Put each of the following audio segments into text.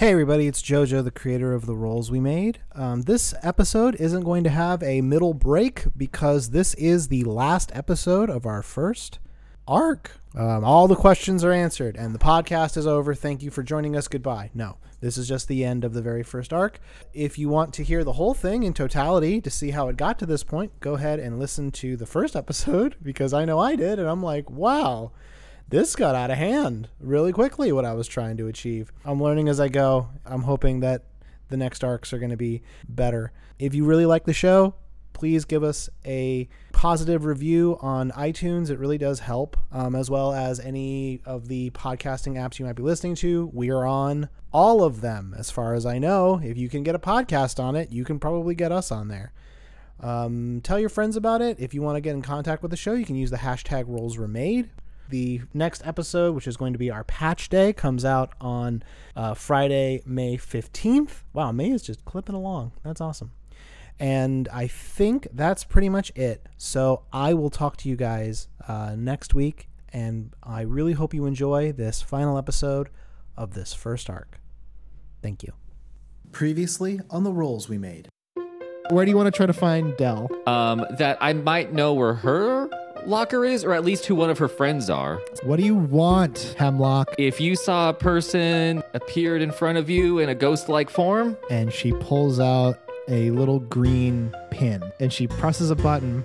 Hey everybody, it's JoJo, the creator of the rolls we made. Um, this episode isn't going to have a middle break because this is the last episode of our first arc. Um, all the questions are answered and the podcast is over. Thank you for joining us. Goodbye. No, this is just the end of the very first arc. If you want to hear the whole thing in totality to see how it got to this point, go ahead and listen to the first episode because I know I did and I'm like, wow this got out of hand really quickly what I was trying to achieve. I'm learning as I go. I'm hoping that the next arcs are going to be better. If you really like the show, please give us a positive review on iTunes. It really does help, um, as well as any of the podcasting apps you might be listening to. We are on all of them, as far as I know. If you can get a podcast on it, you can probably get us on there. Um, tell your friends about it. If you want to get in contact with the show, you can use the hashtag rolls were made. The next episode, which is going to be our patch day, comes out on uh, Friday, May 15th. Wow, May is just clipping along. That's awesome. And I think that's pretty much it. So I will talk to you guys uh, next week. And I really hope you enjoy this final episode of this first arc. Thank you. Previously on the rolls we made. Where do you want to try to find Dell? Um, that I might know where her locker is, or at least who one of her friends are. What do you want, Hemlock? If you saw a person appeared in front of you in a ghost-like form, and she pulls out a little green pin and she presses a button.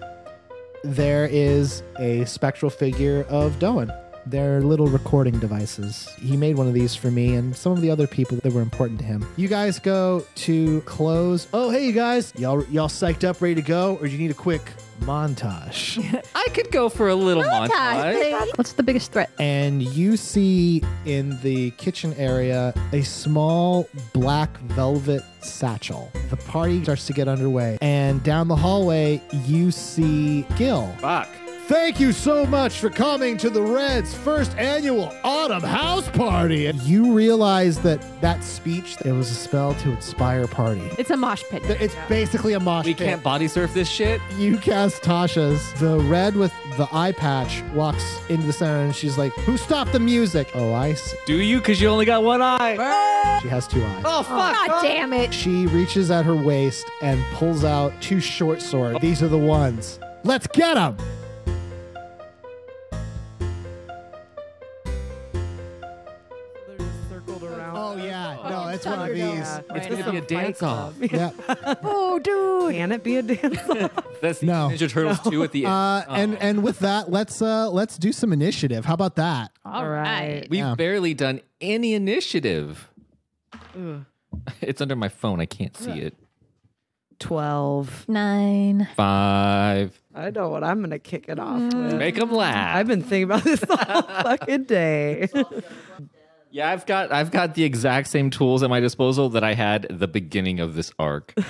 There is a spectral figure of Doan. They're little recording devices. He made one of these for me and some of the other people that were important to him. You guys go to close. Oh, hey, you guys. Y'all, y'all psyched up, ready to go? Or do you need a quick montage? I could go for a little montage. What's the biggest threat? and you see in the kitchen area a small black velvet satchel. The party starts to get underway, and down the hallway, you see Gil. Fuck. Thank you so much for coming to the Reds' first annual autumn house party. And you realize that that speech, it was a spell to inspire party. It's a mosh pit. It's basically a mosh We pit. can't body surf this shit. You cast Tasha's. The red with the eye patch walks into the center and she's like, Who stopped the music? Oh, I see. Do you? Because you only got one eye. She has two eyes. Oh, fuck. God damn it. She reaches at her waist and pulls out two short swords. These are the ones. Let's get them! No, it's one of these. Yeah, It's right. gonna be a dance off. Yeah. Oh, dude. Can it be a dance off? That's the No. Ninja Turtles 2 at the end. Uh, and Oh. and with that, let's uh let's do some initiative. How about that? All right. right. We've yeah. barely done any initiative. Ugh. It's under my phone. I can't see it. 12. Nine. Five. I know what I'm going to kick it off with. Make them laugh. I've been thinking about this all fucking day. Yeah, I've got I've got the exact same tools at my disposal that I had at the beginning of this arc.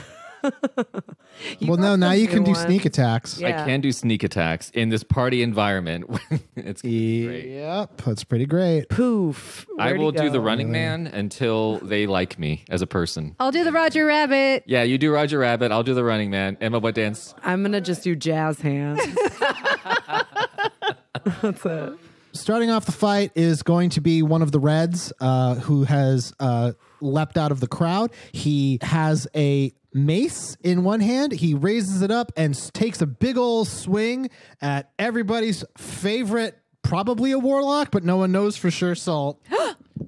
Well, no, now you can do ones. sneak attacks. Yeah. I can do sneak attacks in this party environment. it's great. Yep, that's pretty great. Poof. I Where'd he will do the running man until they like me as a person. I'll do the Roger Rabbit. Yeah, you do Roger Rabbit. I'll do the running man. Emma, what dance? I'm going to just do jazz hands. That's it. Starting off the fight is going to be one of the Reds uh, who has uh, leapt out of the crowd. He has a mace in one hand. He raises it up and takes a big old swing at everybody's favorite, probably a warlock, but no one knows for sure. Salt.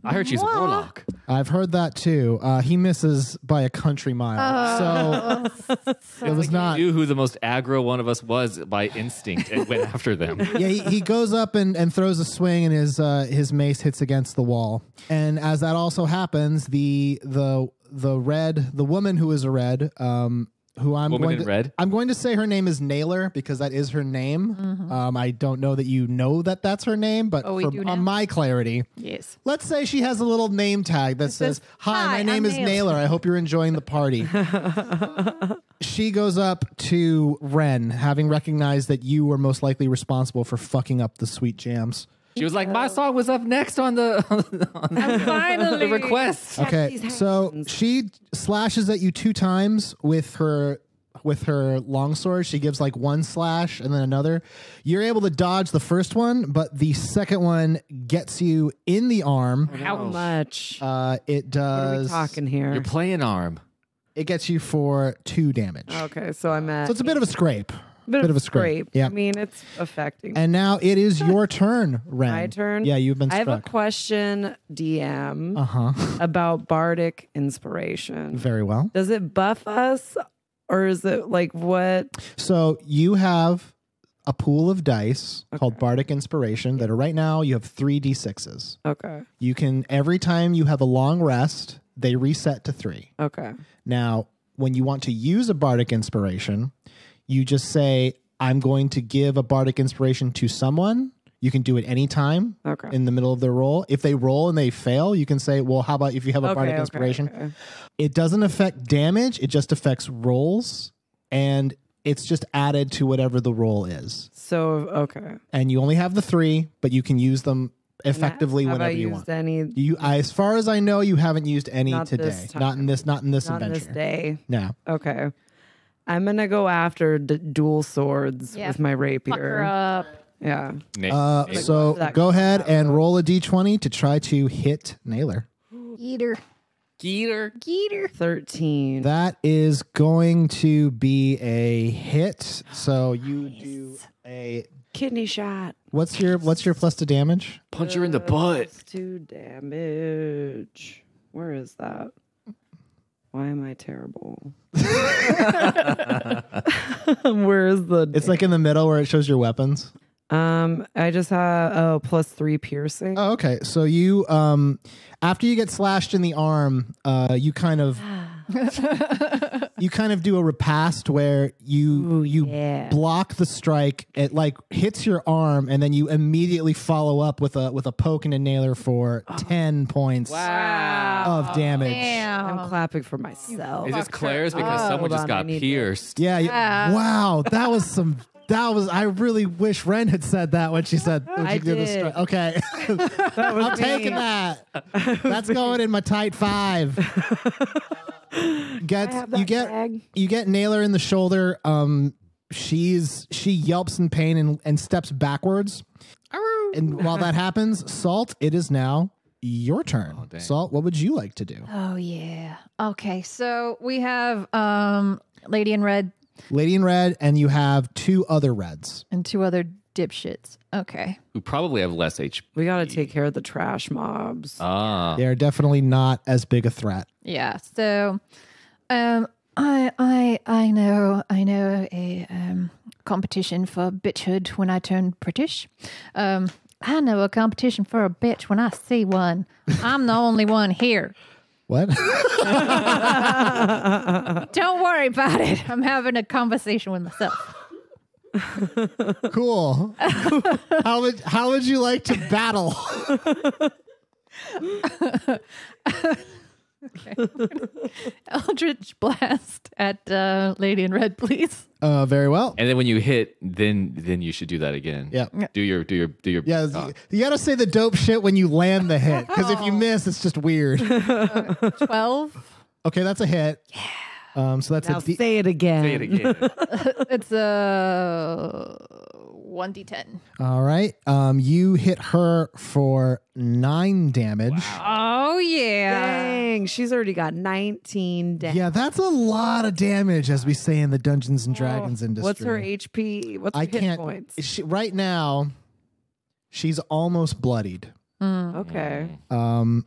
I heard she's a warlock. I've heard that too. Uh, he misses by a country mile. so it was not. Knew who the most aggro one of us was by instinct and went after them. yeah, he, he goes up and, and throws a swing, and his uh, his mace hits against the wall. And as that also happens, the the the red the woman who is a red, um, who I'm Woman going in to red? I'm going to say her name is Naylor because that is her name. Um, I don't know that you know that that's her name, but Oh, for, on my clarity, Yes. let's say she has a little name tag that says, says, "Hi, "Hi, my name I'm is Naylor." Naylor. I hope you're enjoying the party." she goes up to Wren, having recognized that you were most likely responsible for fucking up the sweet jams. She was like, "My song was up next on the on the, Finally. the request." Okay, so she slashes at you two times with her with her longsword. She gives like one slash and then another. You're able to dodge the first one, but the second one gets you in the arm. How much? Uh, it what are we does. talking here? You're playing arm. It gets you for two damage. okay, so I'm at So it's a bit of a scrape. Bit, bit of a scrape. Yeah. I mean, it's affecting. And now it is your turn, Wren. My turn? Yeah, you've been I have a question, DM, Uh huh. about bardic inspiration. Very well. Does it buff us, or is it like what? So you have a pool of dice called Bardic Inspiration that are right now you have three d6s. Okay, You can every time you have a long rest, they reset to three. okay, Now, when you want to use a Bardic Inspiration, you just say, I'm going to give a Bardic Inspiration to someone. You can do it anytime okay. in the middle of their roll. If they roll and they fail, you can say, Well, how about if you have a okay, Bardic okay, Inspiration? It doesn't affect damage, it just affects rolls. And it's just added to whatever the roll is. So okay. And you only have the three, but you can use them effectively have whenever I you used want. Any You, I, as far as I know, you haven't used any Not today. Not in this. Not in this not adventure. this day? No. Okay. I'm gonna go after d- dual swords Yeah. with my Fuck her rapier. up. Yeah. Na- Uh, na- so go ahead out. and roll a d20 to try to hit Naylor. Eater. Geeter. Geeter. Thirteen. That is going to be a hit. So you do a. Kidney shot. What's your What's your plus to damage? Punch her in the butt. Plus two damage. Where is that? Why am I terrible? Where is the? It's like in the middle where it shows your weapons. um. I just have oh plus three piercing. Oh, okay. So you um after you get slashed in the arm, uh you kind of you kind of do a repast where you Ooh, you yeah. block the strike. It like hits your arm, and then you immediately follow up with a with a poke and a nailer for Oh. ten points wow. of damage. I'm clapping for myself. Is this Claire's? Because Oh, someone just on, got pierced. Yeah, Yeah. Wow, that was some. That was. I really wish Wren had said that when she said. When I she did the did. okay, That was I'm me. taking that. That's going in my tight five. Get you get bag. you get Naylor in the shoulder. Um, she's she yelps in pain and, and steps backwards. And while that happens, Salt, it is now your turn. dang. Salt, what would you like to do? Oh yeah. Okay, so we have um Lady in Red Lady in red, and you have two other reds. and two other dipshits. Okay. Who probably have less HP. We got to take care of the trash mobs. Ah. They are definitely not as big a threat. Yeah. So um I I I know I know a um competition for bitchhood when I turn British. Um I know a competition for a bitch when I see one. I'm the only one here. What? Don't worry about it. I'm having a conversation with myself. Cool. how would how would you like to battle? Eldritch blast at uh, Lady in Red, please. Uh, very well. And then when you hit, then then you should do that again. Yeah. Do your do your do your. Yeah, talk. you gotta say the dope shit when you land the hit, because if you miss, it's just weird. 12. Okay, that's a hit. Yeah. Um, so that's now a D- say it again. Say it again. It's a 1d10. all right. Um, you hit her for nine damage. Oh, yeah. Dang, she's already got 19 damage. Yeah, that's a lot of damage, as we say in the Dungeons and Dragons industry. What's her HP? What's her I hit can't. points? She, right now, she's almost bloodied. Okay. Um,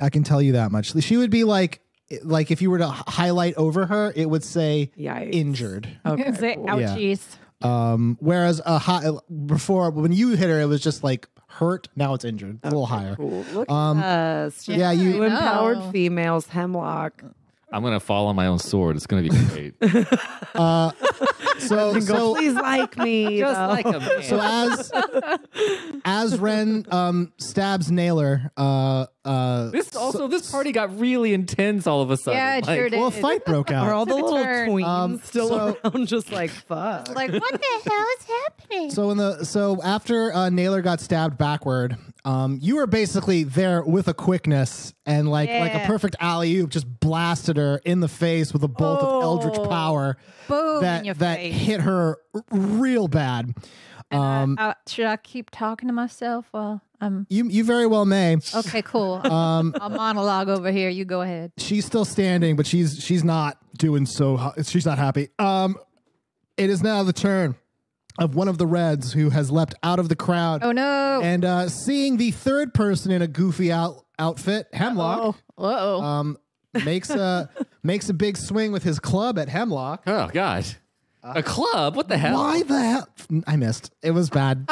I can tell you that much. She would be like, like if you were to highlight over her, it would say Yikes. injured. Okay. Say cool. Yeah. ouchies. Um, whereas a high before when you hit her, it was just like hurt. Now it's injured. It's a little higher. Cool. Look Um, at us. Just yeah, you- two I empowered know. females, hemlock. I'm gonna fall on my own sword. It's gonna be great. Uh, so Go, so please like me. Just though. like a man. so as as Wren um stabs Naylor, uh, uh, This also this party got really intense all of a sudden. Yeah, it Like, sure did. well, a fight broke out. Are all the little turn. tweens Um, still so- around? Just like fuck. Like, what the hell is happening? So in the so after uh, Naylor got stabbed backward, um, you were basically there with a quickness and like like a perfect alley oop, just blasted her in the face with a bolt of eldritch Oh. power Boom that in your that face. hit her r- real bad. Um, Uh, should I keep talking to myself while I'm you you very well may. okay? Cool. Um, I'll monologue over here. You go ahead. she's still standing, but she's she's not doing so. ho- She's not happy. Um, it is now the turn of one of the Reds who has leapt out of the crowd Oh no! and uh, seeing the third person in a goofy out outfit, Hemlock, oh, uh-oh. um, makes a makes a big swing with his club at Hemlock. Oh God. a club? What the hell? Why the hell? I missed. It was bad.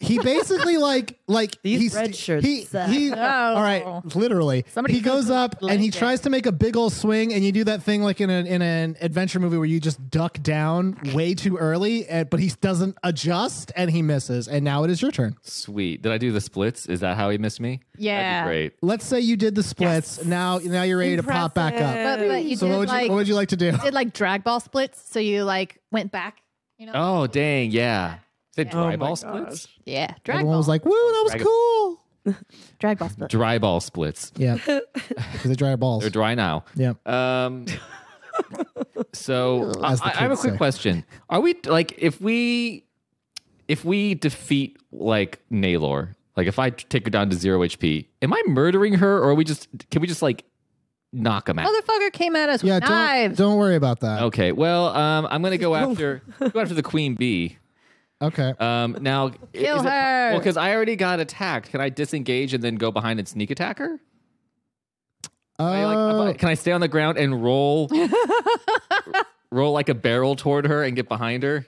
He basically like like These he's red shirts He, suck. he Oh. all right, literally. Somebody he goes up and he blanket. tries to make a big old swing, and you do that thing like in an in an adventure movie where you just duck down way too early, and, but he doesn't adjust and he misses. And now it is your turn. Sweet. Did I do the splits? Is that how he missed me? Yeah. That'd be great. Let's say you did the splits. Now now you're ready to pop back up. but but you So did what would like you what would you like to do? did like drag ball splits, so you like went back. You know? Oh dang, yeah. Is it Oh dry my ball gosh. splits? Yeah, drag Everyone ball. was like, "Woo, that was Dragon- cool." drag ball split. Dry ball splits. Yeah, because they dry balls. They're dry now. Yeah. Um. so I, As the I have a kids quick say. question. Are we like if we if we defeat like Naylor, like if I take her down to zero HP, am I murdering her, or are we just can we just like knock him out? Motherfucker came at us Yeah, with don't, knives. don't worry about that. Okay. Well, um, I'm gonna go after go after the queen bee. Okay. Um, now Kill is it- her. well, because I already got attacked. Can I disengage and then go behind and sneak attack her? Can I, like, Uh, if I- can I stay on the ground and roll, roll like a barrel toward her and get behind her?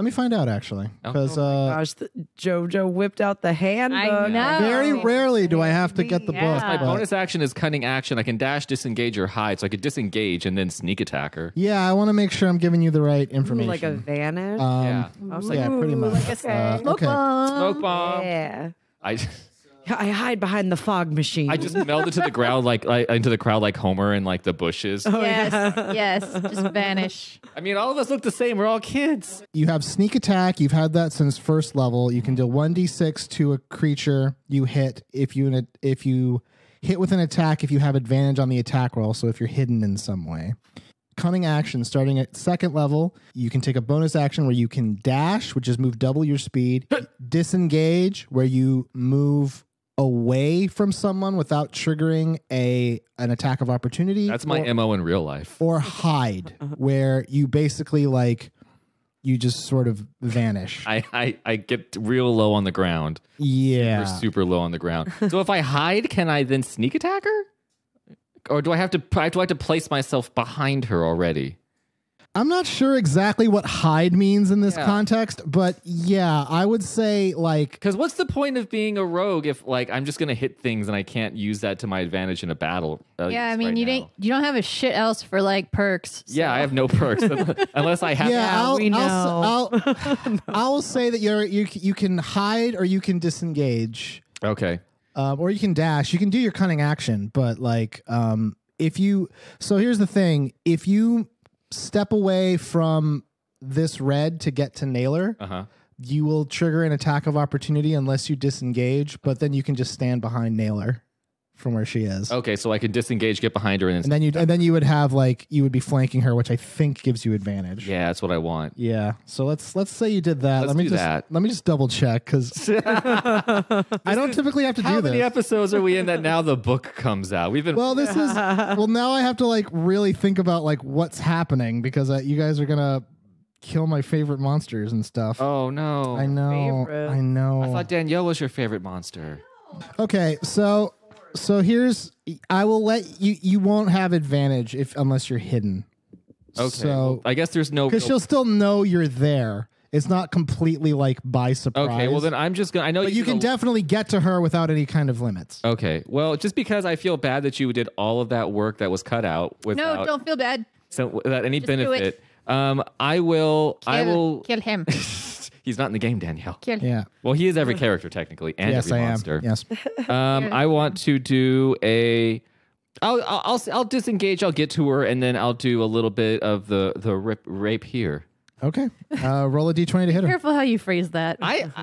Let me find out actually, Oh. because uh, Gosh, the, JoJo whipped out the handbook. know. very Oh. rarely do I have to get the Yeah. book. My but- bonus action is cunning action. I can dash, disengage, or hide. So I could disengage and then sneak attack her. Yeah, I want to make sure I'm giving you the right Ooh, information. like a vanish. um, yeah. I was like, yeah, pretty much. Uh, Smoke okay. bomb. Smoke bomb. yeah. I, I hide behind the fog machine. I just melded to the ground like, like into the crowd like Homer and like the bushes. Oh, yes, yeah. yes, just vanish. I mean, all of us look the same. We're all kids. You have sneak attack. You've had that since first level. You can deal one d6 to a creature you hit if you if you hit with an attack. If you have advantage on the attack roll, so if you're hidden in some way. Cunning action starting at second level. You can take a bonus action where you can dash, which is move double your speed. Disengage, where you move away from someone without triggering a an attack of opportunity. That's my or- mo in real life. or hide, uh-huh. where you basically like you just sort of vanish. I, I, I get real low on the ground. yeah. We're super low on the ground. so if I hide, can I then sneak attack her? Or do I have to do I have to place myself behind her already? I'm not sure exactly what hide means in this Yeah. context, but yeah, I would say like Because what's the point of being a rogue if like I'm just gonna hit things and I can't use that to my advantage in a battle? uh, Yeah, I right mean, you now? didn't, you don't have a shit else for like perks. so- Yeah, I have no perks unless I have. yeah, I'll, we I'll, s- I'll, I'll say that you're you you can hide or you can disengage. Okay. um, or you can dash. You can do your cunning action, but like um, if you so here's the thing: if you step away from this red to get to Naylor, Uh huh. you will trigger an attack of opportunity unless you disengage. But then you can just stand behind Naylor from where she is, Okay, so I can disengage, get behind her, and and then. then you and then you would have like you would be flanking her, which I think gives you advantage. Yeah, that's what I want. Yeah. So let's let's say you did that. Let's let me do just that. let me just double check because I don't typically have to do that. How do many this. episodes are we in that now the book comes out? We've been. Well, this is well. Now I have to like really think about like what's happening because uh, you guys are gonna kill my favorite monsters and stuff. oh no! I know. favorite. I know. I thought Danielle was your favorite monster. okay, so so here's I will let you. You won't have advantage if unless you're hidden. Okay. So I guess there's no. because she'll still know you're there. It's not completely like by surprise. Okay. Well, then I'm just gonna. I know but you did can a- definitely get to her without any kind of limits. Okay. Well, just because I feel bad that you did all of that work that was cut out without No, don't feel bad. so without any Just benefit. Um, I will. I will. kill him. He's not in the game, Danielle. Kill. Yeah. Well, he is every character technically, and yes, every I monster. am. Yes. Um, I want to do a. I'll, I'll I'll I'll disengage. I'll get to her, and then I'll do a little bit of the the rip, rape here. Okay. Uh, roll a d20 to hit her. Careful how you phrase that. I,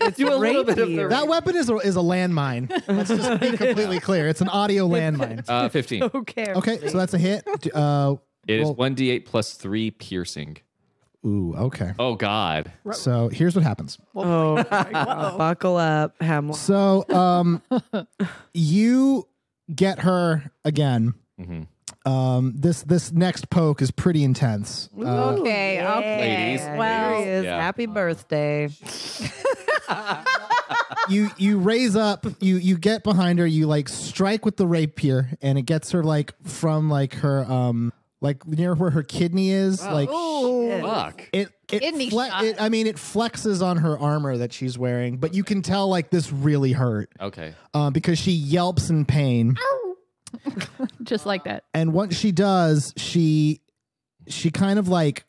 I do a little bit of the. That weapon is a, is a landmine. Let's just be completely clear. It's an audio landmine. Uh, fifteen. Okay. Okay, so that's a hit. D- Uh, It is Roll- one d eight plus three piercing. Ooh, okay. Oh God. So here's what happens. Oh, my God. buckle up, Hemlock. So um, you get her again. Mhm. Um, this this next poke is pretty intense. Uh, okay, okay. Ladies. Well, Here he is. Yeah. Happy birthday. you you raise up, you you get behind her, you like strike with the rapier, and it gets her like from like her um like near where her kidney is, like oh, Fuck. it it, Kidney fle- shot. it I mean it flexes on her armor that she's wearing, but you can tell like this really hurt Okay. uh, because she yelps in pain. just like that. and what she does she she kind of like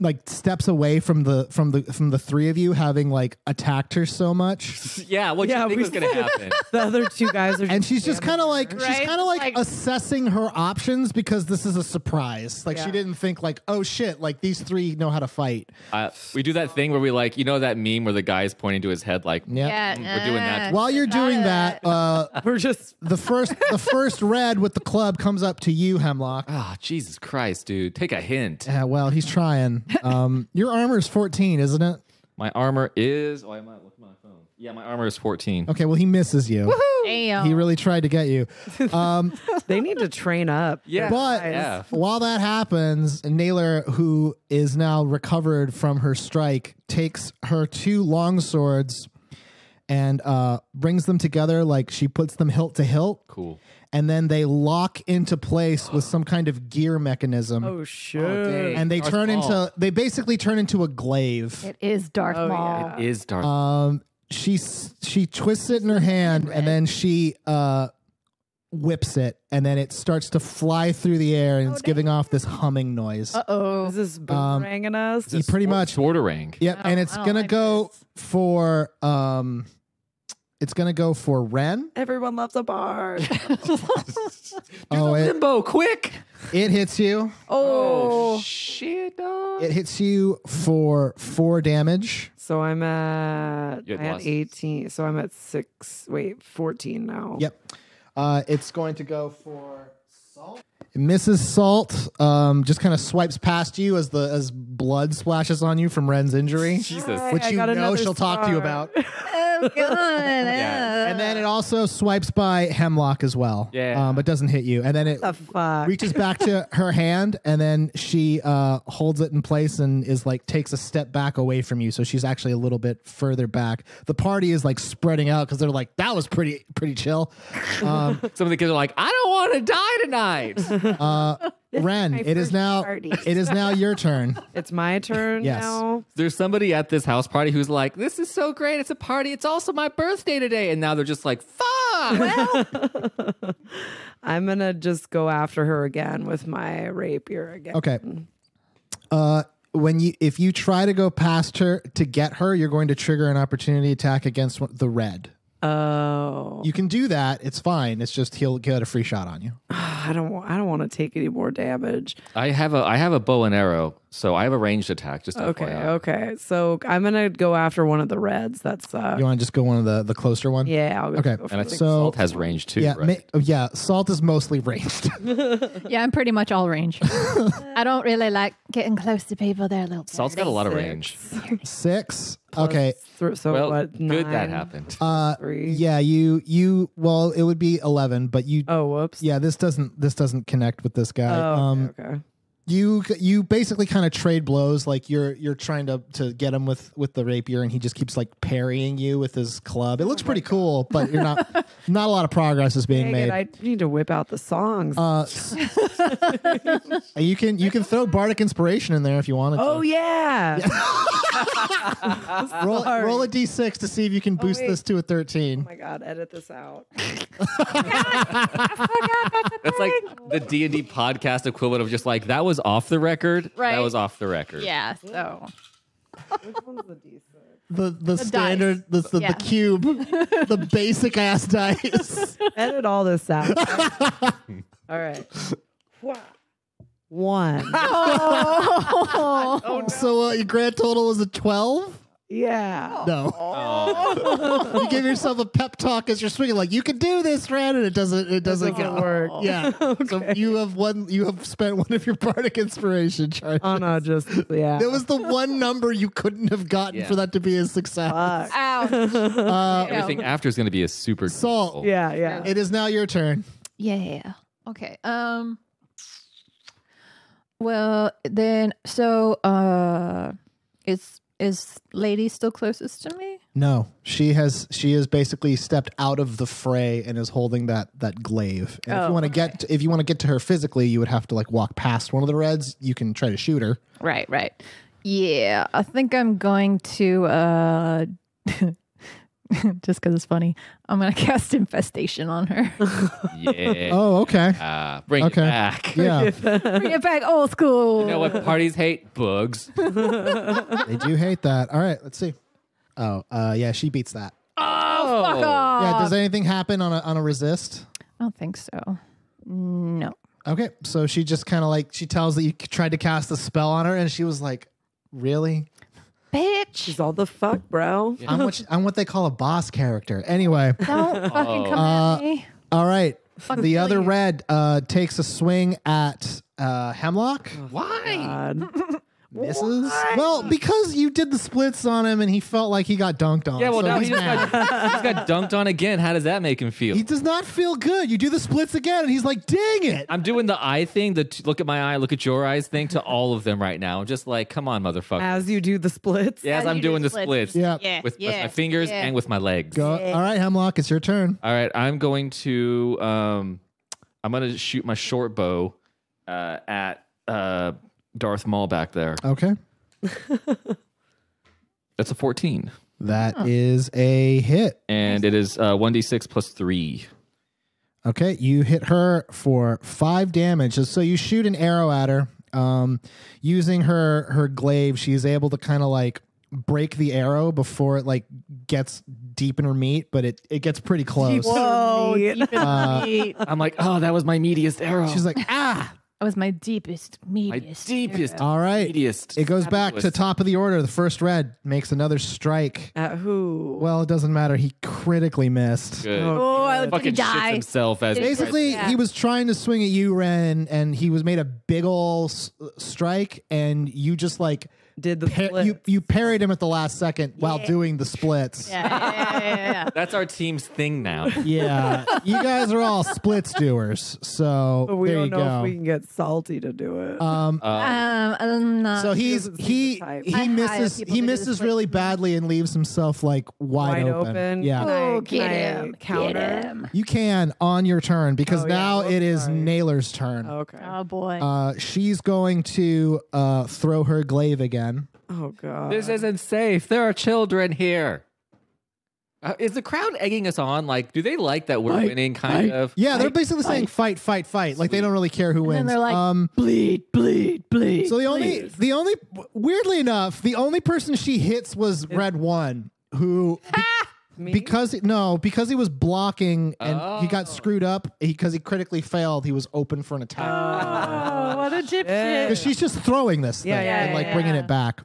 like steps away from the from the from the three of you having like attacked her so much Yeah. What Yeah, do you we think was gonna happen? The other two guys are. and she's just kind of like she's Right? kind of like, Like- assessing her options because this is a surprise like she didn't think like oh shit like these three know how to fight Uh, we do that thing where we like, you know, that meme where the guy is pointing to his head, like, yeah, Yeah, We're doing that. while you're doing that uh We're just. the first the first red with the club comes up to you hemlock oh, Jesus Christ, dude, take a hint. yeah well he's trying um your armor is 14 isn't it My armor is. Oh, I might look at my phone. Yeah, my armor is 14. okay well he misses you Damn. he really tried to get you um They need to train up. Yeah. But Yeah. while that happens, Naylor, who is now recovered from her strike, takes her two long swords and uh, brings them together like she puts them hilt to hilt, Cool. And then they lock into place with some kind of gear mechanism. Oh shit! dang. and they Darth turn Maul. into they basically turn into a glaive. It is Darth Oh, Maul. yeah. Is dark. Um, she she twists it in her hand, and then she uh, whips it, and then it starts to fly through the air, and it's giving off this humming noise. Uh oh. Is this boomeranging us? You pretty much Sorterang. Yep, I and it's I gonna like go this. for um, it's gonna go for Wren. Everyone loves a bard. Oh, it, Limbo, quick! it hits you. oh. shit, dog. It hits you for four damage. So I'm at You had I had lost. 18. So I'm at six. Wait, 14 now. Yep. Uh, it's going to go for Salt. Mrs. Salt um, just kind of swipes past you as the as blood splashes on you from Wren's injury, Jesus. which I you got know another she'll talk to you scar. about. Oh god. Yeah. And then it also swipes by Hemlock as well. Yeah. Um, but doesn't hit you. And then it The fuck. reaches back to her hand and then she uh, holds it in place and is like takes a step back away from you so she's actually a little bit further back the party is like spreading out because they're like that was pretty pretty chill um, Some of the kids are like, I don't want to die tonight. uh, Wren it is now party. it is now your turn It's my turn Yes. now. There's somebody at this house party who's like, this is so great. It's a party. It's also my birthday today. And now they're just like, fuck. I'm gonna just go after her again with my rapier again. okay uh, when you if you try to go past her to get her you're going to trigger an opportunity attack against one- the red Oh, you can do that it's fine it's just he'll get a free shot on you I don't. I don't want to take any more damage. I have a I have a bow and arrow, so I have a ranged attack. Just Okay, FYI. okay. So I'm gonna go after one of the reds. That's uh. you want to just go one of the the closer one yeah. I'll go, Okay, go for And I think So- salt has range too, yeah, right? ma- oh, yeah. Salt is mostly ranged. Yeah, I'm pretty much all range. I don't really like getting close to people. They're a little. Salt's got a lot of range. Six. Okay. Th- so well, what? good that happened. Uh, Three. yeah. You you. Well, it would be eleven, but you. Oh, whoops. Yeah. This doesn't this doesn't connect with this guy. Oh, okay, um. okay. You you basically kind of trade blows. Like you're you're trying to to get him with with the rapier, and he just keeps like parrying you with his club. It looks pretty cool, but you're not not a lot of progress is being Dang made. it, I need to whip out the songs. uh, you can you can throw bardic inspiration in there if you wanted. To. Oh to. yeah. roll roll a d6 to see if you can boost wait. this to a thirteen. Oh my god, edit this out. That's like the D and D podcast equivalent of just like that was off the record. Right. That was off the record. Yeah. So Which one's the D6? The the, dice. standard the the, Yeah. the cube, the basic ass dice. Edit all this out. all right. One. Oh, So uh, your grand total was a twelve. Yeah. No, Oh. you give yourself a pep talk as you're swinging, like you can do this, Red, and it doesn't. It doesn't, doesn't go. work. Yeah. So you have one. You have spent one of your bardic inspiration charges. Oh no, just yeah. It was the one number you couldn't have gotten Yeah. for that to be a success. Fuck. Ouch. Uh, Everything after is going to be a super Salt. goal. Yeah, yeah. it is now your turn. Yeah. Okay. Um. Well, then, so, uh, is is lady still closest to me? No, she has. She has basically stepped out of the fray and is holding that that glaive. And if Oh, you want to get if you want to get to her physically, you would have to like walk past one of the reds. You can try to shoot her. Right. Right. Yeah. I think I'm going to. uh Just because it's funny, I'm gonna cast infestation on her. Yeah. Oh, okay. Ah, bring Okay. it back. Yeah, Bring it back old school. You know what parties hate? Bugs. they do hate that. All right, let's see. Oh, uh, yeah, she beats that. Oh, Fuck off. Yeah, does anything happen on a on a resist? I don't think so. No. Okay, so she just kind of like she tells that you tried to cast a spell on her, and she was like, "Really? Bitch. She's all the fuck, bro. I'm what I'm what they call a boss character." Anyway, Don't fucking come Uh, at me. all right. Fucking The kill other you. red uh, takes a swing at uh, Hemlock. why? God. Misses. Well, because you did the splits on him, and he felt like he got dunked on. Yeah, well, so now he's he just, mad. got, he's got dunked on again. How does that make him feel? He does not feel good. You do the splits again, and he's like, "Dang it!" I'm doing the eye thing, the t- look at my eye, look at your eyes thing to all of them right now. I'm just like, come on, motherfucker. As you do the splits. Yes, As I'm do doing the splits. splits. Yeah. Yeah. With, with my fingers yeah. and with my legs. Go. All right, Hemlock, it's your turn. All right, I'm going to um I'm gonna shoot my short bow uh at uh Darth Maul back there. Okay, That's a 14. that is a hit. And it is uh 1d6 plus 3. Okay, you hit her for five damage. So you shoot an arrow at her. Um, using her her glaive, she's able to kind of like break the arrow before it like gets deep in her meat, but it it gets pretty close. Whoa, Neat. deep in Uh, the meat. I'm like, "Oh, that was my meatiest arrow." She's like, ah. That was my deepest, my meatiest. deepest, All right, meatiest. it goes back to top of the order. The first red makes another strike. At who? Well, it doesn't matter. He critically missed. Good. Oh, I good. look at you Fucking shits die. himself as Basically, Yeah. he was trying to swing at you, Wren, and he was made a big ol' s- strike, and you just like Did the par- splits. you you parried him at the last second while doing the splits. Yeah, yeah, yeah, yeah, yeah. That's our team's thing now. Yeah, you guys are all splits doers, so But we there don't you know go. if we can get salty to do it. um, Uh, Um, I'm not. so he's doesn't seem he the type. he hire misses people he to do the misses splits. really badly and leaves himself like wide, Wide open. Yeah, Can I- oh, can get I him. counter? Get him. you can on your turn because Oh, yeah, now whoops, it is sorry. Naylor's turn. okay. Oh, boy. Uh, she's going to uh, throw her glaive again. Oh god. This isn't safe. There are children here. Uh, is the crowd egging us on? Like, do they like that we're Fight, winning? Kind fight. of. Yeah, they're basically saying fight, fight, fight. Like they don't really care who then wins. they're like, um, bleed, bleed, bleed. so the only, the only, weirdly enough, the only person she hits was Red One, who Me? because no, because he was blocking and he got Oh. screwed up because he, critically failed. He was open for an attack. oh, what a dipshit. Because she's just throwing this Yeah, thing yeah, and like yeah, bringing it back.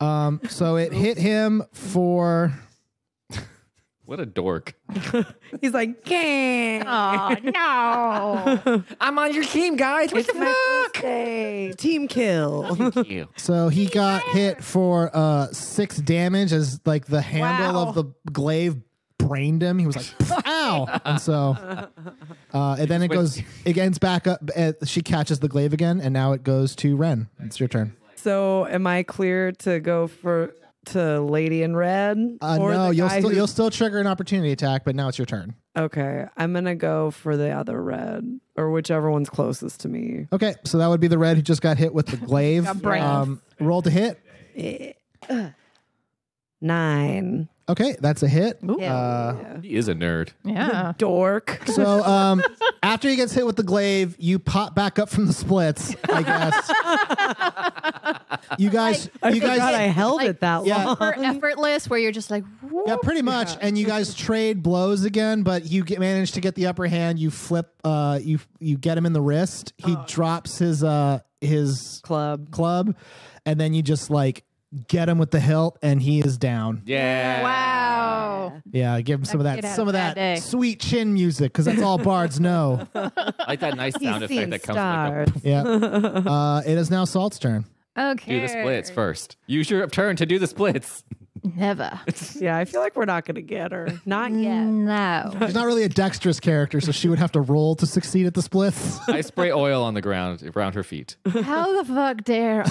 Um, so it hit him for What a dork. He's like, "Gang." Oh, no. I'm on your team, guys. What It's my birthday. Team kill. you? So he got hit for uh six damage as like the handle Wow. of the glaive brained him. He was like, "Ow!" And so, uh, and then it goes, it ends back up. Uh, she catches the glaive again, and now it goes to Wren. It's your turn. so, am I clear to go for to Lady in Red? Uh, Or no, you'll still who- you'll still trigger an opportunity attack, but now it's your turn. Okay, I'm gonna go for the other red or whichever one's closest to me. Okay, so that would be the red who just got hit with the glaive. Got brained. um, roll to hit. Nine. Okay, that's a hit. Ooh. Uh, He is a nerd. Yeah. Dork. so um, after he gets hit with the glaive, you pop back up from the splits. I guess. you guys, I you forgot guys, I held like- it that Yeah. long. Super effortless, where you're just like, yeah, pretty much. And you guys trade blows again, but you get manage to get the upper hand. You flip, uh, you you get him in the wrist. He drops his uh his Club. club, and then you just like get him with the hilt, and he is down. Yeah. wow. Yeah, give him some of That that had some a of bad that day. sweet chin music because that's all bards know. I like that nice He's sound effect seen that comes from like stars. Yeah. Uh, it is now Salt's turn. Okay. do the splits first. Use your turn to do the splits. Never. Yeah, I feel like we're not going to get her. Not yet. No. She's not really a dexterous character, so she would have to roll to succeed at the splits. I spray oil on the ground around her feet. How the fuck dare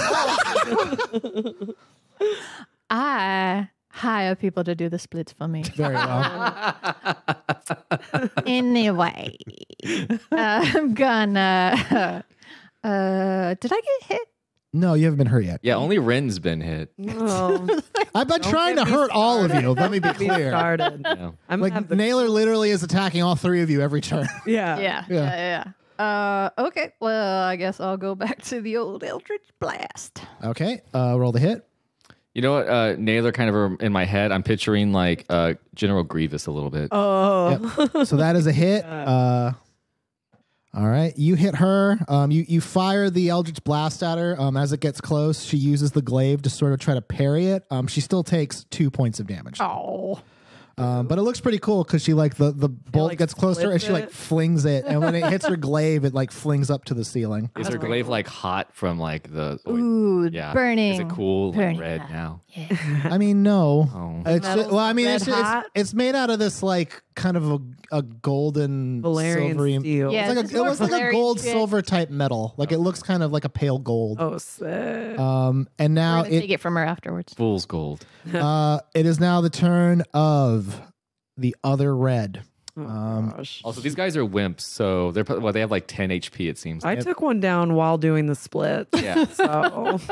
I hire people to do the splits for me? Very well. anyway, I'm gonna. Uh, did I get hit? No, you haven't been hurt yet. Yeah, only Wren's been hit. No. I've been trying to get me hurt all of you. Let me be Be clear. started. Yeah. I'm Like gonna have the, Naylor literally is attacking all three of you every turn. yeah. Yeah, Yeah. yeah, yeah. Uh, okay. Well, I guess I'll go back to the old Eldritch Blast. Okay, uh, roll the hit. You know what? Uh, Naylor kind of in my head. I'm picturing like uh, General Grievous a little bit. Oh. So that is a hit. Uh, all right, you hit her. Um, you you fire the Eldritch Blast at her. Um, as it gets close, she uses the glaive to sort of try to parry it. Um, she still takes two points of damage. Oh. Um, but it looks pretty cool because she like the the bolt like, gets closer and she like it. flings it, and when it hits her glaive, it like flings up to the ceiling. Is her glaive like hot from like the? Ooh, yeah. burning. Is it cool like, red hot. now? I mean, no. Oh. It's just, well, I mean, red it's, it's it's made out of this like kind of a, a golden Valerian silvery. steel. Yeah. It's like a, it more looks like a gold shit. silver type metal. Like it looks kind of like a pale gold. Oh, sick. Um, and We're now gonna it take it from her afterwards. Fool's gold. uh, it is now the turn of the other red. oh, um, gosh. Also, these guys are wimps, so they're well, they have like 10 HP. It seems. I took one down while doing the split. yeah. So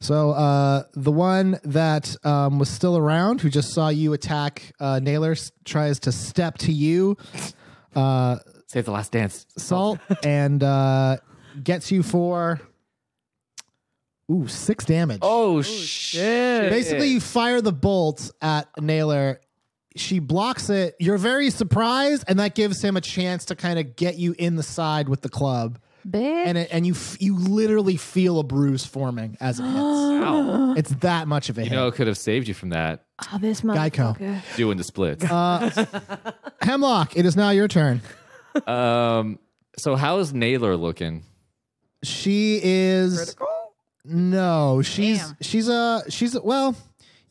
So uh, the one that um, was still around, who just saw you attack uh, Naylor, tries to step to you, uh, Save the last dance. Salt, and uh, gets you for ooh six damage. Oh, shit. Basically, you fire the bolt at Naylor. She blocks it. You're very surprised, and that gives him a chance to kind of get you in the side with the club. Bitch. And it, and you f- you literally feel a bruise forming as it hits. Ow. it's that much of a You hit. know, it could have saved you from that oh, this Geico. motherfucker. doing the splits. Uh, Hemlock, it is now your turn. um. So how is Naylor looking? She is critical. no, she's Damn. she's a she's a, well,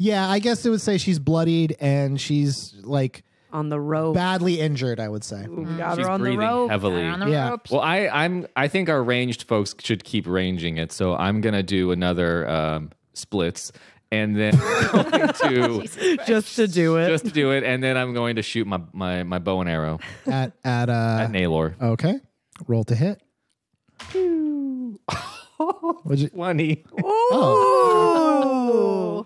yeah, I guess it would say she's bloodied and she's like On the rope. badly injured. I would say. We got She's her on the breathing rope. heavily. On the Yeah. ropes. Well, I, I'm. I think our ranged folks should keep ranging it. So I'm gonna do another um, splits, and then I'm going to Just to do it. just to do it, and then I'm going to shoot my my, my bow and arrow At at uh at Naylor. okay, roll to hit. What'd you, Twenty. oh,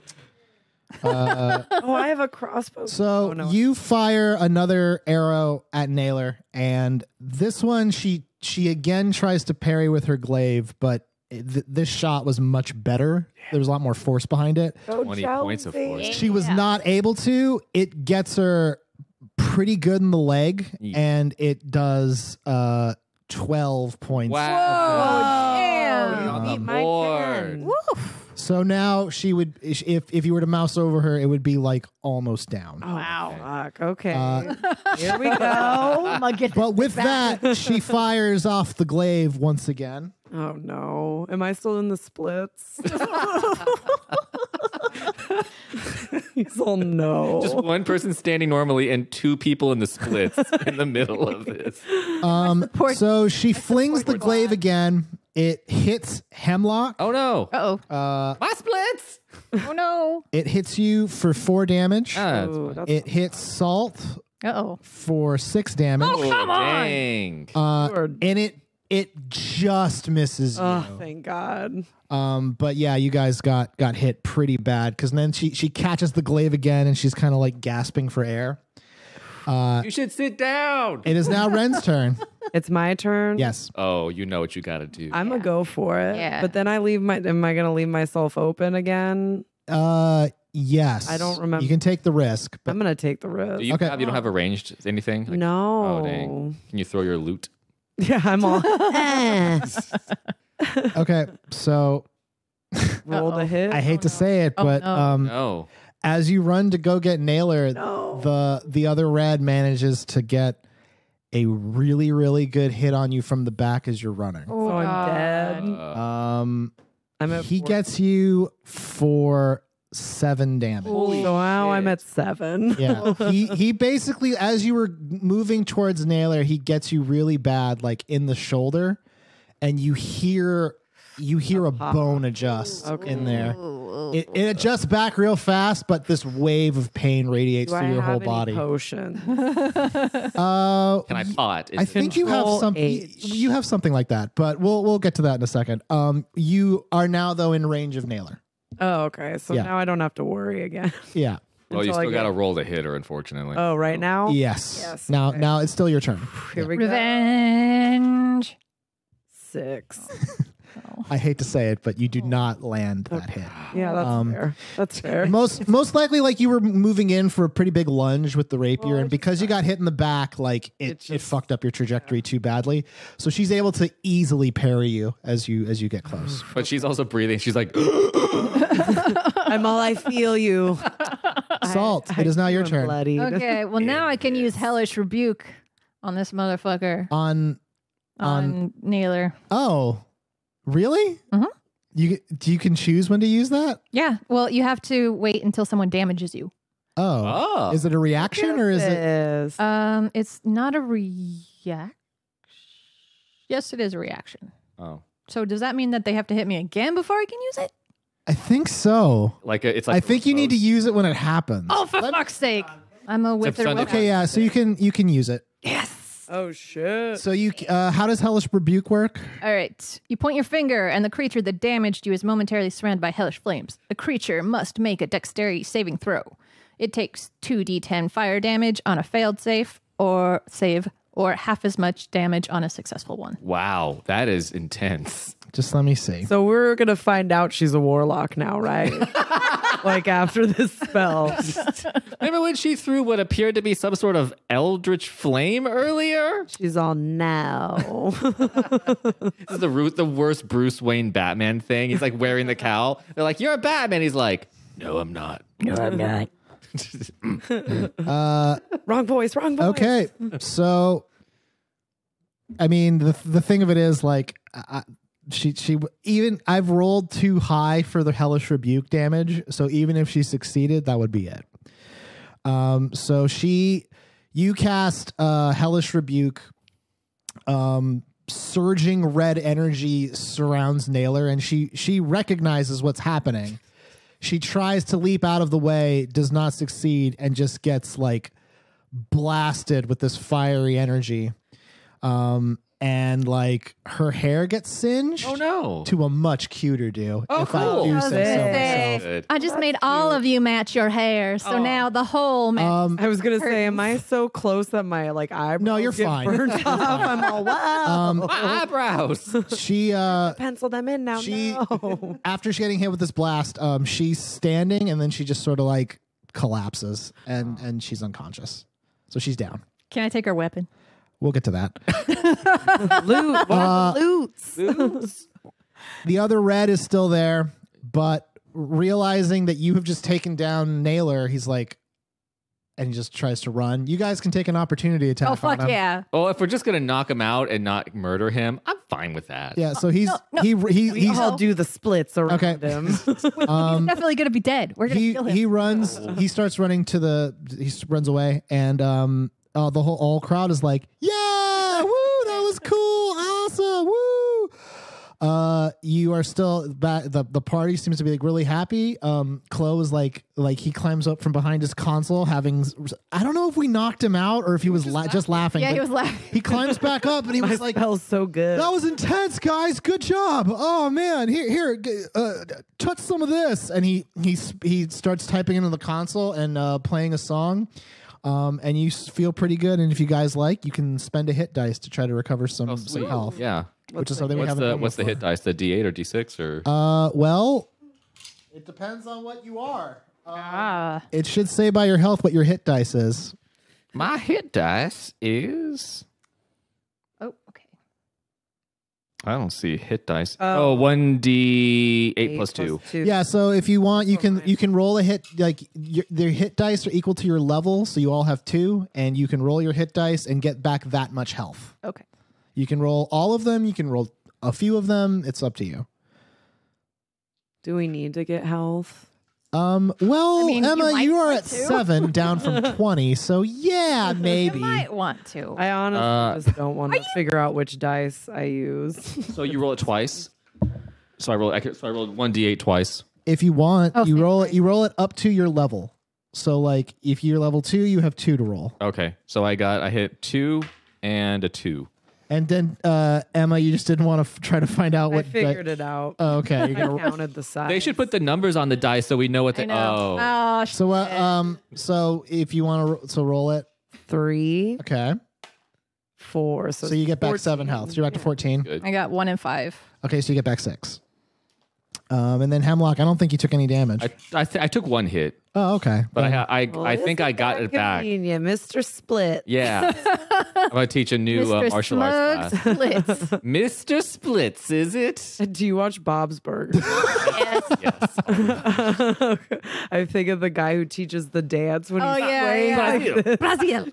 Oh. oh, I have a crossbow. so Oh, no. you fire another arrow at Naylor, and this one she she again tries to parry with her glaive, but th- this shot was much better. There was a lot more force behind it. Go 20 points of Chelsea. force. She was Yeah. not able to. It gets her pretty good in the leg, Yeah. and it does uh, 12 points. Wow. Damn. On the Beat my board. Ten. Woof. So now she would, if if you were to mouse over her, it would be like almost down. Oh, Wow. Fuck. Okay. Uh, Here we go. But with that, she fires off the glaive once again. Oh no. Am I still in the splits? He's all no. Just one person standing normally and two people in the splits in the middle of this. Um, Poor- so she flings the glaive lad. again. It hits Hemlock. Oh no. Uh oh. Uh, My splits. Oh no. it hits you for four damage. Ah, that's fine. It hits Salt Uh oh. for six damage. Oh, come on. dang. Uh, Lord. and it it just misses you. Oh, thank God. Um, but yeah, you guys got got hit pretty bad because then she she catches the glaive again and she's kind of like gasping for air. Uh, You should sit down. it is now Wren's turn. It's my turn. Yes. Oh, you know what you got to do. I'm gonna go for it. Yeah. But then I leave my. Am I gonna leave myself open again? Uh, yes. I don't remember. You can take the risk, but I'm gonna take the risk. Do you, Okay. have, you don't have arranged anything? Like- no. Oh, dang. Can you throw your loot? Yeah, I'm all okay. So roll the hit. I hate to say it, Oh, but no. um, No. As you run to go get Naylor, No. the the other red manages to get a really really good hit on you from the back as you're running. Oh, So I'm God. dead. Um, I'm at he four- gets you for seven damage. Holy So now I'm at seven. Yeah, he he basically, as you were moving towards Naylor, he gets you really bad, like in the shoulder, and you hear you hear a pop. bone adjust Okay. in there. It, it adjusts back real fast, but this wave of pain radiates Do I through your have whole any body. potions? Uh, can I pot? Is I think you have Control some. H. You have something like that, but we'll we'll get to that in a second. Um, you are now though in range of Naylor. oh, okay. So Yeah. now I don't have to worry again. Yeah. Well, you still got to roll the hitter, unfortunately. Oh, right now. Yes. Yes, Now okay. now it's still your turn. Here we go. Revenge. Six. I hate to say it, but you do not land that hit. Yeah, that's Um, fair. That's fair. most most likely like you were moving in for a pretty big lunge with the rapier Well, and because you got hit in the back like it, It it fucked up your trajectory too badly so she's able to easily parry you as you as you get close But she's also breathing. She's like, I'm all. I feel you. Salt, I- it is now your turn. Bloodied. Okay, well now I can use hellish rebuke on this motherfucker on on Naylor. oh really Mhm. you do you can choose when to use that Yeah, well you have to wait until someone damages you. oh oh. is it a reaction or is it Yes. Um, it's not a reaction. Yes, it is a reaction. oh. So does that mean that they have to hit me again before I can use it? i think so Like a, it's like i think you need to use it when it happens Oh, for fuck's sake! I'm a wither. Okay yeah so you can you can use it Yes. Oh shit. so you uh how does hellish rebuke work All right. You point your finger, and the creature that damaged you is momentarily surrounded by hellish flames. The creature must make a dexterity saving throw. It takes 2d10 fire damage on a failed save or save, or half as much damage on a successful one. Wow, that is intense. Just let me see So we're gonna find out she's a warlock now, right? like after this spell. Remember when she threw what appeared to be some sort of eldritch flame earlier? She's all now. This is the root, the worst Bruce Wayne Batman thing. He's like wearing the cowl. They're like, "You're a Batman." He's like, "No, I'm not." No, I'm not. uh wrong voice. Wrong voice. Okay, so I mean the the thing of it is like I, she she even I've rolled too high for the hellish rebuke damage, so even if she succeeded, that would be it. Um, so she you cast uh hellish rebuke. Um, surging red energy surrounds Naylor, and she she recognizes what's happening. She tries to leap out of the way, does not succeed, and just gets like blasted with this fiery energy. Um, and like her hair gets singed Oh no! to a much cuter do. Oh, if I cool. do I was say so say, myself. I just made all of you match your hair, so now the whole match. Um, I was gonna say, am I so close that my like eyebrows No, you're get fine. burned off? I'm all wow. um, My eyebrows. she uh Pencil them in now. she no. after she's getting hit with this blast, um, she's standing and then she just sort of like collapses and and she's unconscious. So she's down. Can I take her weapon? We'll get to that. loot. What are the loots? The other red is still there, but realizing that you have just taken down Naylor, he's like, and he just tries to run. You guys can take an opportunity attack. Oh on fuck him. yeah! well, if we're just gonna knock him out and not murder him, I'm fine with that. Yeah, so he's no, no. he he We he's all do the splits around Okay. him. um Definitely gonna be dead. We're gonna he kill him. he runs he starts running to the he runs away and um uh, the whole all crowd is like yeah woo that was cool awesome woo uh you are still back. The, the party seems to be like really happy. Um, Chloe is like like he climbs up from behind his console, having I don't know if we knocked him out or if he was la- just laughing. Yeah, he was laughing. He climbs back up and he was like, spell's so good. "That was intense, guys. Good job. Oh man, here here, uh, touch some of this." And he he he starts typing into the console and uh, playing a song. Um, and you feel pretty good. And if you guys like, you can spend a hit dice to try to recover some, Oh, some health. Yeah. which is something we What's haven't the done what's the hit dice? The D8 or D6 or? Uh, well, it depends on what you are. Ah. It should say by your health what your hit dice is. My hit dice is. Oh, okay. I don't see hit dice. Oh. Oh, one D eight Eight plus two. Yeah, so if you want, you can you can roll a hit like your, their hit dice are equal to your level, so you all have two, and you can roll your hit dice and get back that much health. Okay. You can roll all of them. You can roll a few of them. It's up to you. Do we need to get health? Um. Well, I mean, Emma, might you, are at to. seven, down from twenty. So yeah, maybe. You might want to. I honestly Uh, just don't want to figure out which dice I use. So you roll it twice. So I roll. I could- So I rolled one D8 twice. if you want, Oh, you roll it. You roll it up to your level. So like, if you're level two, you have two to roll. Okay. So I got. I hit two and a two. And then uh, Emma, you just didn't want to f- try to find out I what. di- figured it out. Oh, okay. You're I gonna, counted the size. They should put the numbers on the dice so we know what I they. know. Oh. Oh, so uh, um, so if you want to, ro- so roll it. three, Okay. four. So, So you get back seven 14. health. So you're back to fourteen. Good. I got one and five. Okay, so you get back six. Um, and then Hemlock, I don't think you took any damage. I I, th- I took one hit, oh, okay. but I I Well, I think I got it back. Convenient, Mr. Split. Yeah. I'm gonna teach a new uh, Mr. martial arts class. Smug Splits. Mr. Splits, is it? Do you watch Bob's Burgers? yes. Yes. I think of the guy who teaches the dance when Oh, he's yeah, playing yeah. like. Brazil.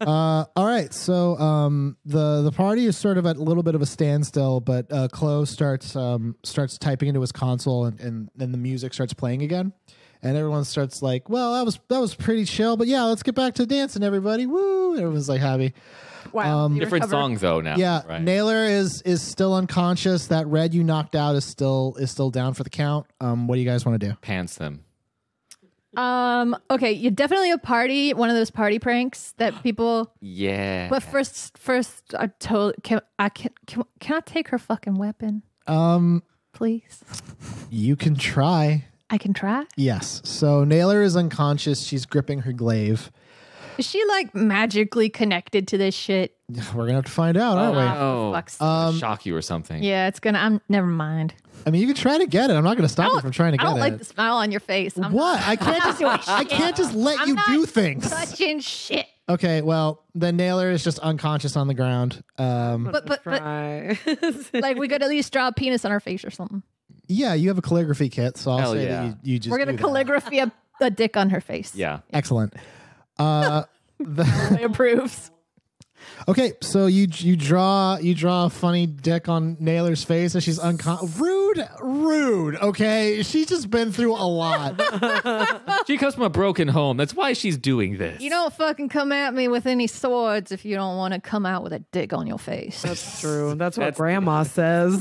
Uh, all right, so um, the the party is sort of at a little bit of a standstill, but uh, Chloe starts um, starts typing into his console, and, and then the music starts playing again, and everyone starts like, "Well, that was that was pretty chill, but yeah, let's get back to dancing, everybody! Woo!" Everyone's like happy. Wow. Um, Different recovered. songs though now. Yeah, Right. Naylor is is still unconscious. That red you knocked out is still is still down for the count. Um, what do you guys want to do? Pants them. Um. Okay. You definitely a party. One of those party pranks that people. Yeah. But first, first, I told. Can I can can, can I take her fucking weapon, Um, please? you can try. I can try. Yes. So Naylor is unconscious. She's gripping her glaive. Is she like magically connected to this shit? We're gonna have to find out, aren't we? Oh, Fuck's- Um, shock you or something. yeah, it's gonna. I'm never mind. I mean, you can try to get it. I'm not going to I stop you don't, from trying to I get don't like it. the smile on your face. I'm what? not- I can't I'm just. not doing I shit. can't just let I'm you not do things. touching shit. Okay. Well, then Naylor is just unconscious on the ground. Um, But but but Try. like we could at least draw a penis on her face or something. Yeah, you have a calligraphy kit, so I'll Hell say yeah. that you, you just. We're gonna do that. calligraphy a, a dick on her face. Yeah. Excellent. Uh, the, It approves. Okay, so you you draw you draw a funny dick on Naylor's face as she's unconscious. Rude, rude. Okay, she's just been through a lot. She comes from a broken home. That's why she's doing this. You don't fucking come at me with any swords if you don't want to come out with a dick on your face. That's true. That's what That's- grandma says.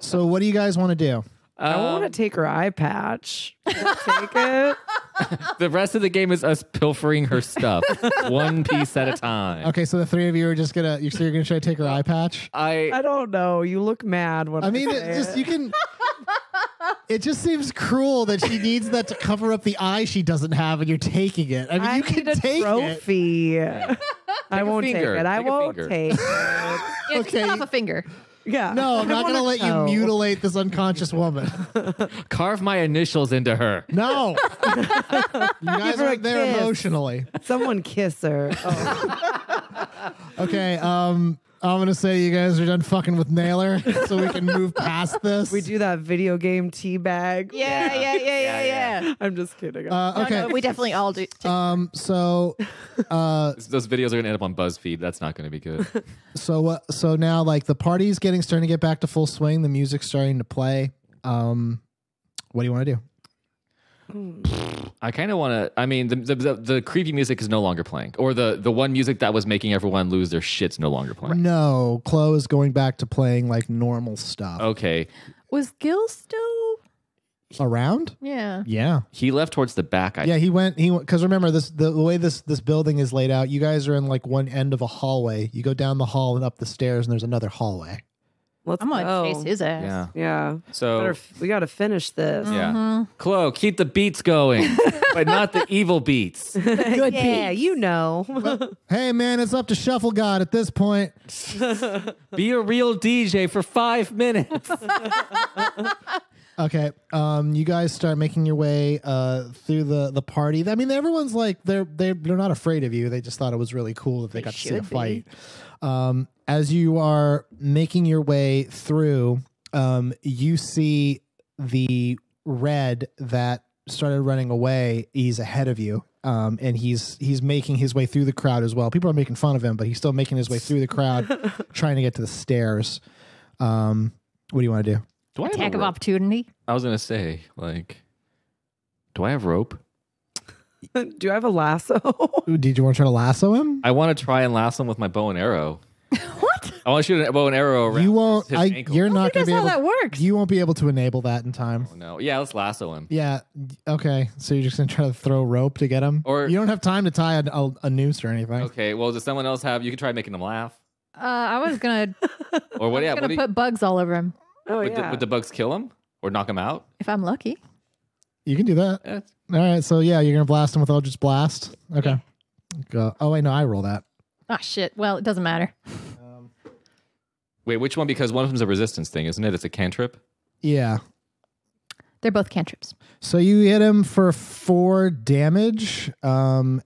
so, what do you guys want to do? I want to um, take her eye patch. Take it. the rest of the game is us pilfering her stuff, one piece at a time. Okay, so the three of you are just gonna you so you're gonna try to take her eye patch. I I don't know. You look mad when I, I mean, say it just it. you can. It just seems cruel that she needs that to cover up the eye she doesn't have, and you're taking it. I mean, I you can need a take it. trophy. I a won't finger. take it. I Take won't finger. take it. Yeah, just Okay. cut off a finger. Yeah. No, I'm not gonna wanna let you mutilate this unconscious woman. carve my initials into her. No, you guys her aren't there kiss. emotionally. Someone kiss her. Oh. Okay, um, I'm gonna say you guys are done fucking with Naylor, so we can move past this. we do that video game tea bag. Yeah, yeah, yeah, yeah, Yeah, yeah. I'm just kidding. Uh, okay. no, we definitely all do. um. So, uh, Those videos are gonna end up on BuzzFeed. That's not gonna be good. so uh, so now like the party's getting starting to get back to full swing. The music's starting to play. Um, what do you want to do? I kind of want to. I mean, the, the the the creepy music is no longer playing, or the the one music that was making everyone lose their shits no longer playing. No, Chloe is going back to playing like normal stuff. Okay, Was Gil still? Around? Yeah. Yeah. he left towards the back. I Yeah, he went. He because remember this the, the way this this building is laid out. You guys are in like one end of a hallway. You go down the hall and up the stairs, and there's another hallway. Let's I'm gonna go. chase his ass. yeah. Yeah. So Better f- we got to finish this. yeah, Chloe, keep the beats going, but not the evil beats. Good yeah, beats. you know. Hey man, it's up to Shuffle God at this point. Be a real DJ for five minutes. Okay. Um, you guys start making your way uh through the the party. I mean, everyone's like they're they're they're not afraid of you. They just thought it was really cool that they, got to see a should be. fight. Um, as you are making your way through, um, you see the red that started running away. He's ahead of you. Um, and he's he's making his way through the crowd as well. People are making fun of him, but he's still making his way through the crowd, trying to get to the stairs. Um, what do you want to do? Do I have Attack a of rope? opportunity. I was gonna say, like, do I have rope? Do I have a lasso? Did you want to try to lasso him? I want to try and lasso him with my bow and arrow. what? I want to shoot a bow and arrow around. You won't. His I, ankle. you're not going That's to be how able. that works. You won't be able to enable that in time. Oh, no. Yeah, let's lasso him. Yeah. Okay. So you're just gonna try to throw rope to get him, Or- you don't have time to tie a, a, a noose or anything. Okay. Well, does someone else have? You can try making him laugh. Uh, I was gonna, Or what? Yeah. gonna What do you, put bugs all over him Oh would, yeah. the, would the bugs kill him or knock him out? if I'm lucky. You can do that. Eh, All right. So yeah, you're gonna blast him with Eldritch Blast. Okay. Go. Oh wait, no, I roll that. Ah, shit. Well, it doesn't matter. Wait, which one? Because one of them's a resistance thing, isn't it? It's a cantrip. Yeah. They're both cantrips. So you hit him for four damage. Um.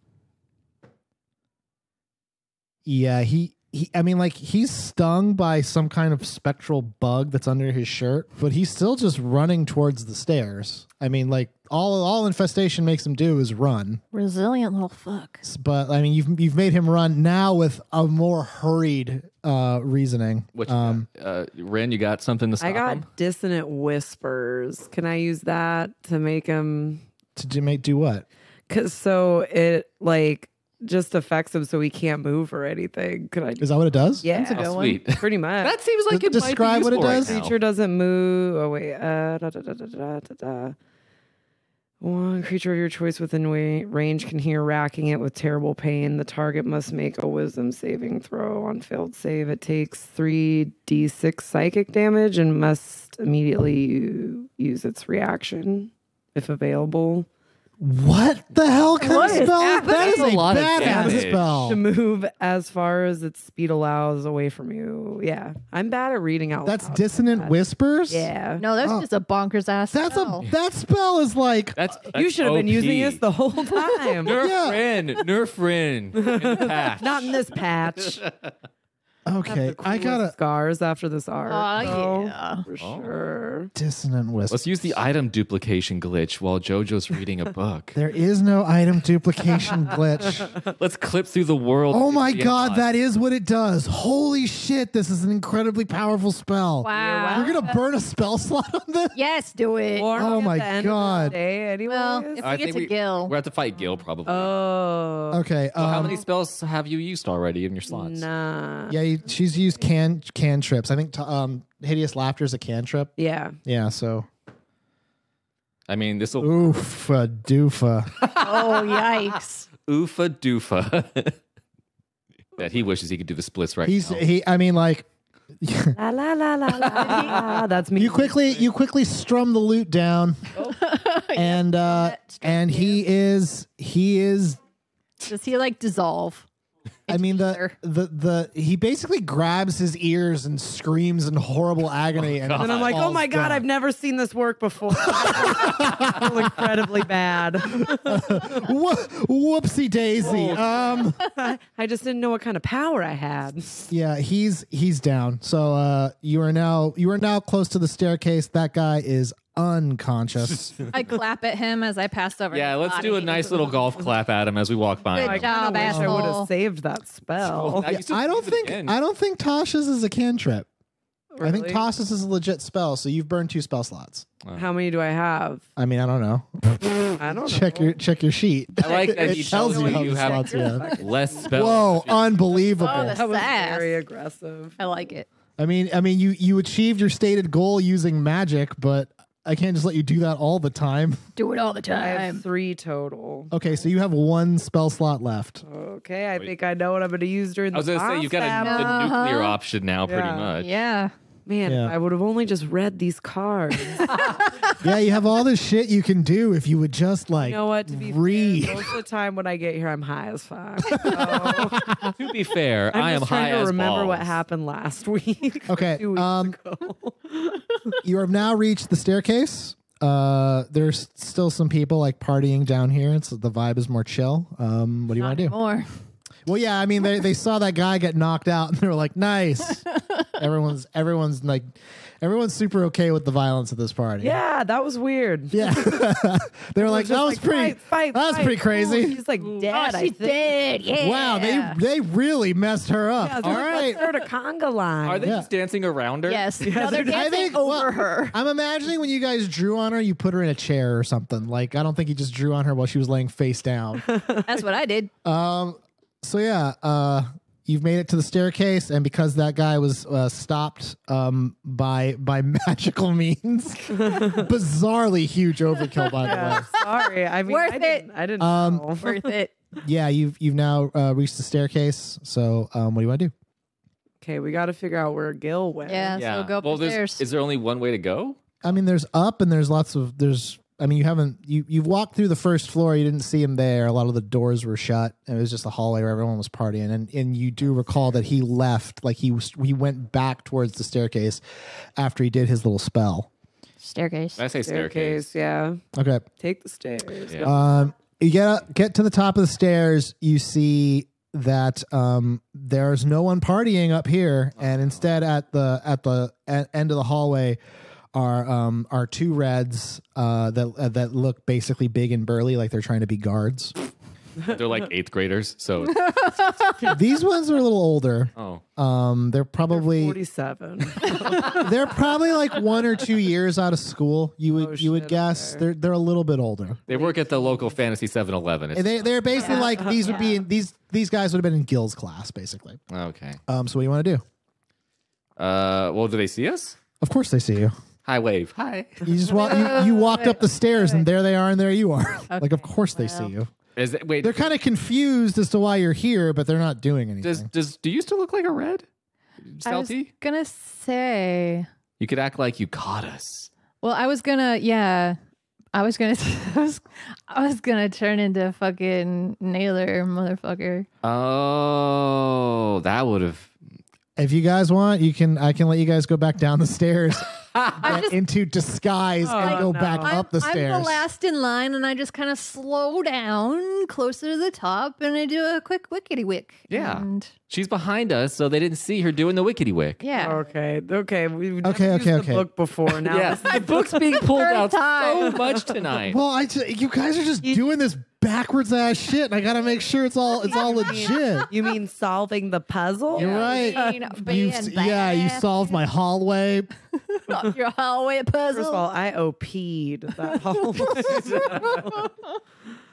Yeah, he he. I mean, like he's stung by some kind of spectral bug that's under his shirt, but he's still just running towards the stairs. I mean, like all all infestation makes him do is run. Resilient little fuck. But I mean, you've you've made him run now with a more hurried uh reasoning. Which you um, got? Uh, Wren, you got something to stop I got him? dissonant whispers. Can I use that to make him? to do, make do what? Cause so it like just affects him, so he can't move or anything. Could I? Is that what it does? yeah, That's a good Oh, one. sweet. pretty much. That seems like Des- it might be describe what it useful right does. creature doesn't move. Oh wait, uh, da, da, da, da, da, da, da. One creature of your choice within range can hear racking it with terrible pain. The target must make a wisdom saving throw. On failed save, it takes 3d6 psychic damage and must immediately use its reaction if available What the hell kind What of spell? happening? That is That's a a lot of badass damage. spell. to move as far as its speed allows away from you. Yeah, I'm bad at reading out. That's loud. dissonant Bad. whispers. Yeah. No, that's Oh. just a bonkers ass. That's spell. a that spell is like That's, you should have been using this the whole time. Nerf Yeah. Wren, Nerf Wren. in patch. Not in this patch. okay. I gotta scars after this art. Oh, though, yeah. for Oh. sure. dissonant whispers. Let's use the item duplication glitch while JoJo's reading a book. There is no item duplication glitch. Let's clip through the world. Oh my god, Amazon. that is what it does. Holy shit, this is an incredibly powerful spell. Wow. You're gonna burn a spell slot on this? Yes, do it. Or Oh my the end of the God. Day anyways. well, if I we get to we, Gil, We're at to fight Gil probably. oh. Okay. So how um, many spells have you used already in your slots? Nah. Yeah, you, she's used can cantrips. I think t- um, hideous laughter is a cantrip. Yeah. Yeah. So I mean, this will oofa doofa. oh yikes! oofa doofa. that he wishes he could do the splits right He's now. he. I mean, like La la la la la. That's me. you quickly you quickly strum the lute down, and uh, and he is he is. Does he like dissolve? I mean the ether? the the he basically grabs his ears and screams in horrible agony, and, and I'm like, oh my god, down. I've never seen this work before. I feel incredibly bad. Wha- whoopsie daisy. Um. I just didn't know what kind of power I had. Yeah, he's he's down. So uh you are now you are now close to the staircase. That guy is unconscious. I clap at him as I pass over. yeah, his let's do a body. nice little golf clap at him as we walk by. Good him. I job, oh, kinda I would have saved that spell. Now I don't think. I don't think Tasha's is a cantrip. I think Really? Tasha's is a legit spell, so you've burned two spell slots. How many do I have? I mean, I don't know. I don't check know. your check your sheet. I like that it he tells tells you you how you many have slots you have. less spells. Whoa, unbelievable! Oh, the That was sass. very aggressive. I like it. I mean, I mean, you you achieved your stated goal using magic, but I can't just let you do that all the time. Do it all the I have time. three total. Okay, so you have one spell slot left. Okay, I think I know what I'm going to use during the I was gonna say you've got boss a, battle. nuclear Uh-huh. option now, pretty Yeah. much. Yeah. Man, Yeah. I would have only just read these cards. Yeah, you have all this shit you can do if you would just like you know what? To be read. fair, most of the time when I get here, I'm high as fuck. So To be fair, I'm I am just high trying to as remember what happened last week. Okay, two weeks um, ago. you have now reached the staircase. Uh, there's still some people like partying down here. It's the vibe is more chill. Um, what do you want to do? More. Well, yeah, I mean, they, they saw that guy get knocked out, and they were like, "Nice." Everyone's everyone's like, everyone's super okay with the violence at this party. yeah, that was weird. yeah. they were like, "That was pretty. Fight, fight, that was fight. pretty crazy." Ooh, she's like dead. oh, she's dead. Yeah. Wow, they they really messed her up. Yeah, All right. Start a conga line. Are they Yeah. just dancing around her? Yes. no, they're I dancing think- over well, her. I'm imagining when you guys drew on her, you put her in a chair or something. Like I don't think you just drew on her while she was laying face down. That's what I did. Um. So yeah. Uh. You've made it to the staircase, and because that guy was uh, stopped um, by by magical means, bizarrely huge overkill. By the way, sorry. I mean, Worth I it. didn't, I didn't Um, know. Worth it. yeah, you've you've now uh, reached the staircase. So, um, what do you want to do? Okay, we got to figure out where Gil went. Yeah. Yeah. So go up well, the stairs. is there only one way to go? I mean, there's up and there's lots of there's. I mean, you haven't you you've walked through the first floor. You didn't see him there. A lot of the doors were shut. And it was just a hallway where everyone was partying. And and you do recall that he left, like he was he went back towards the staircase after he did his little spell. Staircase. I say staircase. Staircase, yeah. Okay. Take the stairs. Yeah. Um, you get up, get to the top of the stairs. You see that um, there's no one partying up here, and instead at the at the at end of the hallway are um, are two reds uh, that uh, that look basically big and burly, like they're trying to be guards. They're like eighth graders. So, These ones are a little older. oh, Um, they're probably 47. they're probably like one or two years out of school. You would Oh, you would shit, guess okay. they're they're a little bit older. they work at the local fantasy 7-Eleven. It's- And they they're basically like these would be in, these these guys would have been in Gil's class basically. okay. Um, so what do you want to do? Uh, well, do they see us? Of course they see you. Hi, wave. Hi. You just walk. You, you walked up the stairs, and there they are, and there you are. like, of course they see you. Is it, wait? They're kind of confused as to why you're here, but they're not doing anything. does does do you still look like a red? I was Stealthy. gonna say. You could act like you caught us. Well, I was gonna. Yeah. I was gonna. I was, I was gonna turn into fucking nailer motherfucker. Oh, that would have. If you guys want, you can. I can let you guys go back down the stairs, get just- into disguise, oh, and Oh, go no. back I'm- up the stairs. I'm the last in line, and I just kind of slow down closer to the top, and I do a quick wickety wick. Yeah. And She's behind us, so they didn't see her doing the wickety wick. yeah. okay, okay. We've Okay, never used okay, the okay. book before. Now Yeah, this my book's being pulled Third out so much tonight. well, I you guys are just doing this backwards ass shit, and I gotta make sure it's all it's all legit. You mean solving the puzzle? You're right. Being- being You've, yeah, you bad. solved my hallway. your hallway puzzle. First of all, I OP'd that whole.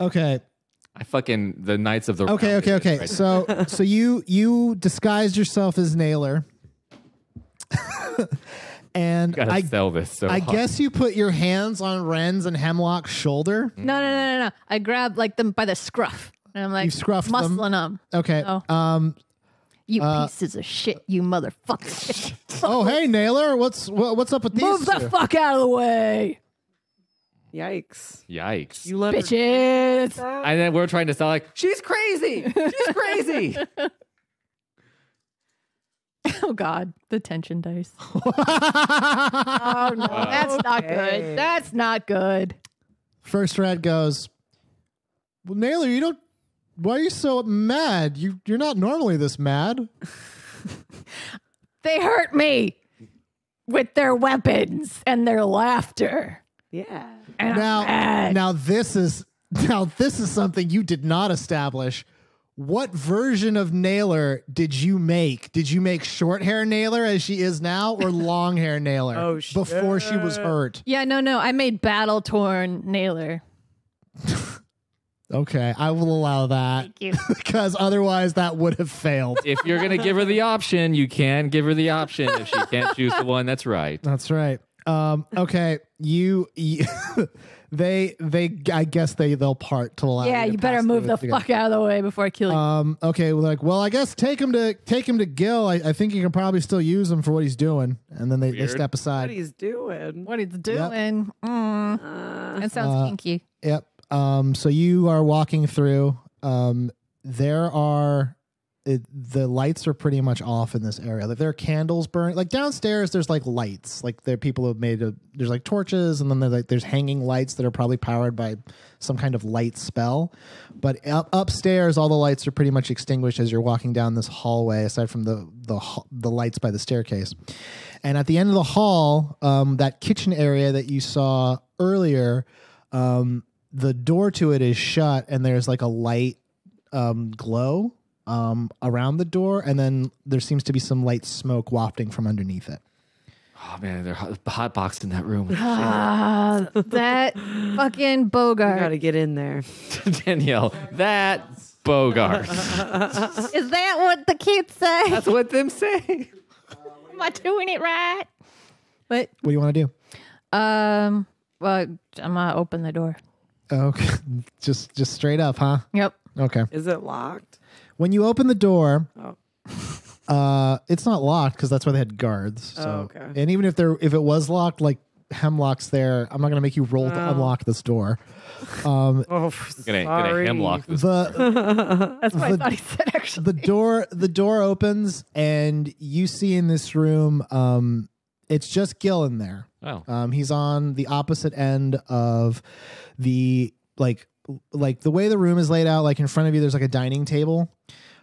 Okay, I fucking the Knights of the okay, Round okay, Table okay. right So, so you you disguised yourself as Nailer, and Gotta I sell this. So I hard. guess you put your hands on Wren's and Hemlock's shoulder. no, no, no, no, no. I grabbed like them by the scruff, and I'm like, You scruffed them? muscling them. Okay. Oh. Um. You pieces of shit, you motherfuckers. Oh, hey, Nailer. What's what, what's up with these? Move the two? fuck out of the way, Yikes! Yikes! You let bitches. that? and then we're trying to sound like she's crazy. She's crazy. Oh God, the tension dice. oh no, that's not good. That's not good. First red goes. Well, Nailer, you don't. Why are you so mad? You you're not normally this mad. They hurt me with their weapons and their laughter. Yeah. And Now, I'm mad. now this is now this is something you did not establish. What version of Nailer did you make? Did you make short hair Nailer as she is now, or long hair Nailer Oh, before she was hurt? Yeah, no, no. I made battle torn nailer. Okay, I will allow that Thank you. because otherwise that would have failed. If you're gonna give her the option, you can give her the option. If she can't choose the one, that's right. That's right. Um, okay, you, you they they I guess they they'll part to allow. yeah, to you better pass move the it fuck out of the way before I kill you. Um. Okay. Well, like, well, I guess take him to take him to Gil. I, I think you can probably still use him for what he's doing, and then they, they Weird. step What he's doing. what he's doing? Mm, Uh, that sounds Uh, kinky. Yep. Um. So you are walking through. Um. There are. It, the lights are pretty much off in this area. Like there are candles burning. Like downstairs, there's like lights. Like there, are people have made a. There's like torches, and then there's like there's hanging lights that are probably powered by some kind of light spell. But up, upstairs, all the lights are pretty much extinguished as you're walking down this hallway. Aside from the the the lights by the staircase, and at the end of the hall, um, that kitchen area that you saw earlier, um, the door to it is shut, and there's like a light um, glow um, around the door, and then there seems to be some light smoke wafting from underneath it. Oh man, they're hot, hot boxed in that room. Ah, that fucking you Bogart. got to get in there. Danielle, that Bogart. Is that what the kids say? That's what them say. Am I doing it right? But What do you want to do? um, well, I'm gonna open the door. Okay, just just straight up, huh? Yep. Okay. Is it locked? When you open the door, Oh. uh, it's not locked because that's why they had guards. So, Oh, okay. and even if there if it was locked, like Hemlock's there, I'm not gonna make you roll to Oh. unlock this door. Um, Oh, Gonna, sorry. gonna hemlock this. the That's what The- I thought he said. Actually, the door the door opens and you see in this room um it's just Gil in there. Oh, Um he's on the opposite end of the like like the way the room is laid out like in front of you there's like a dining table.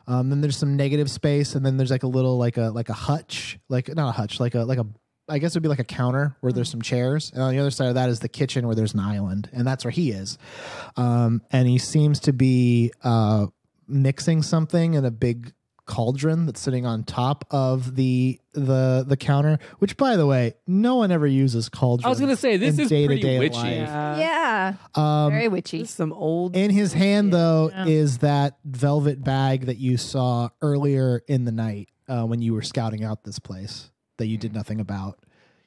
Um then there's some negative space and then there's like a little like a like a hutch, like not a hutch, like a like a I guess it would be like a counter where there's some chairs, and on the other side of that is the kitchen where there's an island, and that's where he is. Um, and he seems to be uh, mixing something in a big cauldron that's sitting on top of the the the counter. Which, by the way, no one ever uses cauldron. I was gonna say this is pretty day-to-day witchy. life. Yeah. yeah, Um, very witchy. Some old. in his hand, though, Yeah. is that velvet bag that you saw earlier in the night uh, when you were scouting out this place that you did nothing about.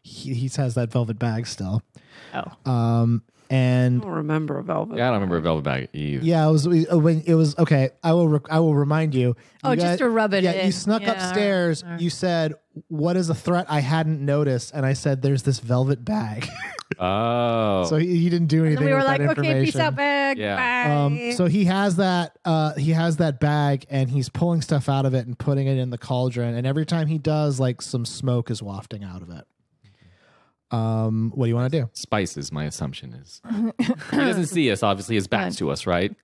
He, he has that velvet bag still. Oh, Um, I and don't remember a velvet. yeah, I don't remember a velvet bag either. yeah, it was uh, when it was okay. I will re- I will remind you. Oh, You just guys- to rub it Yeah, in. you snuck Yeah, all right, upstairs. all right. You said, "What is a threat I hadn't noticed?" And I said, "There's this velvet bag." Oh, so he, he didn't do and anything. then we were with like, that okay, peace information. out, bag. Yeah. Bye. Um, so he has that uh, he has that bag and he's pulling stuff out of it and putting it in the cauldron and every time he does like some smoke is wafting out of it um what do you want to do Spices, my assumption is. he doesn't see us. Obviously, his back's to us, right?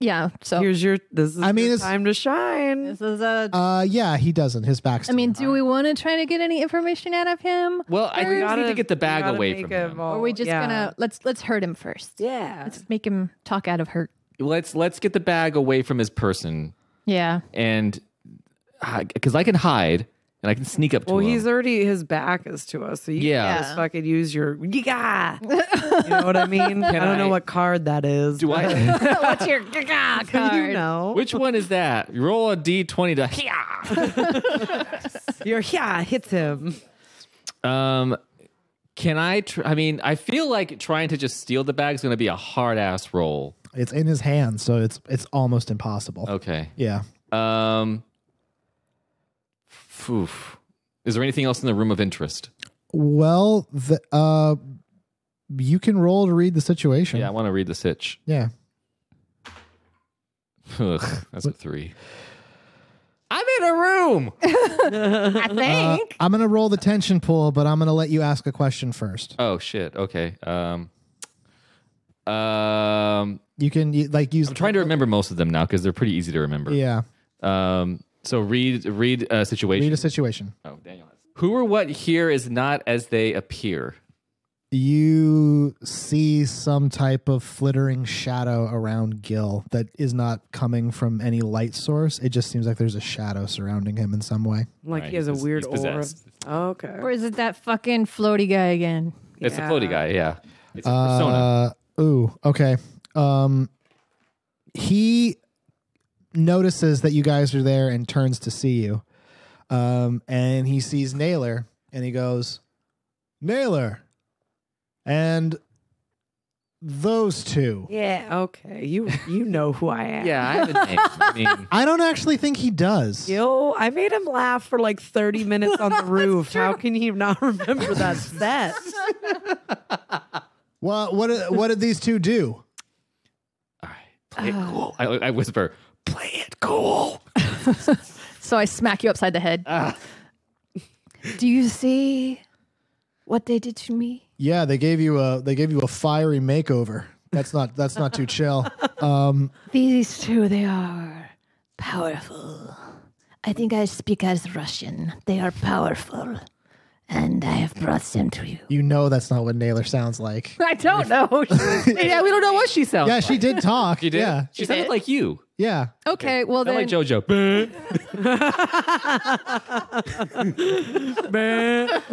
yeah. So Here's your. This is. I mean, your it's- time to shine. this is a. uh yeah he doesn't his back's I to mean, you. do we want to try to get any information out of him, Well, I think we gotta- need to get the bag away from a him. or are we just yeah. gonna let's let's hurt him first? Yeah. Let's make him talk out of hurt. Let's let's get the bag away from his person, Yeah. and because I can hide and I can sneak up to Well, him. he's already his back is to us, so you Yeah. can just fucking use your yeah. you know what I mean? I don't I- know what card that is. Do I? What's your gaga you know? Which one is that? You roll a d twenty to. Your yeah hits him. Um, can I? Tr- I mean, I feel like trying to just steal the bag is going to be a hard ass roll. it's in his hand so it's it's almost impossible Okay. yeah Um. Phew. Is there anything else in the room of interest? well the uh you can roll to read the situation Yeah, I want to read the sitch. yeah Ugh, that's a three. I'm in a room. I Uh, think. i'm gonna roll the tension pool but i'm gonna let you ask a question first Oh shit. Okay. Um. Um. you can you, like use I'm trying to remember most of them now because they're pretty easy to remember. yeah Um. So read read a situation. read a situation oh, Daniel. has- Who or what here is not as they appear. you see some type of flittering shadow around Gil that is not coming from any light source. It just seems like there's a shadow surrounding him in some way. Like Right, he has a he's- weird he's aura. possessed. okay. Or is it that fucking floaty guy again? It's Yeah. a floaty guy, yeah. It's a persona. Uh, ooh, okay. Um, he notices that you guys are there and turns to see you. Um, and he sees Naylor and he goes, Naylor, and those two. Yeah. Okay. You you know who I am. Yeah, I have a name. I mean, I don't actually think he does. Yo, I made him laugh for like 30 minutes on the roof. How can he not remember that set? Well, what did- what did these two do? all right, play it cool. I, I whisper, play it cool. So I smack you upside the head. Ah. Do you see what they did to me? Yeah, they gave you a they gave you a fiery makeover. That's not that's not too chill. Um, These two, they are powerful. I think I speak as Russian. They are powerful. And I have brought them to you. you know that's not what Naylor sounds like. I don't know. yeah, we don't know what she sounds Yeah, like. she did talk. You did? Yeah, She sounded did? like you. Yeah. okay, well Not then. like JoJo.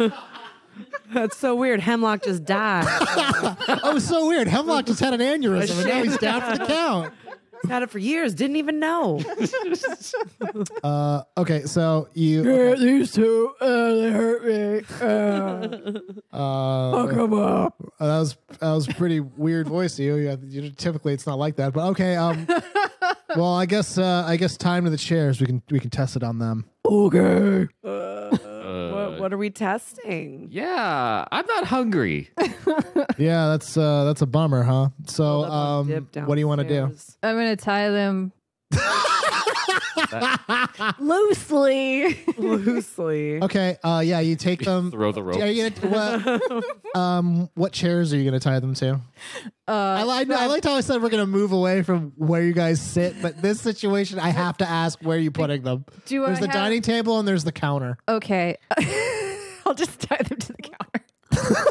That's so weird. Hemlock just died. Oh, so weird. Hemlock just had an aneurysm and now he's down for the count. He's had it for years. Didn't even know. Uh, okay, so you Yeah, these two, uh, they hurt me. uh, come up. that was that was pretty weird voice to you. Yeah, you. Typically, it's not like that, but okay. Um, well, I guess uh, I guess time to the chairs. We can we can test it on them. Okay. What, what are we testing? Yeah, I'm not hungry. Yeah, that's uh, that's a bummer, huh? So, Hold up on um, what do you want to do? I'm going to tie them loosely. Loosely. Okay, uh, yeah, you take them. Throw the rope. Are you gonna, what, um, what chairs are you gonna tie them to? I, li- I liked how I said we're gonna move away from where you guys sit, but this situation, I have to ask where are you putting them. Do There's I the have- dining table and there's the counter. Okay. I'll just tie them to the counter.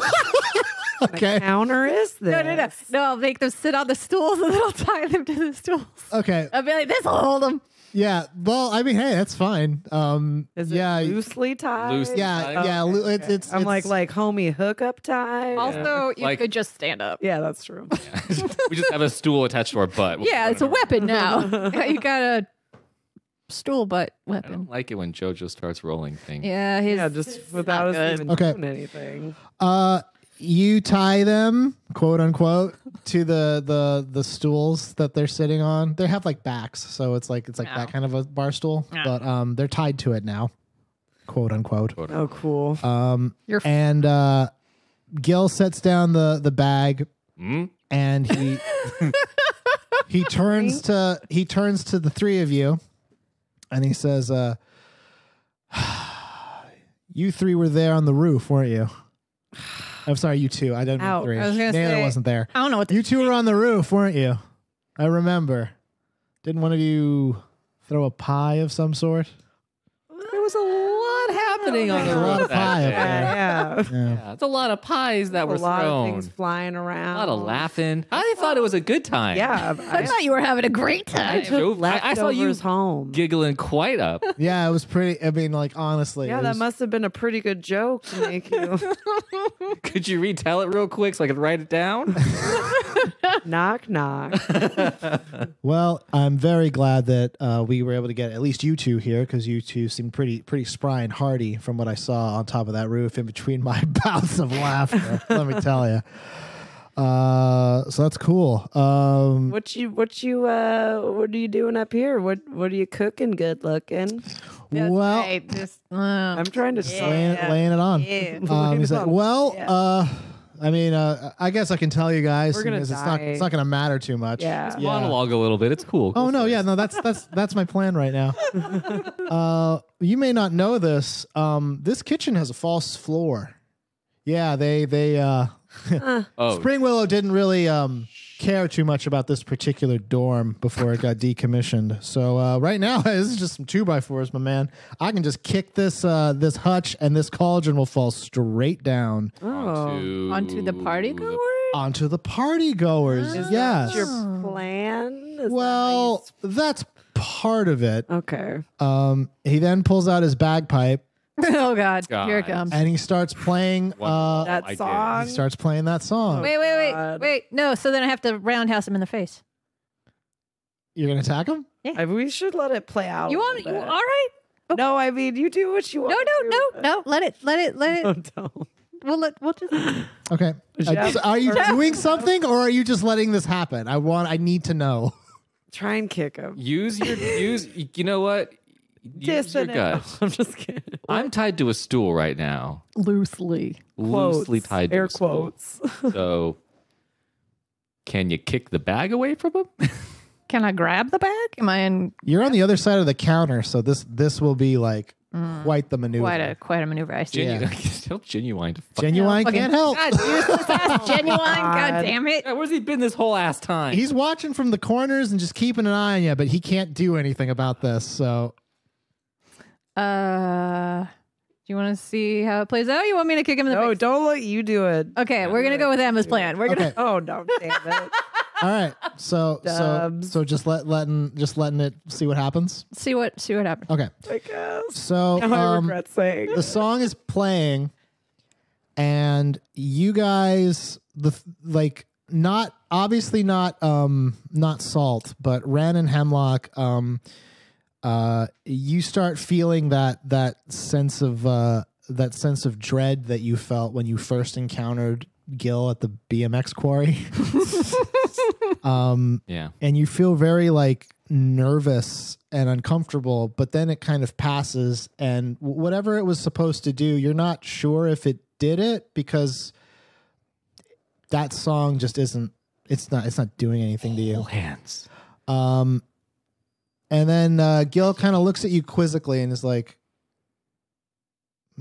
Okay. Counter is this? No, no, no. No, I'll make them sit on the stools and then I'll tie them to the stools. Okay. I'll be like, this will hold them. Yeah. Well, I mean, hey, that's fine. Um. Is it yeah. loosely tied? Loose- Yeah. Yeah. Okay, lo- It's. okay. It's. I'm like it's- like homie hookup tie. Also, you Like- could just stand up. yeah, that's true. we just have a stool attached to our butt. We'll Yeah, it's a weapon now. you got a stool butt our- I weapon. don't like it when JoJo starts rolling things. Yeah, his, yeah, just without us good. even Okay. doing anything. Uh, you tie them, quote unquote, to the the the stools that they're sitting on. They have like backs, so it's like it's like No. that kind of a bar stool, No. but um, they're tied to it now, quote unquote. Oh, cool. Um, You're- and uh, Gil sets down the the bag, Hmm? and he he turns to he turns to the three of you, and he says, uh, "You three were there on the roof, weren't you?" I'm sorry, you two. I didn't mean three. I was gonna Naylor say- wasn't there. I don't know what the You two were on the roof, weren't you? I remember. Didn't one of you throw a pie of some sort? There was a lot happening on the There's a lot of pie that up day. there. yeah. Yeah. Yeah, it's a lot of pies that A were lot of thrown. things flying around. a lot of laughing. I thought it was a good time. Yeah, I I, thought you were having a great I, time. drove, I, I saw you leftovers home. giggling quite up. Yeah, it was pretty. I mean, like honestly, Yeah, it that was- must have been a pretty good joke to make you Could you retell it real quick so I could write it down? knock knock. Well, I'm very glad that uh, we were able to get at least you two here because you two seemed pretty pretty spry and hardy from what I saw on top of that roof in between my bouts of laughter. let me tell you. Uh, so that's cool. Um, What you what you uh what are you doing up here? What what are you cooking good looking? well, Hey, just, uh, I'm trying to laying, laying it on. yeah. Um, he's like, well, Yeah. uh, I mean, uh, I guess I can tell you guys. We're gonna because it's not die. it's not going to matter too much. Yeah. Monologue a little bit. It's cool. Oh no, yeah, no, that's that's that's my plan right now. uh, you may not know this. Um, this kitchen has a false floor. Yeah, they they uh Oh, Spring Willow didn't really um care too much about this particular dorm before it got decommissioned. So uh, right now, this is just some two by fours, my man. I can just kick this uh, this hutch, and this cauldron will fall straight down Oh. onto, Onto the party goer? onto the party goers. Is yes. that your plan? Is that how you well, s- that's part of it. okay. Um, he then pulls out his bagpipe oh God. Here it comes. and he starts playing. Uh, That I did. song. he starts playing that song. Wait, wait, wait, God. wait. No, so then I have to roundhouse him in the face. You're gonna attack him? I, we should let it play out. You a want? little You, bit. all right. No, I mean you do what you want. No, want. no, no, no. Let it. Let it. Let it. no. Don't. We'll let. We'll just. Okay. Uh, Jeff- so are you doing something, or are you just letting this happen? I want. I need to know. Try and kick him. Use your use. You know what? Use your Dissonant. guts. I'm just kidding. I'm tied to a stool right now, Loosely. loosely Quotes, tied. Air to a stool. quotes. So, can you kick the bag away from him? Can I grab the bag? Am I in You're on the other side of the counter, so this this will be like mm. quite the maneuver. quite a quite a maneuver? I see. Genu- Yeah. Still genuine. To fuck. Genuine Fucking- can't help. God, useless ass genuine. God damn it. Yeah, where's he been this whole ass time? He's watching from the corners and just keeping an eye on you, but he can't do anything about this. So Uh, do you want to see how it plays out? You want me to kick him in the No, face? don't let you do it. Okay, we're gonna go with Emma's plan. We're gonna. okay, Oh no, damn it. all right. So so Dubs. so just let letting just letting it see what happens. see what see what happens. Okay. I guess. So Now I um, regret saying. the song is playing and you guys the like not obviously not um not salt but wren and hemlock um uh you start feeling that that sense of uh that sense of dread that you felt when you first encountered gil at the bmx quarry um yeah. and you feel very like nervous and uncomfortable but then it kind of passes and w- whatever it was supposed to do you're not sure if it did it because that song just isn't it's not it's not doing anything to you hands. um and then uh gil kind of looks at you quizzically and is like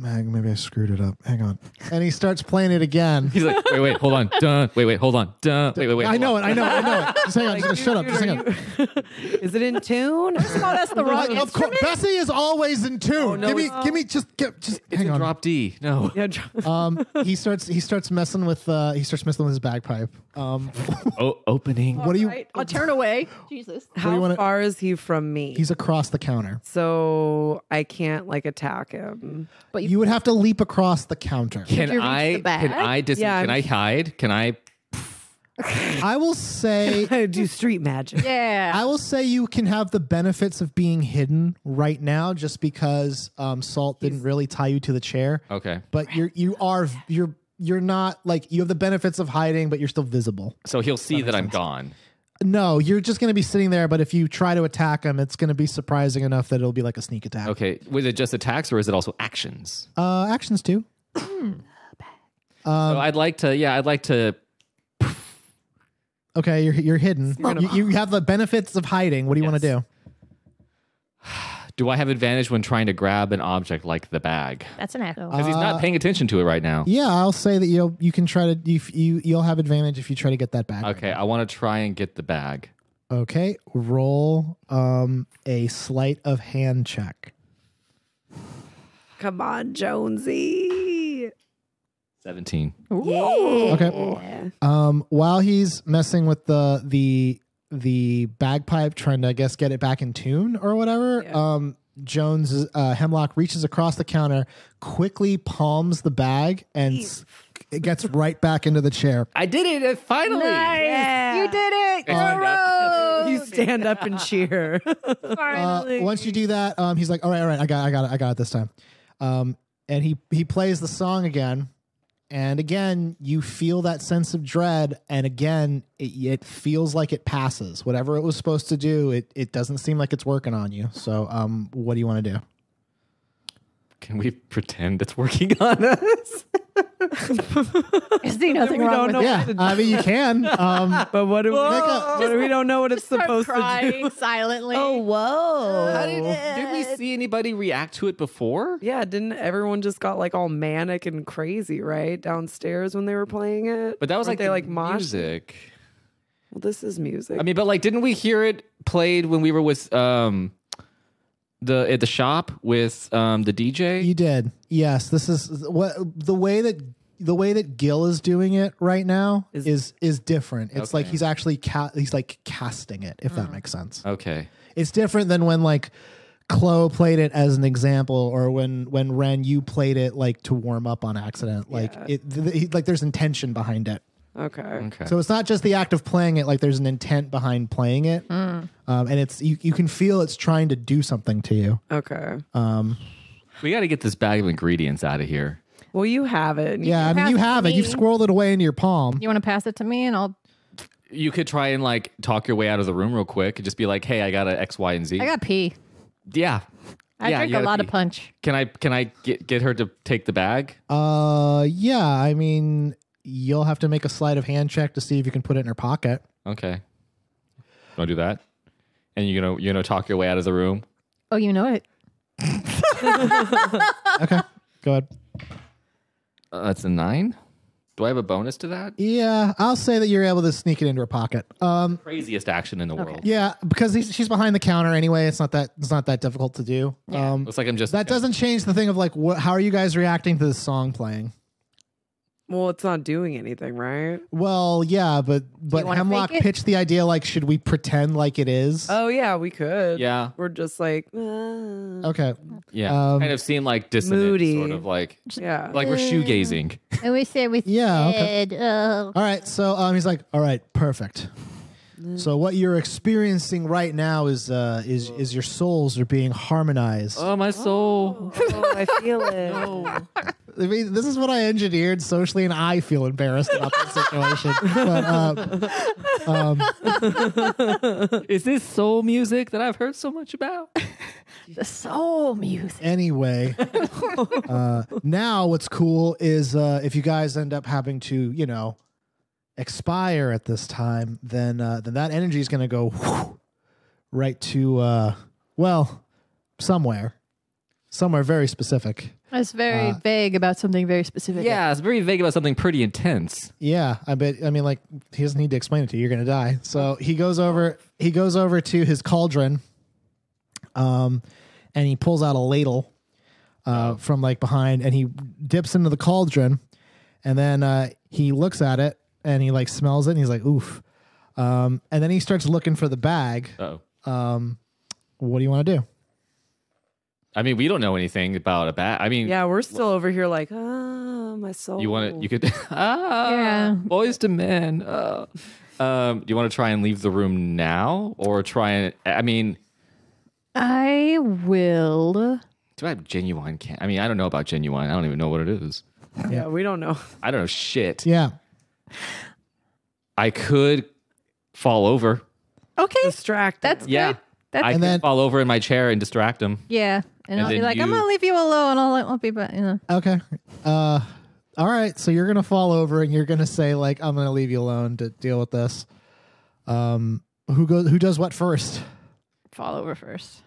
Mag, maybe I screwed it up. Hang on. And he starts playing it again. He's like, wait, wait, hold on. Dun. Wait, wait, hold on. Dun. Wait, wait, wait. I know on. it. I know it. I know it. Just hang on. Just shut up. Just hang on. Is it in tune? Oh, that's the wrong Like, of course, Bessie is always in tune. no, give me, it's- give me, just, get, just It's hang a on. drop D. No. yeah. dr- Um, he starts, he starts messing with, uh, he starts messing with his bagpipe. Um, Oh, opening. what do you? Right, I'll turn away. Jesus. How wanna- far is he from me? He's across the counter. so I can't like attack him. But you, You would have to leap across the counter. Can you reach I? the bag? Can I? Dis- Yeah, can I'm- I hide? Can I? I will say, I do street magic. yeah. I will say you can have the benefits of being hidden right now, just because um, Salt didn't really tie you to the chair. Okay. But you're, you are, you're, you're not like you have the benefits of hiding, but you're still visible. So he'll see that, I'm gone. No, you're just going to be sitting there. But if you try to attack him, it's going to be surprising enough that it'll be like a sneak attack. Okay. Was it just attacks or is it also actions? Uh, actions too. so I'd like to. Yeah, I'd like to. Okay, you're you're hidden. You, you have the benefits of hiding. What do you want to do? Do I have advantage when trying to grab an object like the bag? That's an echo. Because he's not paying attention to it right now. Yeah, I'll say that you'll you can try to you you you'll have advantage if you try to get that bag. Okay, I want to try and get the bag. Okay, roll um a sleight of hand check. Come on, Jonesy. 17. Yeah. Okay. Um, while he's messing with the the the bagpipe, trying to I guess get it back in tune or whatever, Yeah. um, Jones uh, Hemlock reaches across the counter, quickly palms the bag, and s- it gets right back into the chair. I did it uh, finally. Yeah. You did it. Stand up. You stand up and cheer. Uh, once you do that, um, he's like, "All right, all right, I got, I got it, I got it this time." Um, and he he plays the song again, and again you feel that sense of dread, and again it, it feels like it passes. Whatever it was supposed to do, it it doesn't seem like it's working on you. So, um, what do you want to do? Can we pretend it's working on us? Is there nothing We wrong don't with know that? Yeah, I mean you can. Um, But what do we, a- what do we don't know what it's Start supposed to crying do? silently. Oh, whoa. How did, did we see anybody react to it before? Yeah, didn't everyone just got like all manic and crazy, right? Downstairs when they were playing it? But that was Weren't like they the like mosh? music. Well, this is music. I mean, but like, didn't we hear it played when we were with um the at the shop with um the DJ? You did. Yes, this is what the way that the way that Gil is doing it right now Is- is is, different. It's like he's actually ca- he's like casting it, if that makes sense. Okay. It's different than when like Chloe played it as an example, or when when Wren you played it like to warm up on accident. Like Yeah. it, th- th- like there's intention behind it. Okay. Okay. So it's not just the act of playing it; like there's an intent behind playing it, um, and it's you, you can feel it's trying to do something to you. Okay. Um, we got to get this bag of ingredients out of here. Well, you have it. you yeah, I mean you it have it. You've me. squirreled it away into your palm. You want to pass it to me and I'll. You could try and like talk your way out of the room real quick and just be like, "Hey, I got a X, Y, and Z." I got P. yeah. I Yeah, drink a lot pee. of punch. Can I can I get get her to take the bag? Uh, yeah. I mean, you'll have to make a sleight of hand check to see if you can put it in her pocket. Okay. Want to do that? And you're gonna you're gonna talk your way out of the room. Oh, you know it. Okay, go ahead. Uh, that's a nine. Do I have a bonus to that? Yeah, I'll say that you're able to sneak it into her pocket. Um, Craziest action in the world. yeah, because he's, she's behind the counter anyway. It's not that it's not that difficult to do. Um, Looks like I'm just that doesn't change the thing of like, what? How are you guys reacting to this song playing? Well, it's not doing anything, right? Well, yeah, but but Hemlock pitched the idea like, should we pretend like it is? Oh yeah, we could. Yeah. We're just like, uh, okay. Yeah. Um, kind of seem like dissonant, Moody. sort of like yeah. like we're shoegazing. And we say we Yeah, okay. said, uh, All right. So um, he's like, all right, perfect. So what you're experiencing right now is uh, is is your souls are being harmonized. Oh my soul. oh, I feel it. I mean, this is what I engineered socially, and I feel embarrassed about this situation. but uh, um, Is this soul music that I've heard so much about? the soul music. anyway, uh, now what's cool is uh, if you guys end up having to, you know, expire at this time, then uh, then that energy is going to go whew, right to uh, well, somewhere, somewhere very specific. It's very Uh, vague about something very specific. Yeah, it's very vague about something pretty intense. Yeah, I bet. I mean, like he doesn't need to explain it to you. You're gonna die. So he goes over. He goes over to his cauldron, um, and he pulls out a ladle, uh, from like behind, and he dips into the cauldron, and then uh, he looks at it and he like smells it, and he's like, "Oof," um, and then he starts looking for the bag. Oh. Um, what do you want to do? I mean, we don't know anything about a bat. I mean, Yeah, we're still over here like, ah, my soul. you want to, you could, ah, Yeah. Boyz II Men. Uh, um, do you want to try and leave the room now or try and, I mean, I will. do I have genuine? Can I mean, I don't know about genuine. I don't even know what it is. Yeah, we don't know. I don't know shit. Yeah, I could fall over. Okay. Distract. That's. Yeah. good. That's I And then- fall over in my chair and distract him. yeah. And, And I'll be then like, I'm gonna leave you alone. I'll, I'll be back. You know. Okay. Uh, all right. So you're gonna fall over and you're gonna say like, "I'm gonna leave you alone to deal with this." Um, who goes? Who does what first? Fall over first.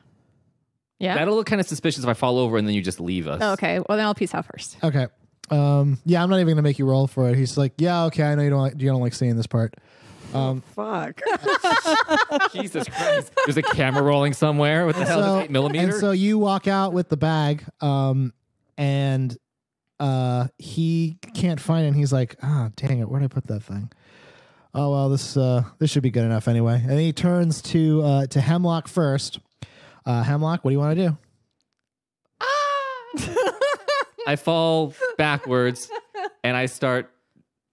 Yeah. That'll look kind of suspicious if I fall over and then you just leave us. Oh, okay. Well, then I'll peace out first. Okay. Um, yeah, I'm not even gonna make you roll for it. He's like, "Yeah, okay, I know you don't like you don't like seeing this part." Um, Fuck. Jesus Christ. There's a camera rolling somewhere. What the hell so is 8 millimeter? and so you walk out with the bag, um, and uh, he can't find it. And he's like, "Ah, dang it, where did I put that thing?" Oh well, this uh, this should be good enough anyway. And he turns to uh, to Hemlock first. Uh, Hemlock, what do you want to do? Ah! I fall backwards and I start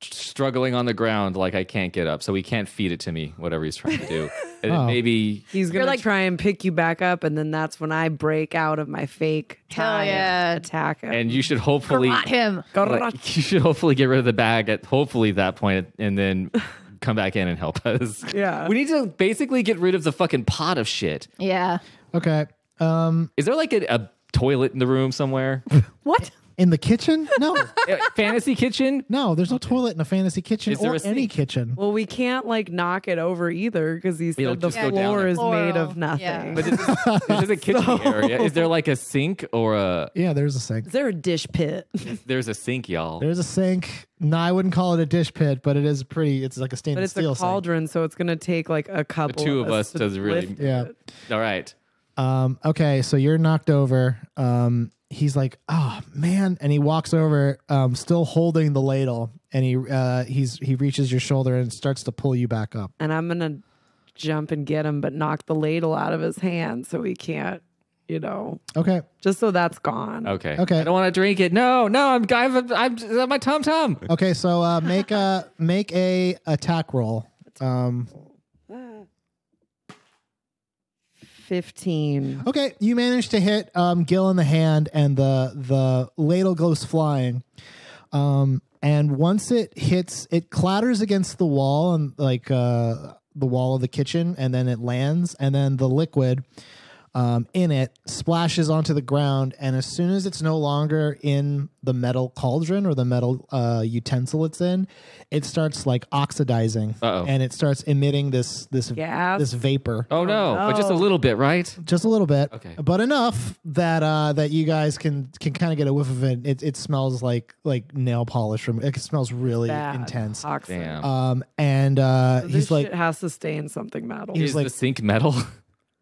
struggling on the ground like I can't get up. So he can't feed it to me, whatever he's trying to do. And Oh. maybe He's gonna like- try and pick you back up, and then that's when I break out of my fake Hell tie yeah. attack him. and you should hopefully Garrot him. like, you should hopefully get rid of the bag at hopefully that point and then come back in and help us. Yeah. We need to basically get rid of the fucking pot of shit. Yeah. Okay. Um, Is there like a, a toilet in the room somewhere? What? In the kitchen? No, Fantasy kitchen? no. There's no toilet in a fantasy kitchen Is there or a any sink? kitchen. Well, we can't like knock it over either because he It'll said the just go down floor there. is made of nothing. yeah. But this is, this is a kitchen area. Is there like a sink or a? Yeah, there's a sink. Is there a dish pit? There's a sink, y'all. There's a sink. No, I wouldn't call it a dish pit, but it is pretty. It's like a but stainless it's steel a cauldron, so it's gonna take like a couple. two of us to really- lift Yeah. it. All right. Um, okay, so you're knocked over. Um, he's like, "Oh man," and he walks over, um, still holding the ladle, and he uh, he's he reaches your shoulder and starts to pull you back up. And I'm gonna jump and get him, but knock the ladle out of his hand so he can't. You know, Okay, just so that's gone. Okay. Okay. I don't want to drink it. No, no. I'm. I'm. I'm, I'm my tom tom. okay. So uh, make a make a attack roll. Um, Fifteen. Okay, you manage to hit um, Gil in the hand, and the the ladle goes flying. Um, and once it hits, it clatters against the wall and like uh, the wall of the kitchen, and then it lands, and then the liquid um, in it splashes onto the ground. And as soon as it's no longer in the metal cauldron or the metal uh, utensil it's in, it starts like oxidizing, Uh-oh. and it starts emitting this this Gas? this vapor Oh no, but just a little bit, right? just a little bit, Okay. but enough that uh, that you guys can can kind of get a whiff of it. It, it smells like like nail polish from. It smells really Bad. intense. Toxic. Damn. Um, and uh, This he's like, shit has to stay in something metal. he's Is like- the sink metal?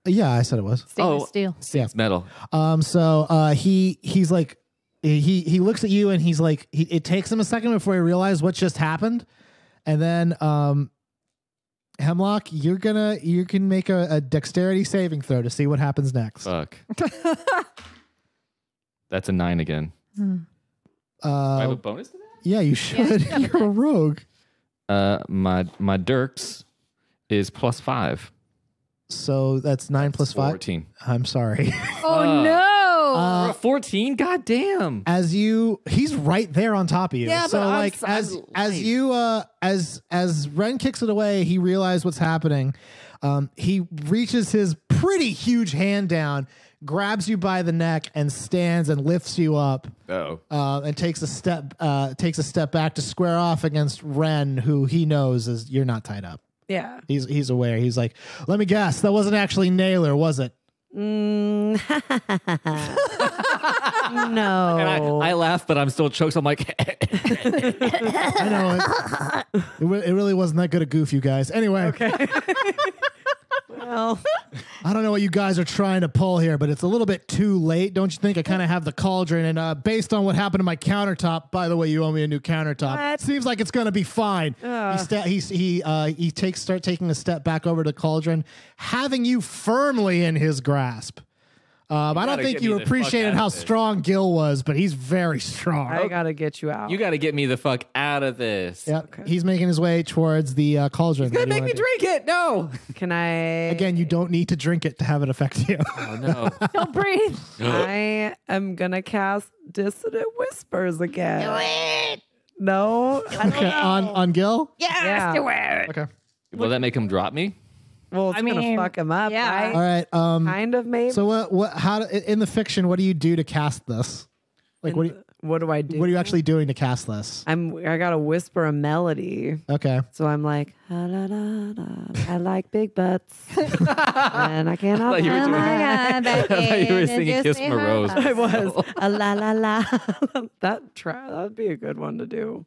yeah, I said it was. Stainless Oh. steel. Sink's metal. Um, so uh, he he's like, he he looks at you and he's like, he, it takes him a second before he realizes what just happened, and then um. Hemlock, you're gonna you can make a, a dexterity saving throw to see what happens next. Fuck. That's a nine again. Hmm. Do I have Uh, a bonus to that? yeah, you should. you're a rogue. Uh, my my dex is plus five. So that's nine plus five. Fourteen. I'm sorry. Oh Uh, no! Uh, Fourteen. God damn. as you, he's right there on top of you. Yeah, so but I'm like s- as I'm as light. you uh as as Wren kicks it away, he realizes what's happening. Um, he reaches his pretty huge hand down, grabs you by the neck, and stands and lifts you up. Oh. Uh, and takes a step uh, takes a step back to square off against Wren, who he knows is you're not tied up. Yeah. He's he's aware. He's like, let me guess, that wasn't actually Naylor, was it? Mm. And I, no. I laugh, but I'm still choked. So I'm like, I know it. It, re- it really wasn't that good a goof, you guys. Anyway, well, I don't know what you guys are trying to pull here, but it's a little bit too late, don't you think? I kind of have the cauldron, and uh, based on what happened to my countertop, by the way, you owe me a new countertop. What? Seems like it's gonna be fine. He sta- he he uh, he takes start taking a step back over to the cauldron, having you firmly in his grasp. Um, I don't think you me the fuck appreciated how strong Gil was, but he's very strong. I gotta get you out. you got to get me the fuck out of this. Yep. He's making his way towards the uh, cauldron. Gonna What do you make me wanna do? drink it. No. Can I? Again, you don't need to drink it to have it affect you. Oh no. Don't breathe. I am gonna cast dissonant whispers again. No, I don't okay, know. on on Gil. Yeah. do it. Okay. Will that make him drop me? Well, it's I gonna mean, fuck him up, yeah. All right? right. Um. Kind of, maybe. So what? What? How? do- In the fiction, what do you do to cast this? Like, what? Do you, what do I do? what are you actually doing to cast this? I'm. I gotta whisper a melody. Okay. So I'm like, "Ah, la, la, la, I like big butts, and I cannot. thought you were Oh doing- my God, I thought you were Becky, singing Kiss say My Rose. thoughts? I was a la la la. that try that'd be a good one to do.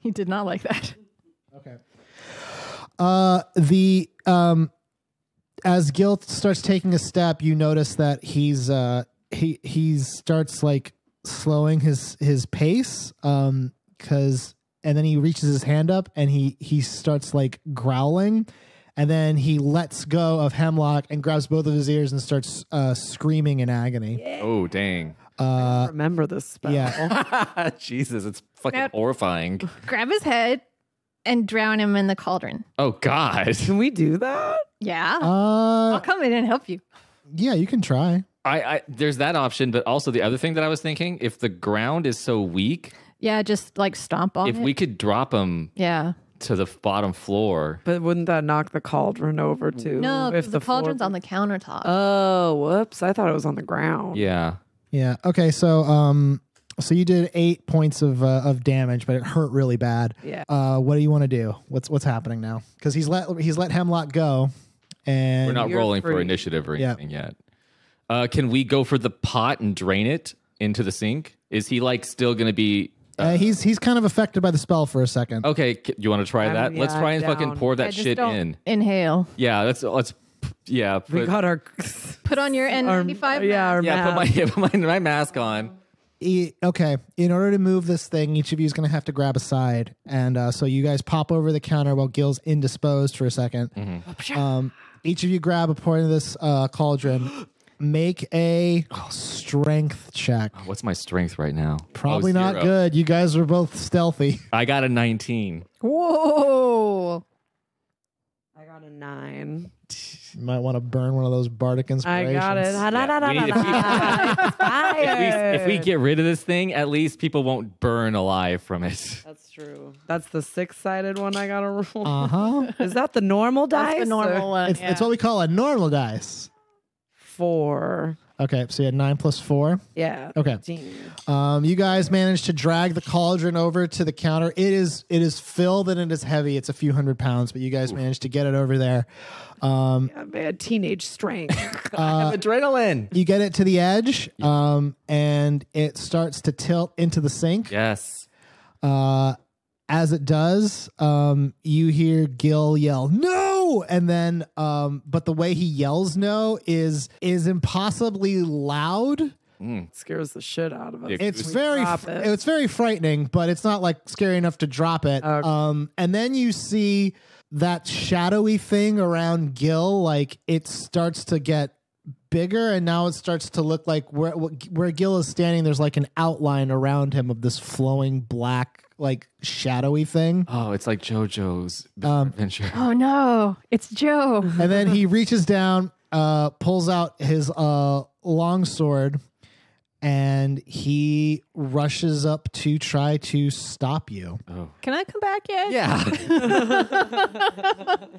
He did not like that. Okay. Uh, the um, as Gil starts taking a step, you notice that he's uh he he starts like slowing his his pace um because and then he reaches his hand up and he he starts like growling and then he lets go of hemlock and grabs both of his ears and starts uh screaming in agony Oh dang. uh Remember this spell. yeah Jesus, it's fucking Yep. horrifying. Grab his head and drown him in the cauldron. Oh God. Can we do that? Yeah. I'll uh come in and help you. yeah you can try I, I there's that option, but also the other thing that I was thinking, if the ground is so weak, Yeah, just like stomp on if it. we could drop him yeah. to the bottom floor. But wouldn't that knock the cauldron over too? No, if because the, floor- cauldron's on the countertop. Oh, whoops! I thought it was on the ground. Yeah. Yeah. Okay. So, um, so you did eight points of uh, of damage, but it hurt really bad. Yeah. Uh, what do you want to do? What's what's happening now? Because he's let he's let Hemlock go, and We're not You're rolling for initiative or Yeah. anything yet. Uh, can we go for the pot and drain it into the sink? Is he like still going to be? uh, he's he's kind of affected by the spell for a second. Okay, c- you want to try I'm- that? Let's try and fucking down. pour Yeah, that just shit don't in. Inhale. Yeah, let's let's yeah. Put, We got our. Put on your N95 yeah, our yeah, put my, put my my mask on. E- okay, in order to move this thing, each of you is going to have to grab a side, and uh, so you guys pop over the counter while Gil's indisposed for a 2nd Mm-hmm. Um, each of you grab a point of this uh, cauldron. Make a strength check. What's my strength right now? Probably Oh, not zero. good. You guys were both stealthy. I got a 19. Whoa. I got a nine. You might want to burn one of those bardic I inspirations. got it. Ha, da, da, da, we need- da, if we- da. If we, if we Fired. get rid of this thing, at least people won't burn alive from it. That's true. That's the six-sided one I gotta roll. Uh huh. Is that the normal dice? That's the normal or- one. It's, yeah. it's what we call a normal dice. Four. Okay, so you had nine plus four. Yeah. Okay. 15. Um, you guys managed to drag the cauldron over to the counter. It is it is filled and it is heavy. It's a few hundred pounds, but you guys managed to get it over there. Um, Yeah, man, teenage strength. I have adrenaline. you get it to the edge, um, and it starts to tilt into the sink. Yes. Uh, as it does, um, you hear Gil yell "No!" and then, um, but the way he yells "No" is is impossibly loud. Scares the shit out of us. Yeah. It's very fr- it. it's very frightening, but it's not like scary enough to drop it. Okay. Um, and then you see that shadowy thing around Gil, like it starts to get bigger, and now it starts to look like where where Gil is standing. There's like an outline around him of this flowing black, like shadowy thing. Oh, it's like JoJo's Um, Adventure. Oh no, it's Joe. and then he reaches down, uh, pulls out his uh long sword, and he rushes up to try to stop you. Oh. Can I come back yet? Yeah.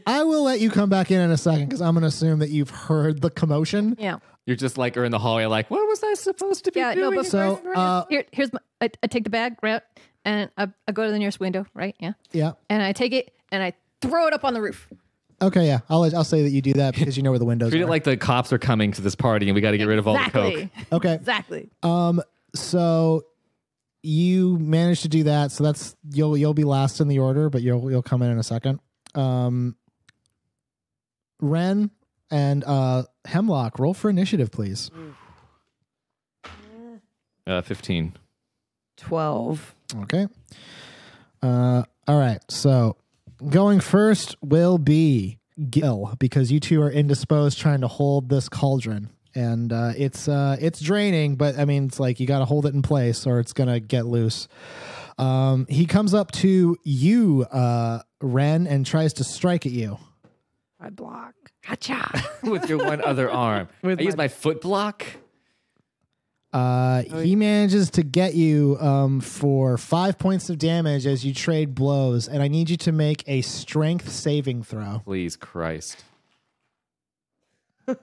I will let you come back in in a second because I'm going to assume that you've heard the commotion. Yeah. You're just like, or in the hallway, like, what was I supposed to be Yeah, no, but So, uh, Here, here's my. I, I take the bag, right, and I, I go to the nearest window, right? Yeah, yeah. and I take it and I throw it up on the roof. Okay, yeah. I'll I'll say that you do that because you know where the windows Treat are. it like the cops are coming to this party and we got to get rid of all the Exactly. coke. okay. Exactly. Um. So you managed to do that. So that's you'll you'll be last in the order, but you'll you'll come in in a second. Um. Wren and uh Hemlock, roll for initiative, please. Uh, 15. 12. Okay. Uh. All right. So going first will be Gil because you two are indisposed trying to hold this cauldron. And uh, it's uh, it's draining, but I mean, it's like you got to hold it in place or it's gonna get loose. Um, he comes up to you, uh, Wren, and tries to strike at you. I block. Hacha. With your one other arm. With I use my- my foot block. Uh, he manages to get you um, for five points of damage as you trade blows, and I need you to make a strength saving throw. Please, Christ.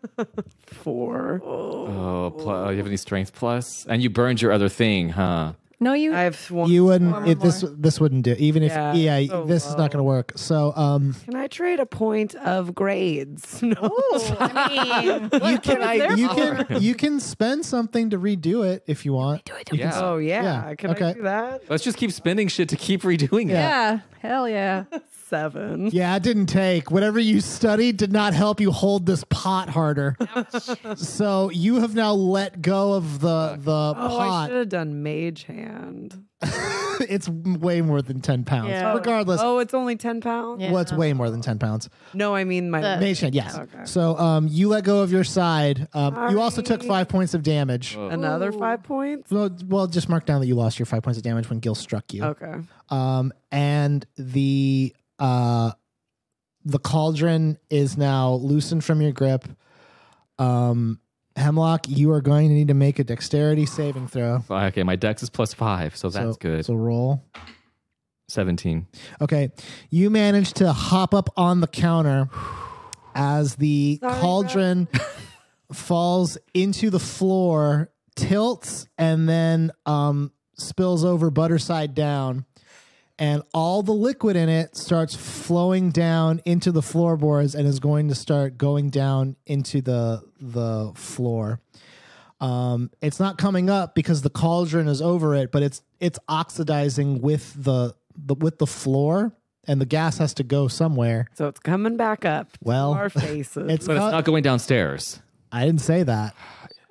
Four. Oh, pl- oh, you have any strength plus? And you burned your other thing, huh? No, you. I have one. You wouldn't. One It, this this wouldn't do. Even if Yeah, yeah, so this is not going to work. So um, Can I trade a point of grades? No. I mean, you can there you for? can you can spend something to redo it if you want. do it. You can Yeah. Oh yeah. Yeah, Can okay. I do that? Let's just keep spending shit to keep redoing it. Yeah. Hell yeah. Seven. Yeah, it didn't take. Whatever you studied did not help you hold this pot harder. so you have now let go of the the Oh, I pot. should have done mage hand. it's way more than ten pounds. Yeah. Regardless, Oh, it's only ten pounds. Yeah. well, it's way more than ten pounds. No, I mean my. The- Mage hand, yes. Okay. So um, you let go of your side. Um, you also took five points of damage. Another five points. Well, well, just mark down that you lost your five points of damage when Gil struck you. Okay. Um, and the uh, the cauldron is now loosened from your grip. Um, Hemlock, you are going to need to make a dexterity saving throw. Okay, my dex is plus five, so that's so, good. So roll. 17. Okay, you managed to hop up on the counter as the Sorry, cauldron falls into the floor, tilts, and then um spills over butter side down, and all the liquid in it starts flowing down into the floorboards and is going to start going down into the the floor. Um, it's not coming up because the cauldron is over it, but it's it's oxidizing with the, the with the floor, and the gas has to go somewhere. So it's coming back up. to Well, our faces. It's But it's not- not going downstairs. I didn't say that.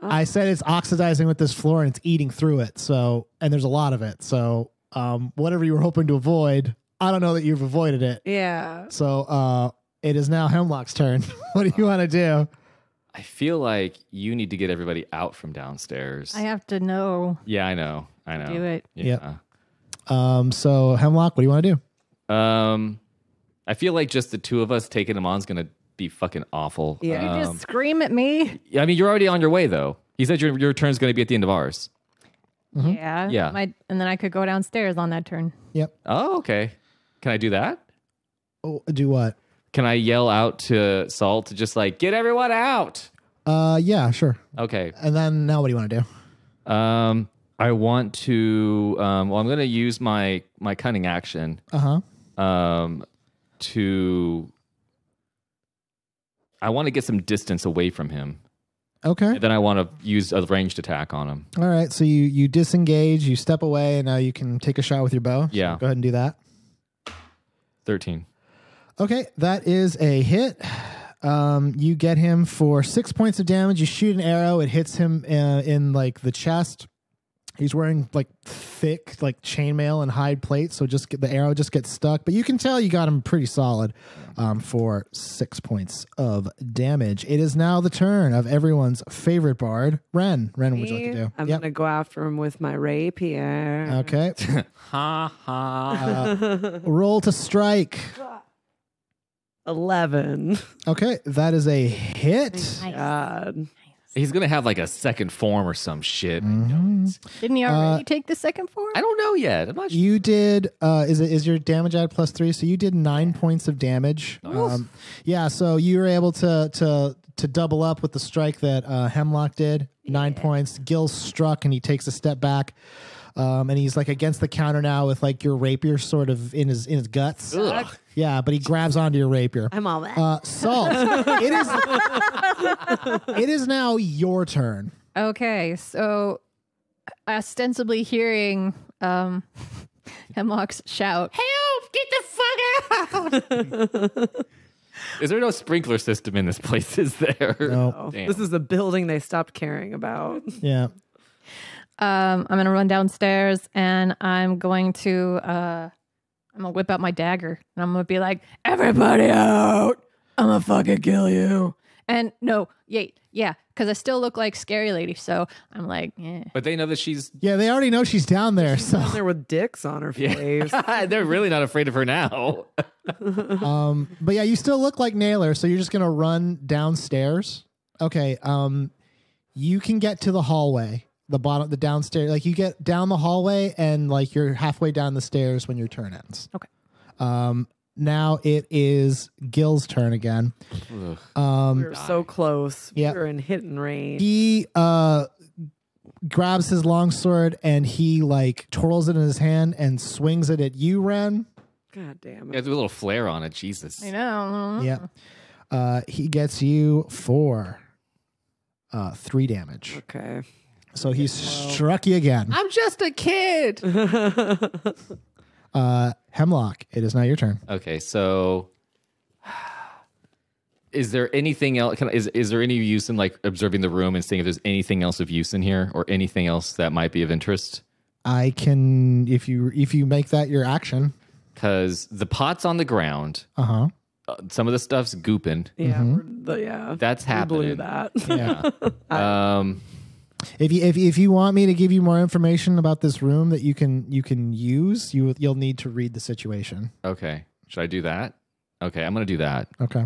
I said it's oxidizing with this floor and it's eating through it. So, and there's a lot of it. So, um, whatever you were hoping to avoid, I don't know that you've avoided it. yeah. So, uh, it is now Hemlock's turn. what do you want to do? I feel like you need to get everybody out from downstairs. I have to know. yeah, I know. I know. Do it. Yeah. Um, so Hemlock, what do you want to do? Um, I feel like just the two of us taking him on is gonna be fucking awful. Yeah. You Um, just scream at me. yeah, I mean, you're already on your way though. He said your your turn's gonna be at the end of ours. Yeah. Yeah. My, and then I could go downstairs on that turn. Yep. Oh, okay. Can I do that? Oh, do what? Can I yell out to Salt to just like get everyone out? Uh, yeah, sure. Okay. And then now what do you want to do? Um, I want to. Um, well, I'm gonna use my my cunning action. Uh huh. Um, to. I want to get some distance away from him. Okay. And then I want to use a ranged attack on him. All right. So you you disengage, you step away, and now you can take a shot with your bow. So Yeah. Go ahead and do that. 13. Okay, that is a hit. Um, you get him for six points of damage. You shoot an arrow. It hits him uh, in like the chest. He's wearing like thick like chainmail and hide plates, so just get the arrow just gets stuck. But you can tell you got him pretty solid um, for six points of damage. It is now the turn of everyone's favorite bard, Wren. Wren, what would you like to do? I'm Yep. gonna go after him with my rapier. Okay. Ha ha. Roll to strike. Eleven. Okay, that is a hit. God. He's gonna have like a second form or some shit. Mm-hmm. Didn't he already take the second form? I don't know yet. I'm not sure. You did. Uh, is it is your damage add plus three? So you did nine points of damage. Um, yeah. So you were able to to to double up with the strike that uh, Hemlock did. Nine points. Gil struck and he takes a step back. Um, and he's like against the counter now with like your rapier sort of in his in his guts. Ugh. Yeah, but he grabs onto your rapier. I'm all that. Uh, Salt. it is. it is now your turn. Okay, so ostensibly hearing um, Hemlock's shout, "Help! Get the fuck out!" Is there no sprinkler system in this place? Is there? No. Damn. this is the building they stopped caring about. Yeah. Um, I'm gonna run downstairs and I'm going to uh, I'm gonna whip out my dagger and I'm gonna be like, "Everybody out! I'm gonna fucking kill you!" And no, yeah, yeah, because I still look like scary lady, so I'm like, eh. But they know that she's. Yeah. They already know she's down there. So. Down there with dicks on her face. They're really not afraid of her now. Um, but yeah, you still look like Naylor, so you're just gonna run downstairs. Okay. Um, you can get to the hallway, the bottom, the downstairs. Like you get down the hallway, and like you're halfway down the stairs when your turn ends. Okay. Um, now it is Gil's turn again. Ugh. Um, we were so close. Yeah. we are in hitting range. he uh grabs his longsword and he like twirls it in his hand and swings it at you, Wren. God damn Yeah, it. there's a little flare on it. Jesus. I know. Yeah. Uh, he gets you for uh, three damage. Okay. So he struck you again. I'm just a kid. Uh, Hemlock, it is now your turn. Okay, so is there anything else? Can, is is there any use in like observing the room and seeing if there's anything else of use in here or anything else that might be of interest? I can if you if you make that your action. Because the pot's on the ground. Uh huh. Uh, some of the stuff's gooping. Yeah. Mm-hmm. we're- the, yeah. That's We blew happening. that. Yeah. um. If you if if you want me to give you more information about this room that you can you can use, you you'll need to read the situation. Okay. Should I do that? Okay, I'm gonna do that. Okay.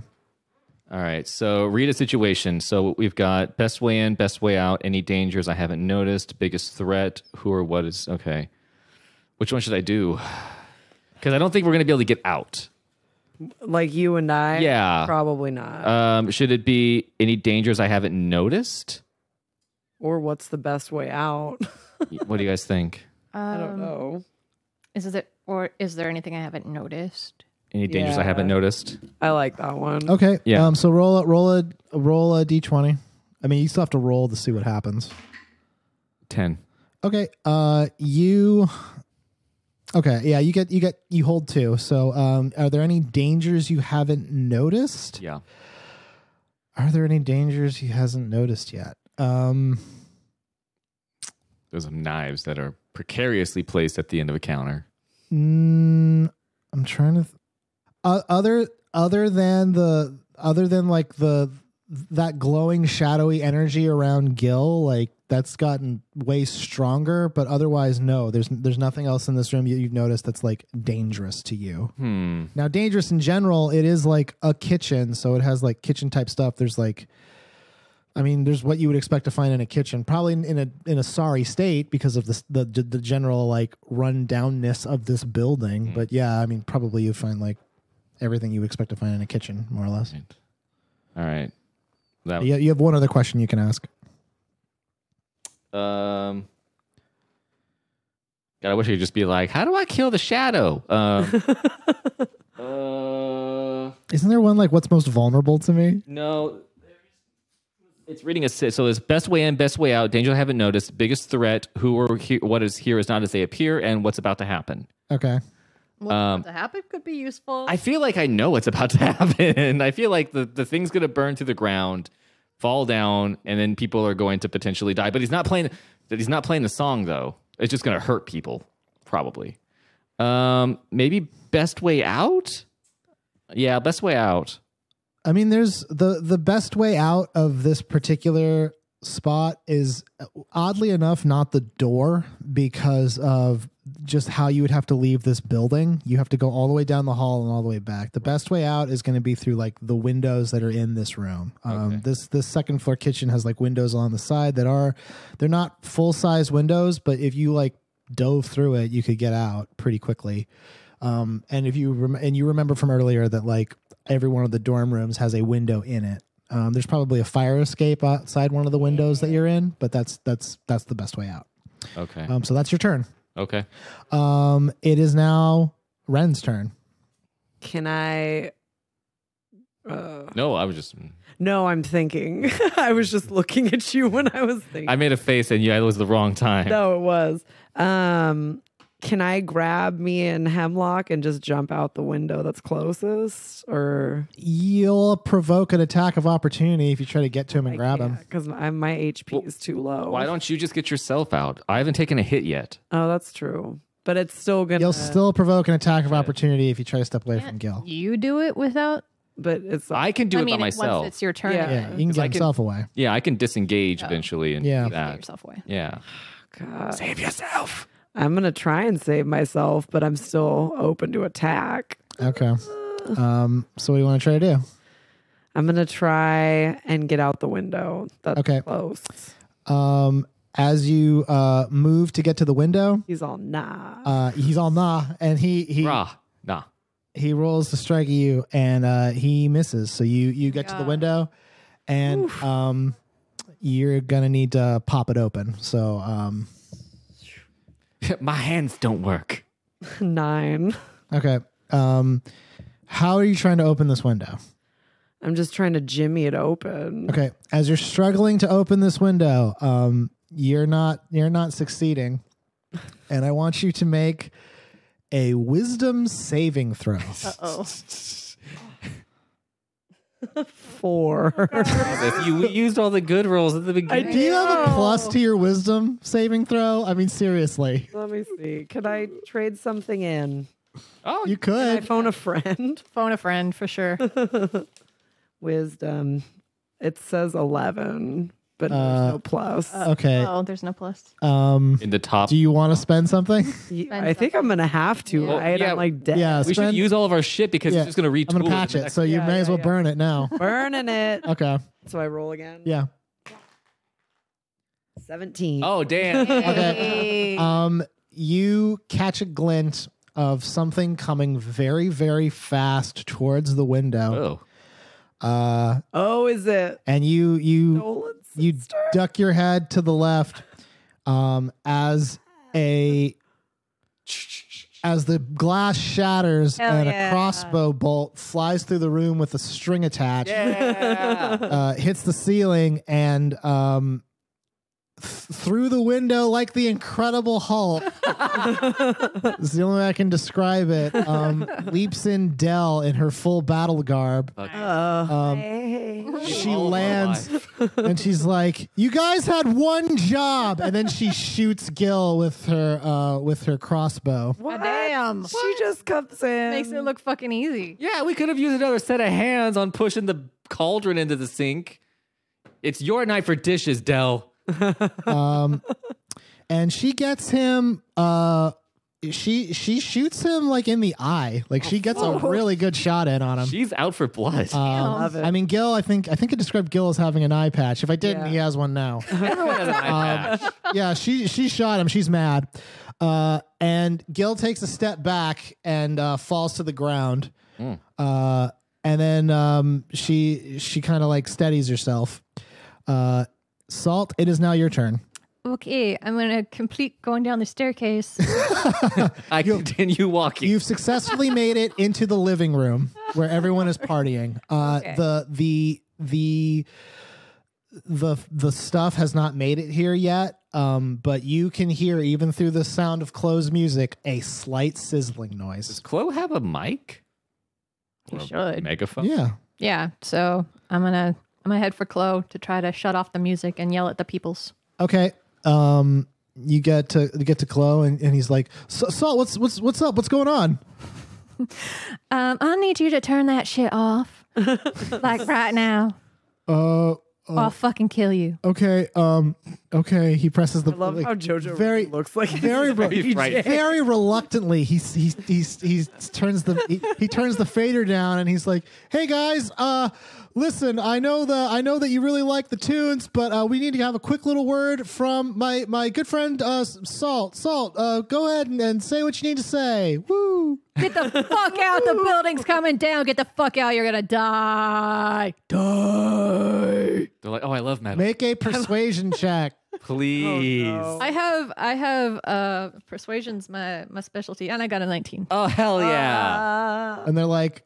All right. So read a situation. So we've got best way in, best way out, any dangers I haven't noticed, biggest threat, who or what is okay. Which one should I do? Because I don't think we're gonna be able to get out. like you and I. Yeah. Probably not. Um, should it be any dangers I haven't noticed? Or what's the best way out? what do you guys think? I don't Um, know. Is it or is there anything I haven't noticed? Any dangers I haven't noticed? I like that one. Okay. Yeah. Um. So roll a roll a roll a d20. I mean, you still have to roll to see what happens. 10. Okay. Uh. You. Okay. Yeah. You get you get you hold two. So, um, are there any dangers you haven't noticed? Yeah. Are there any dangers he hasn't noticed yet? Um. There's some knives that are precariously placed at the end of a counter. Mm, I'm trying to. Th- uh, other other than the other than like the that glowing shadowy energy around Gil, like that's gotten way stronger. But otherwise, no. There's there's nothing else in this room you, you've noticed that's like dangerous to you. Hmm. Now, dangerous in general, it is like a kitchen, so it has like kitchen type stuff. There's like, I mean, there's what you would expect to find in a kitchen, probably in, in a in a sorry state because of this, the the general like run downness of this building. But yeah, I mean, probably you'd find like everything you would expect to find in a kitchen, more or less. All right. That, You, you have one other question you can ask. Um. God, I wish I could just be like, how do I kill the shadow? Um, uh, Isn't there one like what's most vulnerable to me? no. It's reading a si- so there's best way in, best way out. Danger I haven't noticed. Biggest threat. Who or he, what is here is not as they appear, and what's about to happen. Okay. What's Um, about to happen could be useful. I feel like I know what's about to happen. I feel like the, the thing's gonna burn to the ground, fall down, and then people are going to potentially die. But he's not playing that he's not playing the song though. It's just gonna hurt people, probably. Um maybe best way out? Yeah, best way out. I mean, there's the the best way out of this particular spot is oddly enough not the door because of just how you would have to leave this building. You have to go all the way down the hall and all the way back. The best way out is going to be through like the windows that are in this room. Um, Okay. This this second floor kitchen has like windows on the side that are they're not full size windows, but if you like dove through it, you could get out pretty quickly. Um, and if you rem- and you remember from earlier that like every one of the dorm rooms has a window in it. Um, there's probably a fire escape outside one of the windows that you're in, but that's that's that's the best way out. Okay. Um, so that's your turn. okay. Um, it is now Wren's turn. Can I? Uh, No, I was just no, I'm thinking. I was just looking at you when I was thinking. I made a face and yeah, it was the wrong time. no, it was. Um, can I grab me and Hemlock and just jump out the window that's closest, or You'll provoke an attack of opportunity if you try to get to him and grab him. Because my HP is too low. Why don't you just get yourself out? I haven't taken a hit yet. Oh, that's true. But it's still gonna. You'll still provoke an attack of opportunity if you try to step away from Can't Gil. you do it without? But it's. like, I can do I it mean, by once myself. it's your turn. Yeah. Yeah, you can 'Cause get I can- himself away. Yeah, I can disengage eventually and Yeah. do Get yourself away. Yeah. God. Save yourself. I'm gonna try and save myself, but I'm still open to attack. Okay. Um, so what do you want to try to do? I'm gonna try and get out the window. That's Okay. close. Um, as you uh, move to get to the window, He's all nah. uh, he's all nah, and he he Rah. Nah. he rolls to strike you, and uh, he misses. So you you get to the window, and um, you're gonna need to pop it open. So um, My hands don't work. Nine. okay. Um, how are you trying to open this window? I'm just trying to jimmy it open. Okay, as you're struggling to open this window, um, you're not you're not succeeding, and I want you to make a wisdom saving throw. Oh, Four. if you used all the good rolls at the beginning. Do you have a plus to your wisdom saving throw? I mean, seriously, Let me see. Could I trade something in? oh, you Can I could. phone a friend? phone a friend for sure. Wisdom. It says eleven, but Uh, there's no plus. Okay. Oh, there's no plus. Um, in the top. do you want to spend something? I think I'm gonna have to, Yeah. right? Yeah. I'm like dead. Yeah, we should spend- use all of our shit because Yeah, it's just going to retool. I'm gonna patch the it, so you Yeah, may as yeah, well yeah. burn it now. Burning it. Okay. So I roll again. Yeah. Seventeen. Oh, damn. Okay. Um, you catch a glint of something coming very, very fast towards the window. oh. Uh, Oh, is it? and you you Nolan's you duck your head to the left um, as a as the glass shatters Hell and yeah. a crossbow bolt flies through the room with a string attached, uh, hits the ceiling, and um, through the window like the Incredible Hulk. it's the only way I can describe it. Um, leaps in Dell in her full battle garb. Fuck. Um, Hey. she All lands and she's like, "You guys had one job," and then she shoots Gil with her uh, with her crossbow. What? Damn. She just comes in. Makes it look fucking easy. Yeah, we could have used another set of hands on pushing the cauldron into the sink. It's your night for dishes, Dell. Um, and she gets him. Uh, she she shoots him like in the eye. Like she gets a really good shot in on him. She's out for blood. Um, Love it. I mean, Gil. I think I think I described Gil as having an eye patch. If I didn't, Yeah. he has one now. Everyone has an eye patch. yeah, she she shot him. She's mad. Uh, and Gil takes a step back and uh, falls to the ground. Uh, and then um, she she kind of like steadies herself. Uh, Salt, it is now your turn. Okay, I'm gonna complete going down the staircase. I continue walking. You've successfully made it into the living room where everyone is partying. Uh, Okay. The the the the the stuff has not made it here yet. Um, but you can hear even through the sound of closed music a slight sizzling noise. Does noise. Chloe have a mic? You Or a should. Megaphone? Yeah. yeah, so I'm gonna I'm gonna head for Chloe to try to shut off the music and yell at the peoples. Okay. Um, you get to you get to Chloe and, and he's like, "So- Salt, what's what's what's up? What's going on? Um, I need you to turn that shit off, like right now, Uh, or I'll fucking kill you. okay. Um, okay. He presses the I love like, how JoJo very- looks like very very Very very reluctantly he he he he turns the he, he turns the fader down and he's like hey guys uh listen i know the i know that you really like the tunes but uh, we need to have a quick little word from my my good friend uh salt salt uh go ahead and, and say what you need to say woo Get the fuck out! The building's coming down. Get the fuck out! You're gonna die. Die. They're like, oh, I love metal. make a persuasion check Please. no. I have I have uh persuasion's my my specialty, and I got a 19. Oh, hell yeah. Ah. and they're like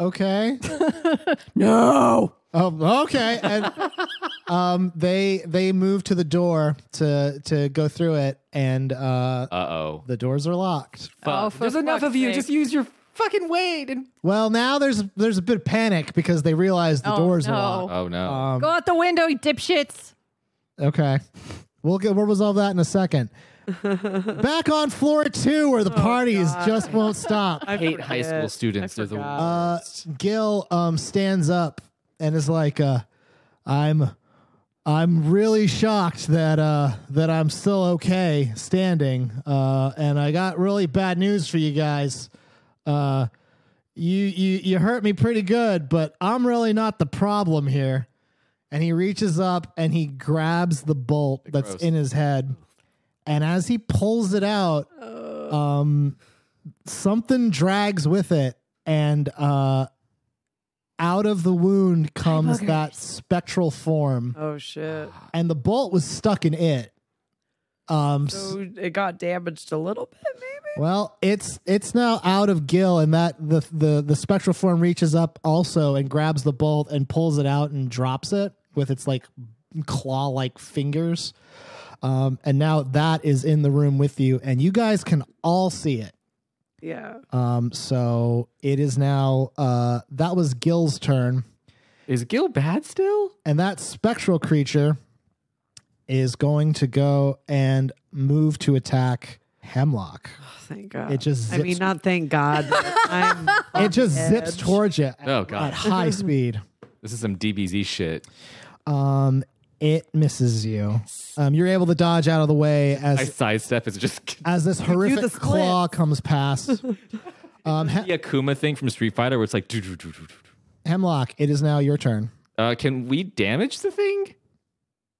okay No. Oh, okay. And um, they they move to the door to to go through it, and uh, Uh oh. the doors are locked. Oh, for There's enough fuck's of you. sake. Just use your fucking weight. And Well, now there's there's a bit of panic because they realize the Oh, doors no. are locked. oh no. Um, Go out the window, you dipshits. okay, we'll get we'll resolve that in a second. Back on floor two, where the parties God. just won't stop. I hate high school students. I They're the forgot. Uh, Gil um stands up and is like, uh, "I'm, I'm really shocked that uh that I'm still okay standing. Uh, and I got really bad news for you guys. Uh, you you you hurt me pretty good, but I'm really not the problem here." And he reaches up and he grabs the bolt that's Gross. in his head, and as he pulls it out, um, something drags with it, and uh out of the wound comes that spectral form, oh shit. and the bolt was stuck in it. Um, So it got damaged a little bit, maybe. well, it's it's now out of Gil, and that the the the spectral form reaches up also and grabs the bolt and pulls it out and drops it with its like claw like fingers. Um, and now that is in the room with you, and you guys can all see it. Yeah. Um, so it is now uh that was Gil's turn. Is Gil bad still? And that spectral creature is going to go and move to attack Hemlock. Oh, thank God. It just I mean, zips- not thank God. I'm. It just edge. zips towards you at, Oh, God. at high speed. This is some DBZ shit. Um, it misses you. Um, you're able to dodge out of the way as I as sidestep is just as this horrific split. claw comes past. Um, He- the Akuma thing from Street Fighter where it's like, doo, doo, doo, doo, doo. Hemlock, it is now your turn. uh, can we damage the thing?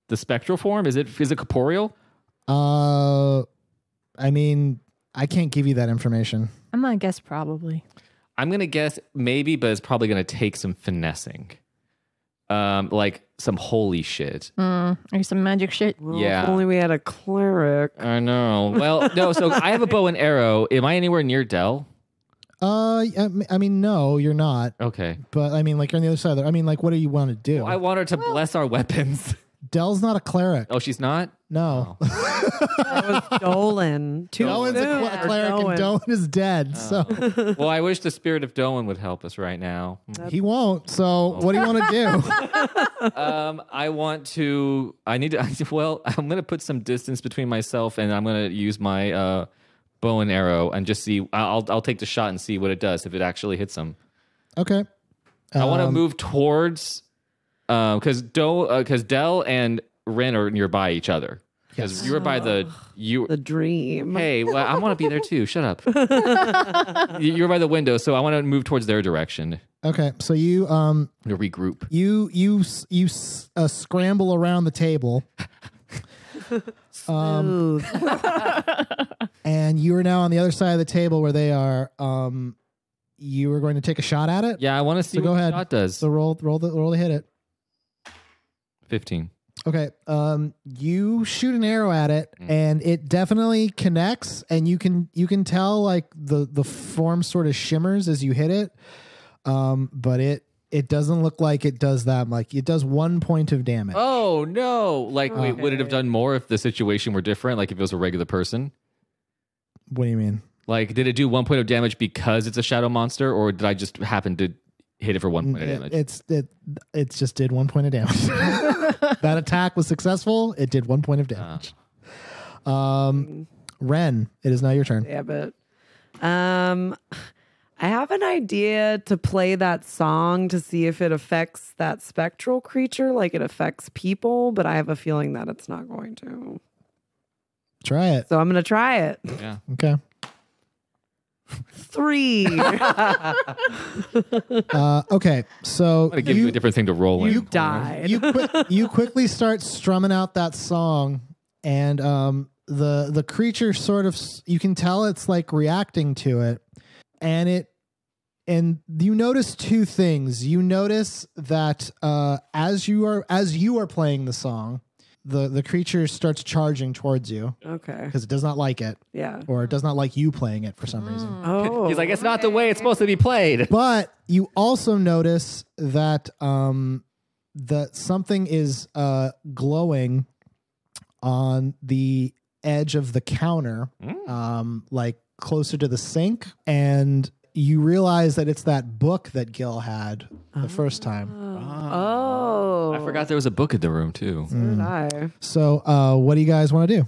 The spectral form? Is it is it corporeal? Uh, I mean, I can't give you that information. I'm gonna guess probably. I'm gonna guess maybe, but it's probably gonna take some finessing. Um, like some holy shit. Mm, or some magic shit. Well, Yeah. If only we had a cleric. I know. Well, no. So I have a bow and arrow. Am I anywhere near Dell? Uh, I m- I mean, no, you're not. Okay. But I mean, like you're on the other side. Of the, I mean, like, what do you want to do? I want her to bless our weapons. Dell's not a cleric. Oh, she's not. No, That was Dolan. Too Dolan's a cl- for cleric, and Dolan. Dolan is dead. So well, I wish the spirit of Doan would help us right now. he won't. So what do you want to do? Um, I want to. I need to. Well, I'm gonna put some distance between myself and I'm gonna use my uh, bow and arrow and just see. I'll I'll take the shot and see what it does if it actually hits him. Okay. I want to Um, move towards, because Do because Dell and Wren are nearby each other. Because Yes. you were by the you. The dream. Hey, well, I want to be there too. Shut up. You- You're by the window, so I want to move towards their direction. Okay. So you um To regroup. you you you uh, scramble around the table. Um, Smooth. and you are now on the other side of the table where they are. Um, you are going to take a shot at it. Yeah, I want to see So what go the ahead. shot does. So roll roll the roll to hit it. Fifteen. Okay. Um, you shoot an arrow at it, Mm. and it definitely connects, and you can you can tell like the the form sort of shimmers as you hit it. Um, but it it doesn't look like it does that. Like it does one point of damage. Oh no! Like, wait, would it have done more if the situation were different? Like, if it was a regular person? What do you mean? Like, did it do one point of damage because it's a shadow monster, or did I just happen to hit it for one point of damage? it's it it just did one point of damage. that attack was successful. It did one point of damage. Um, Wren, it is now your turn. Yeah, but Um, I have an idea to play that song to see if it affects that spectral creature, like it affects people, but I have a feeling that it's not going to. Try it. So I'm going to try it. yeah. Okay. Three. Uh, okay. So I'm gonna give you, a different thing to roll in. you died. you qui- you quickly start strumming out that song, and um, the the creature sort of you can tell it's like reacting to it, and it and you notice two things. You notice that uh, as you are as you are playing the song, the the creature starts charging towards you okay. because it does not like it, Yeah. or it does not like you playing it for some reason. Oh. He's like, it's not the way it's supposed to be played. But you also notice that um that something is uh glowing on the edge of the counter, Mm. um, like closer to the sink, and you realize that it's that book that Gil had the first time. Oh. I forgot there was a book in the room too. So I. So, uh, what do you guys want to do?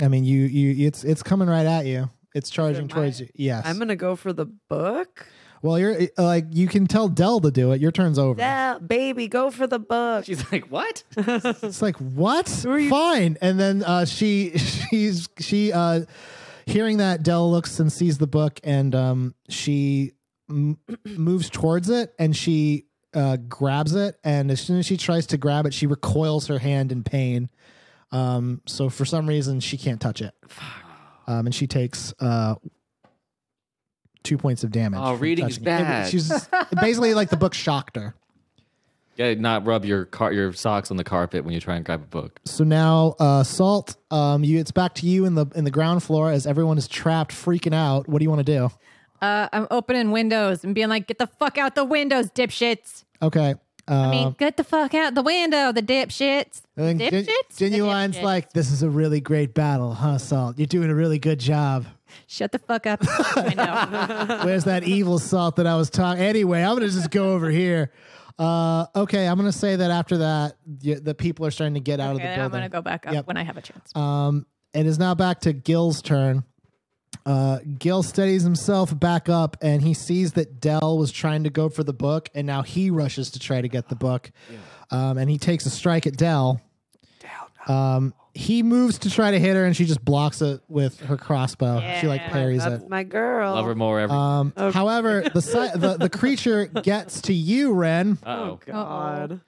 I mean, you you it's it's coming right at you. It's charging my- towards you. Yes. I'm going to go for the book. well, you're uh, like you can tell Dell to do it. Your turn's over. Yeah, baby, go for the book. She's like, what? It's like what? are you- Fine. And then uh, she she's she uh, hearing that Dell looks and sees the book and um, she m- moves towards it and she uh, grabs it and as soon as she tries to grab it, she recoils her hand in pain. Um, so for some reason she can't touch it. Um, and she takes uh, two points of damage. Oh, from reading's touching it. It- bad. She's basically like the book shocked her. Yeah, not rub your car your socks on the carpet when you try and grab a book. So now, uh, Salt, um, you it's back to you in the in the ground floor as everyone is trapped, freaking out. What do you want to do? Uh, I'm opening windows and being like, get the fuck out the windows, dipshits. Okay. Uh, I mean, get the fuck out the window, the dipshits. and Gen- Dipshits? The Genuine's dipshits. like, this is a really great battle, huh, Salt? You're doing a really good job. Shut the fuck up. window. Where's that evil Salt that I was talking? Anyway, I'm gonna just go over here. Uh, okay, I'm gonna say that after that, y- the people are starting to get out of the then I'm gonna go back up Yep. when I have a chance. Um, it is now back to Gil's turn. Uh, Gil steadies himself back up and he sees that Dell was trying to go for the book, and now he rushes to try to get the book. Um, and he takes a strike at Dell. Um, he moves to try to hit her, and she just blocks it with her crossbow. she like parries That's it. my girl. Love her more every. Um, However, the, si- the the creature gets to you, Wren, oh, God.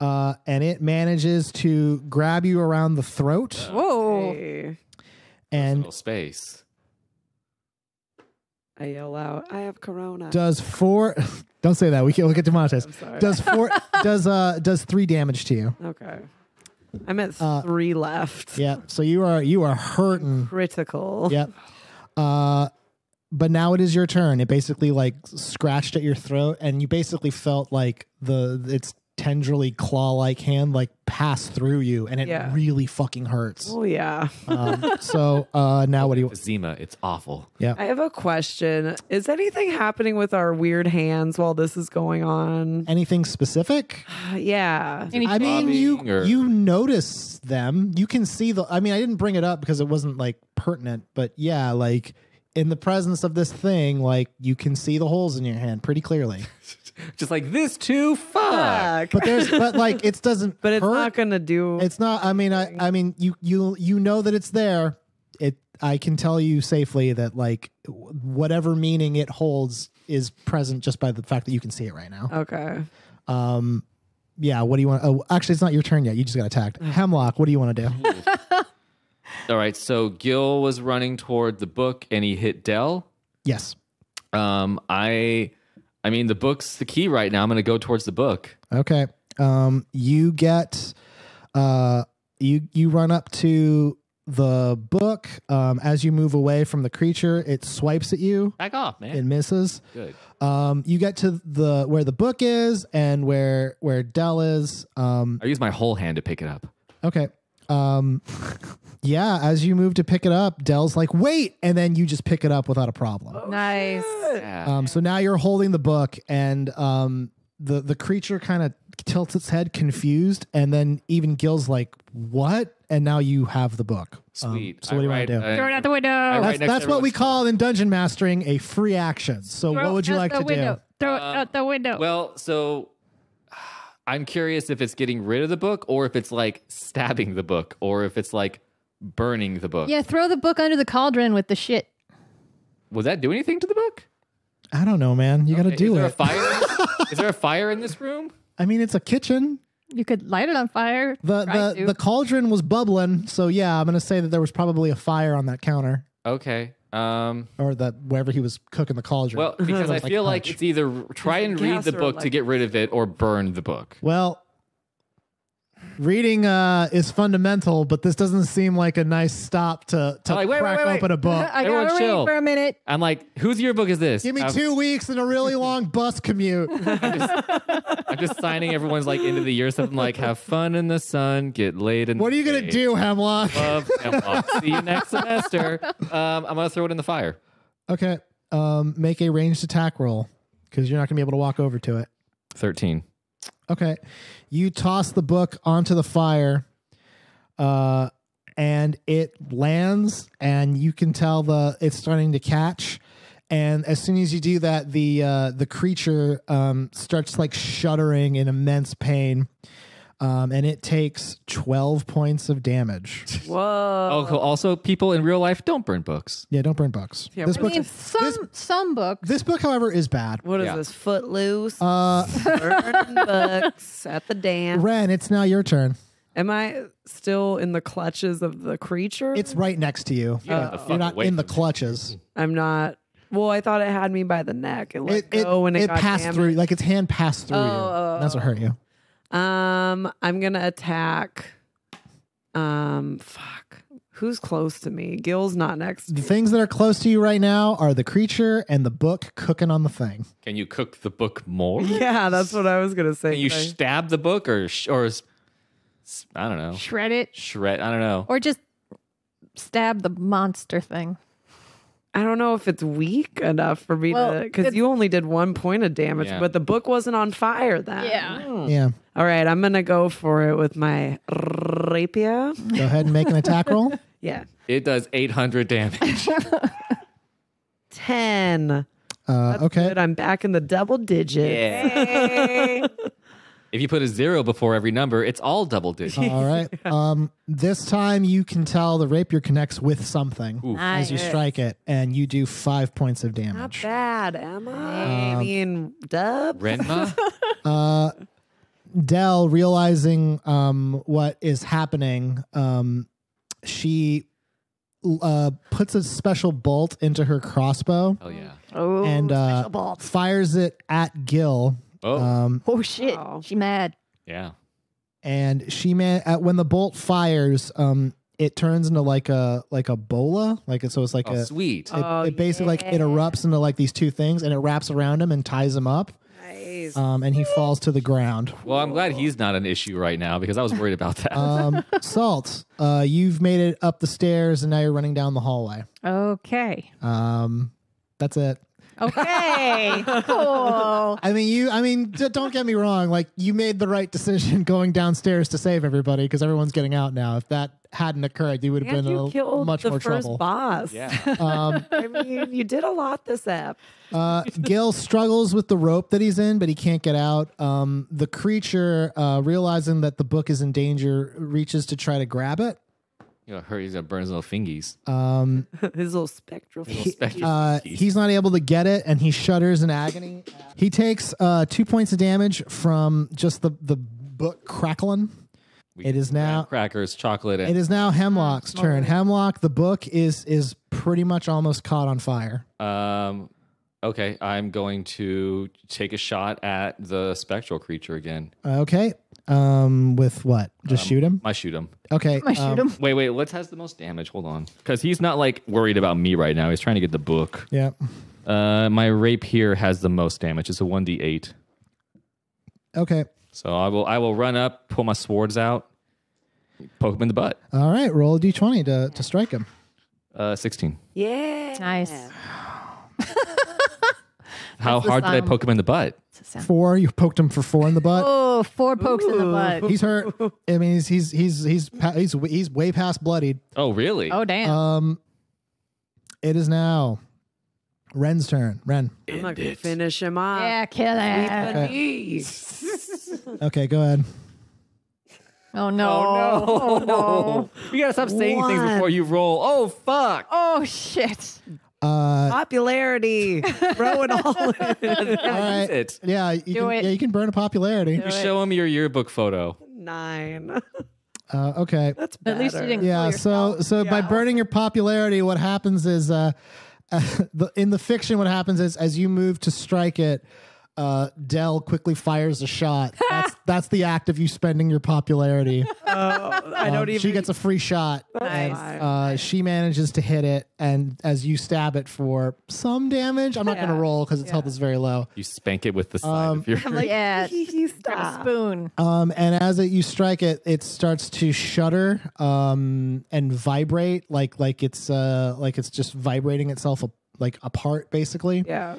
uh, and it manages to grab you around the throat Whoa. Hey. and little space. I yell out, I have corona. Does four? Don't say that. We can. We'll get demonetized. I'm sorry. Does four? does uh? Does three damage to you? okay. I'm at Uh, three left. Yeah. So you are you are hurting. Critical. Yep. Uh, but now it is your turn. It basically like scratched at your throat, and you basically felt like the its tendrily claw like hand like pass through you, and it Yeah. really fucking hurts. Oh yeah. Um, so uh, now what do you? want? Zima, it's awful. Yeah. I have a question. Is anything happening with our weird hands while this is going on? Anything specific? yeah. Any I mean, you or- you notice them. You can see the. I mean, I didn't bring it up because it wasn't like pertinent, but yeah, like in the presence of this thing, like you can see the holes in your hand pretty clearly. Just like this too. Fuck. Fuck. But there's, but like it doesn't. But it's hurt. not gonna do. It's not. I mean, I. I mean, you you you know that it's there. It. I can tell you safely that like whatever meaning it holds is present just by the fact that you can see it right now. okay. Um. Yeah. What do you want? Oh, actually, it's not your turn yet. You just got attacked. Hemlock. What do you want to do? All right. So Gil was running toward the book and he hit Dell. yes. Um, I, I mean, the book's the key right now. I'm going to go towards the book. Okay. Um, you get, uh, you you run up to the book. Um, as you move away from the creature, it swipes at you. Back off, man. It misses. Good. Um, you get to the where the book is and where where Dell is. Um, I use my whole hand to pick it up. okay. Um, yeah. As you move to pick it up, Dell's like, "Wait!" and then you just pick it up without a problem. Nice. Yeah. Um, so now you're holding the book, and um, the the creature kind of tilts its head, confused, and then even Gil's like, "What?" And now you have the book. Um, Sweet. so what do you want to do? I- Throw it out the window. I- that's that's what we call in dungeon mastering a free action. So Throw what would you like to window. do? Throw it Um, out the window. Well, so I'm curious if it's getting rid of the book or if it's like stabbing the book or if it's like burning the book. yeah, throw the book under the cauldron with the shit. Would that do anything to the book? I don't know, man. You got to Okay, do is there it. A fire? is there a fire in this room? I mean, it's a kitchen. You could light it on fire. The try the, to. the cauldron was bubbling, so yeah, I'm gonna say that there was probably a fire on that counter Okay. Um, or that wherever he was cooking the cauldron. well, because I Like feel like punch. it's either try and read the or book to get rid of it or burn the book. Well, reading uh, is fundamental, but this doesn't seem like a nice stop to, to like, wait, wait, crack wait, wait. open a book. I Everyone gotta chill. wait for a minute. I'm like, whose yearbook is this? Give me I'm, two weeks and a really long bus commute. I'm just signing everyone's like end of the year something like have fun in the sun, get laid in what are you gonna shade. do, Hemlock? Love Hemlock. See you next semester. Um, I'm gonna throw it in the fire. Okay, um, make a ranged attack roll because you're not gonna be able to walk over to it. Thirteen. Okay. You toss the book onto the fire, uh, and it lands, and you can tell the it's starting to catch. And as soon as you do that, the uh, the creature um, starts like shuddering in immense pain, um, and it takes twelve points of damage. Whoa. Oh, cool. also, people in real life don't burn books. Yeah, don't burn books. Yeah, this I book, mean, some some books. this book, however, is bad. What is Yeah. this? Footloose. Uh, Burning books at the dance. Wren, it's now your turn. Am I still in the clutches of the creature? It's right next to you. Yeah, Uh, you're not in the from me. clutches. I'm not. Well, I thought it had me by the neck. It let it, it, go when it, it got passed damaged. through, like its hand passed through you. Oh, That's what hurt you. Um, I'm gonna attack. Um, fuck. Who's close to me? Gil's not next. The things that are close to you right now are the creature and the book cooking on the thing. Can you cook the book more? Yeah, that's what I was gonna say. Can you I- stab the book or sh- or s- s- I don't know Shred it, shred? I don't know. or just stab the monster thing. I don't know if it's weak enough for me Well, to, because you only did one point of damage, Yeah. but the book wasn't on fire then. Yeah. Yeah. All right, I'm gonna go for it with my rapier. Go ahead and make an attack roll. Yeah, It does 800 damage. ten. Uh, That's okay. good. I'm back in the double digits. if you put a zero before every number, it's all double digits. All right. Um, this time you can tell the rapier connects with something Ooh. as you strike it, and you do five points of damage. Not damage. bad, Emma. I mean, dub. Renma? Uh, Dell, realizing um, what is happening, um, she uh, puts a special bolt into her crossbow. Oh yeah. Oh, and uh, special bolt. fires it at Gil. Oh, Um, Oh shit, Wow. she mad. yeah. and she man at when the bolt fires, um, it turns into like a like a bola, like it, so it's like Oh, a sweet. it, Oh, it basically like it yeah. erupts into like these two things and it wraps around him and ties him up Nice. um, and he falls to the ground well, I'm glad he's not an issue right now because I was worried about that. um, salt uh, you've made it up the stairs and now you're running down the hallway Okay. um, that's it Okay. cool. i mean you i mean d- don't get me wrong like you made the right decision going downstairs to save everybody because everyone's getting out now if that hadn't occurred you would have and been you in a killed much the more first trouble boss. yeah. um, I mean, you did a lot this app. Uh, Gil struggles with the rope that he's in, but he can't get out. Um, the creature, uh, realizing that the book is in danger, reaches to try to grab it. You know, hurt. He's gonna burn his little fingies. Um, His little spectral. he- spectral uh, he's not able to get it, and he shudders in agony. He takes uh, two points of damage from just the the book crackling. We it is now- crackers, chocolate, and It is now Hemlock's turn. Hemlock, the book is is pretty much almost caught on fire. Um, okay, I'm going to take a shot at the spectral creature again. Okay. Um, with what? Just shoot him. I shoot him. Okay. I shoot um, him. Wait, wait. What has the most damage? Hold on, because he's not like worried about me right now. He's trying to get the book. Yeah. Uh, my rapier has the most damage. It's a one d eight. Okay. So I will I will run up, pull my swords out, poke him in the butt. All right, roll a d20 to, to strike him. Uh, sixteen. Yeah. Nice. How hard did I poke him in the butt? It's sound. Four, you poked him for four in the butt. Oh, four pokes in the butt. He's hurt. I mean, he's he's he's he's pa- he's he's way past bloodied. Oh, really? Oh damn. Um, it is now Wren's turn. Wren. I'm gonna finish him off. yeah, kill Sweep it. the. Okay, go ahead. Oh no. Oh no. You gotta stop saying things One. before you roll. Oh fuck! Oh shit. Uh, Popularity. Throw it all in. all right. it. Yeah, you Do can, it. yeah, you can burn a popularity. You show him your yearbook photo. Nine. Uh, okay. That's better. At least you didn't Yeah. kill So yourself. so by Yeah. burning your popularity, what happens is uh, uh, the, in the fiction, what happens is as you move to strike it, uh, Dell quickly fires a shot. That's that's the act of you spending your popularity. Oh, I Um, don't even. She gets a free shot. Nice. Uh, she manages to hit it, and as you stab it for some damage, I'm not going to roll because its health is very low. You spank it with the side Um, of your. I'm like, Yeah. "Hee-hee, a stop. spoon. Um, and as it, you strike it, it starts to shudder um, and vibrate like like it's uh, like it's just vibrating itself a, like apart, basically. Yeah.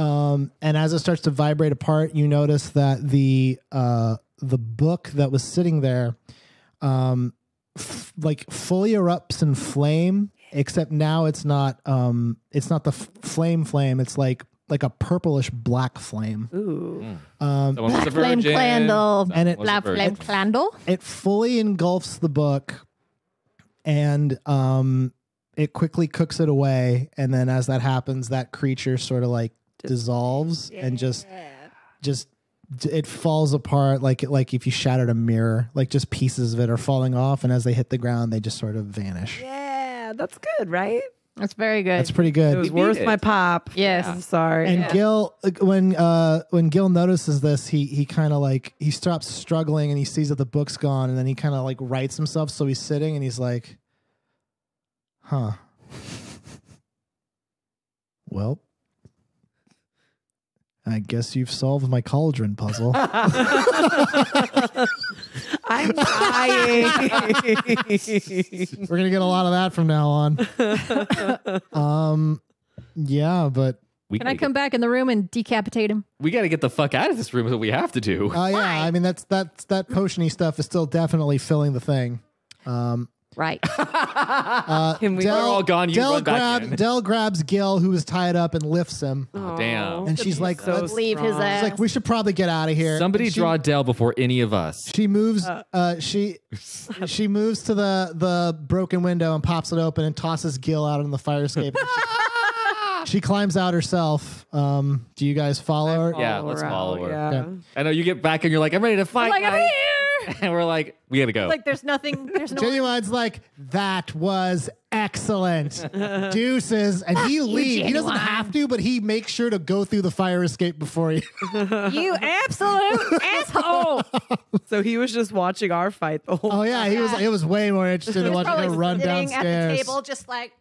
Um, and as it starts to vibrate apart, you notice that the uh, the book that was sitting there, um, f- like fully erupts in flame. Except now it's not um, it's not the f- flame flame. It's like like a purplish black flame. Ooh. Um, Someone was a Flame virgin. candle. And it- was a La virgin. flame candle. it fully engulfs the book and um it quickly cooks it away and then as that happens that creature sort of like dissolves and just just it falls apart like like if you shattered a mirror like just pieces of it are falling off and as they hit the ground they just sort of vanish Yeah, that's good, right? That's very good. that's pretty good It good was We worth it. my pop. Yes. I'm sorry. and Yeah. Gil, when uh, when Gil notices this, he he kind of like he stops struggling and he sees that the book's gone, and then he kind of like rights himself. So he's sitting and he's like, "Huh. well, I guess you've solved my cauldron puzzle." I'm dying. We're gonna get a lot of that from now on. um, yeah, but We Can I gotta come back in the room and decapitate him? We got to get the fuck out of this room. Is what we have to do. uh, yeah, I mean that's that's that potiony stuff is still definitely filling the thing. Um, Right. Uh, Can we- Dell, We're all gone, you Dell, run back grab, in. Dell grabs Gil, who is tied up, and lifts him. Oh, damn. And she's like, so let's- Leave his ass. She's like, we should probably get out of here. Somebody she, draw Dell before any of us. She moves. Uh, she she moves to the the broken window and pops it open and tosses Gil out on the fire escape. she, she climbs out herself. Um, do you guys follow her? Yeah, let's follow her. Yeah. Yeah. I know you get back and you're like, I'm ready to fight. like, I'm here. and we're like, we gotta go. Like there's nothing. There's no. Genuine's like, that was excellent. Deuces. And he leaves. He doesn't Genuine. have to, but he makes sure to go through the fire escape before you. you absolute asshole. So he was just watching our fight the whole Oh, yeah. He was, it was way more interested in watching her run sitting downstairs. at the table, just like,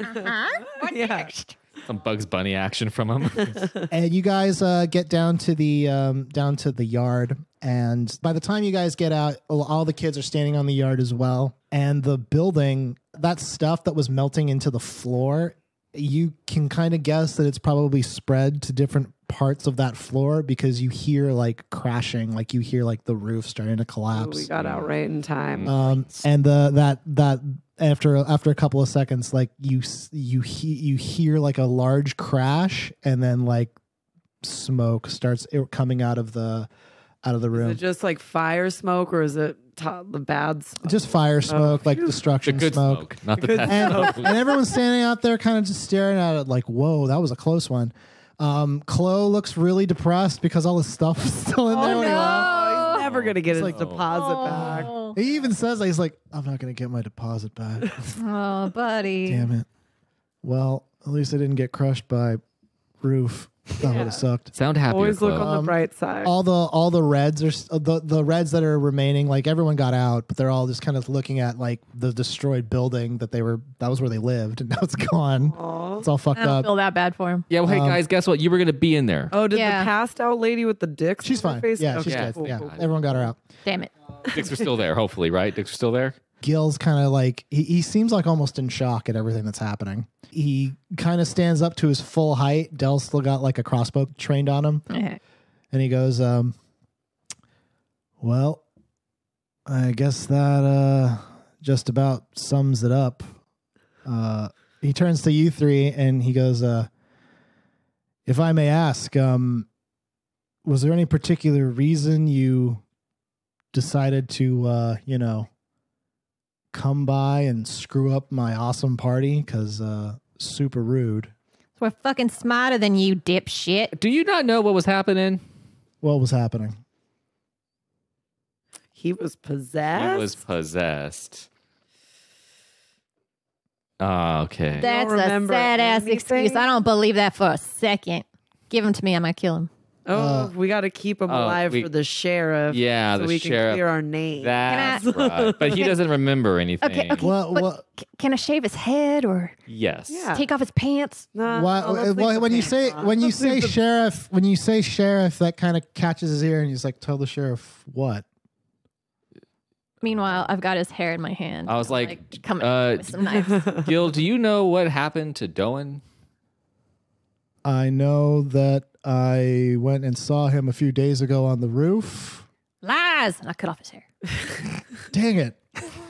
uh-huh. What Yeah. next? Some Bugs Bunny action from him. and you guys uh, get down to the um, down to the yard and by the time you guys get out all- all the kids are standing on the yard as well. And the building that stuff that was melting into the floor you can kind of guess that it's probably spread to different parts of that floor because you hear like crashing like you hear like the roof starting to Ooh, collapse we got out right in time. um, and the that that after after a couple of seconds, like you you he, you hear like a large crash, and then like smoke starts coming out of the out of the room. is room. it just like fire smoke or is it to- the bad smoke? just fire smoke, like the destruction good smoke. smoke. not the Good bad And, smoke. and everyone's standing out there kind of just staring at it like, whoa, that was a close one. Um, Chloe looks really depressed because all the stuff is still in there. Oh when he left. Oh, he's never gonna get his like- deposit back. Oh, He even says, he's like, I'm not going to get my deposit back. oh, buddy. Damn it. Well, at least I didn't get crushed by roof. That would have sucked. Sound happy. Always look on Um, the bright side. All the all the reds are the the reds that are remaining. Like everyone got out, but they're all just kind of looking at like the destroyed building that they were. That was where they lived, and now it's gone. Aw. It's all fucked I don't up. feel that bad for him. Yeah, well, hey Um, guys, guess what? You were gonna be in there. Oh, did Yeah. the passed out lady with the dicks? She's on her fine. Face? Yeah, she's Okay, good. cool, yeah, cool, cool. everyone got her out. Damn it. Dicks are still there, hopefully, right? Dicks are still there. Gil's kind of like he, he seems like almost in shock at everything that's happening. He kind of stands up to his full height. Dell still got like a crossbow trained on him. Okay. And he goes, um, well, I guess that uh, just about sums it up. Uh, he turns to you three and he goes, uh, if I may ask, um, was there any particular reason you decided to, uh, you know, come by and screw up my awesome party? Because uh, super rude. We're fucking smarter than you, dipshit. Do you not know what was happening? What was happening? He was possessed. He was possessed. Ah, okay. That's a remember sad ass excuse. I don't believe that for a second. Give him to me. I'm going to kill him. Oh, Uh, we got to keep him oh, alive we- for the sheriff. Yeah, so the we sheriff. can clear our name. That's I- right. But he doesn't remember anything. Okay, okay. Well, well- can I shave his head or Yes. Yeah. take off his pants? Nah, Why, oh, well, the when you say on. when you Let's leave say the- sheriff, when you say sheriff, that kind of catches his ear, and he's like, "Tell the sheriff what?" Meanwhile, I've got his hair in my hand. I was like, coming uh, with some knives. Gil, do you know what happened to Doan? I know that I went and saw him a few days ago on the roof. Lies! And I cut off his hair. Dang it,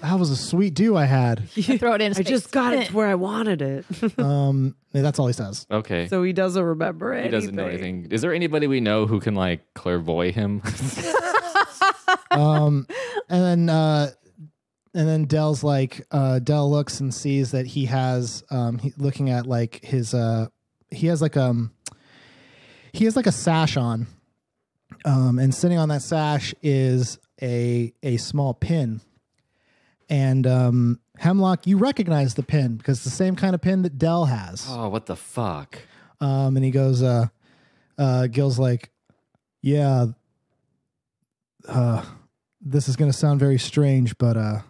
that was a sweet do I had. I throw it in his I face. just got it to where I wanted it. Um, yeah, that's all he says. Okay. so he doesn't remember anything. he doesn't know anything. Is there anybody we know who can like clairvoy him? Um, and then uh, and then Dell's like, uh, Dell looks and sees that he has, um, he, looking at like his, uh, he has like um, he has like a sash on, um, and sitting on that sash is a a small pin, and um, Hemlock, you recognize the pin because it's the same kind of pin that Dell has. oh, what the fuck? Um, and he goes, uh, uh, Gil's like, yeah, uh, this is going to sound very strange, but, uh,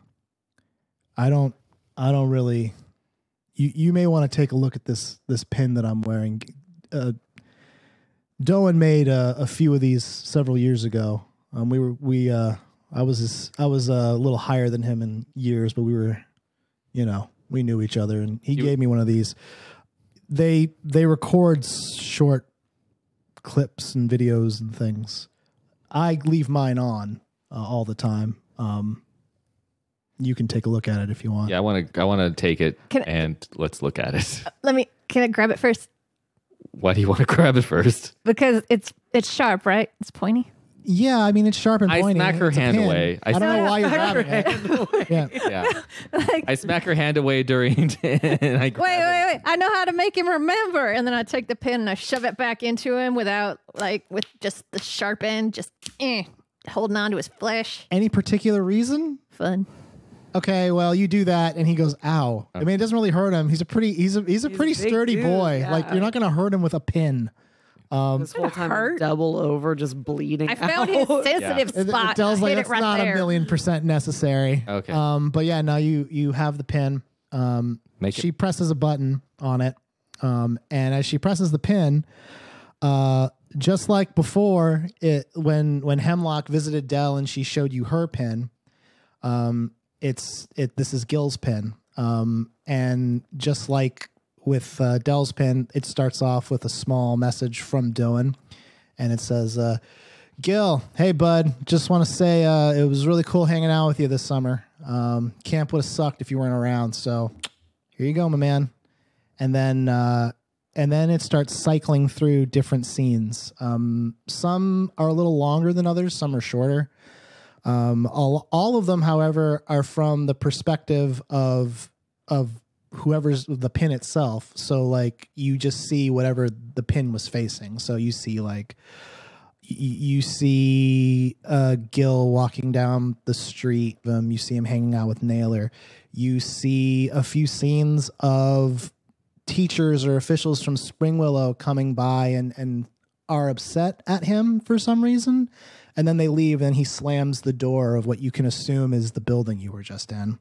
I don't, I don't really, you, you may want to take a look at this, this pin that I'm wearing. Uh, Doan made uh, a few of these several years ago. Um, we were, we, uh, I was, his, I was a little higher than him in years, but we were, you know, we knew each other and he You- gave me one of these they they record short clips and videos and things. I leave mine on uh, all the time. Um, you can take a look at it if you want. Yeah, I want to. I want to take it Can I- and let's look at it. Let me. Can I grab it first? Why do you want to grab it first? Because it's it's sharp, right? It's pointy. Yeah, I mean it's sharp and pointy. I pointy. smack her It's a hand pin. away. I I, don't know why you're Smack her grabbing it. Yeah. Yeah, like, I smack her hand away during. and I grab wait, it. wait, wait! I know how to make him remember. And then I take the pin and I shove it back into him without, like, with just the sharp end. Just, eh. holding on to his flesh. Any particular reason? Fun. Okay, well, you do that, and he goes, "Ow!" I mean, it doesn't really hurt him. He's a pretty, he's a, he's a He's a pretty big sturdy dude, boy. yeah. Like you're not gonna hurt him with a pin. Um, This whole time, hurt. double over, just bleeding. I found his out. sensitive It- spot. Adele's I like hit it's it right not there. a million percent necessary. Okay. Um, but yeah, now you you have the pin. Um, Make it- she presses a button on it. Um, and as she presses the pin, uh, just like before, it when when Hemlock visited Dell and she showed you her pin, um, it's it this is Gil's pin. Um, and just like with uh, Dell's pin, it starts off with a small message from Dylan, and it says, uh, "Gil, hey bud, just want to say uh, it was really cool hanging out with you this summer. Um, camp would have sucked if you weren't around, so here you go, my man." And then uh, and then it starts cycling through different scenes. Um, some are a little longer than others, some are shorter. Um, all, all of them, however, are from the perspective of of whoever's the pin itself. So like you just see whatever the pin was facing. So you see like you see uh, Gil walking down the street. Um, you see him hanging out with Naylor. You see a few scenes of teachers or officials from Spring Willow coming by and and are upset at him for some reason. And then they leave, and he slams the door of what you can assume is the building you were just in.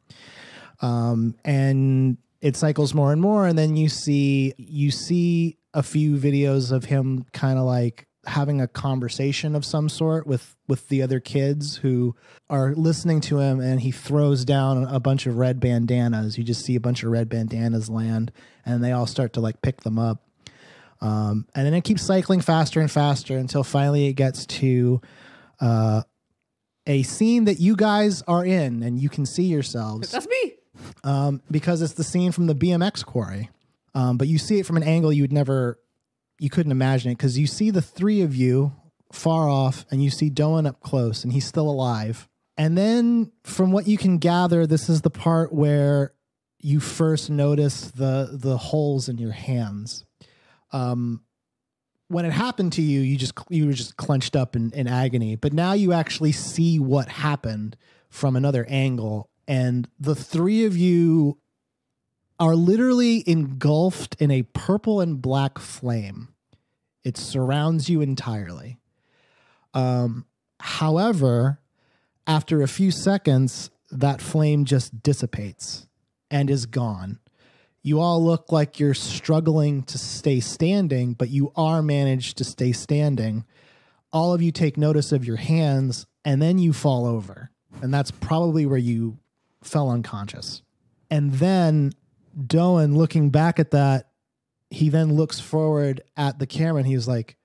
Um, and it cycles more and more, and then you see you see a few videos of him kind of like having a conversation of some sort with with the other kids who are listening to him and he throws down a bunch of red bandanas you just see a bunch of red bandanas land and they all start to like pick them up um, and then it keeps cycling faster and faster until finally it gets to uh, a scene that you guys are in and you can see yourselves That's me. um, because it's the scene from the BMX quarry. Um, but you see it from an angle you would never, you couldn't imagine it because you see the three of you far off and you see Doan up close and he's still alive. And then from what you can gather, this is the part where you first notice the the holes in your hands. Um, when it happened to you, you just you were just clenched up in, in agony. But now you actually see what happened from another angle, and the three of you are literally engulfed in a purple and black flame. It surrounds you entirely. Um, however, after a few seconds, that flame just dissipates and is gone. You all look like you're struggling to stay standing, but you are managed to stay standing. All of you take notice of your hands and then you fall over. And that's probably where you fell unconscious. And then Doan, looking back at that, he then looks forward at the camera and he's like,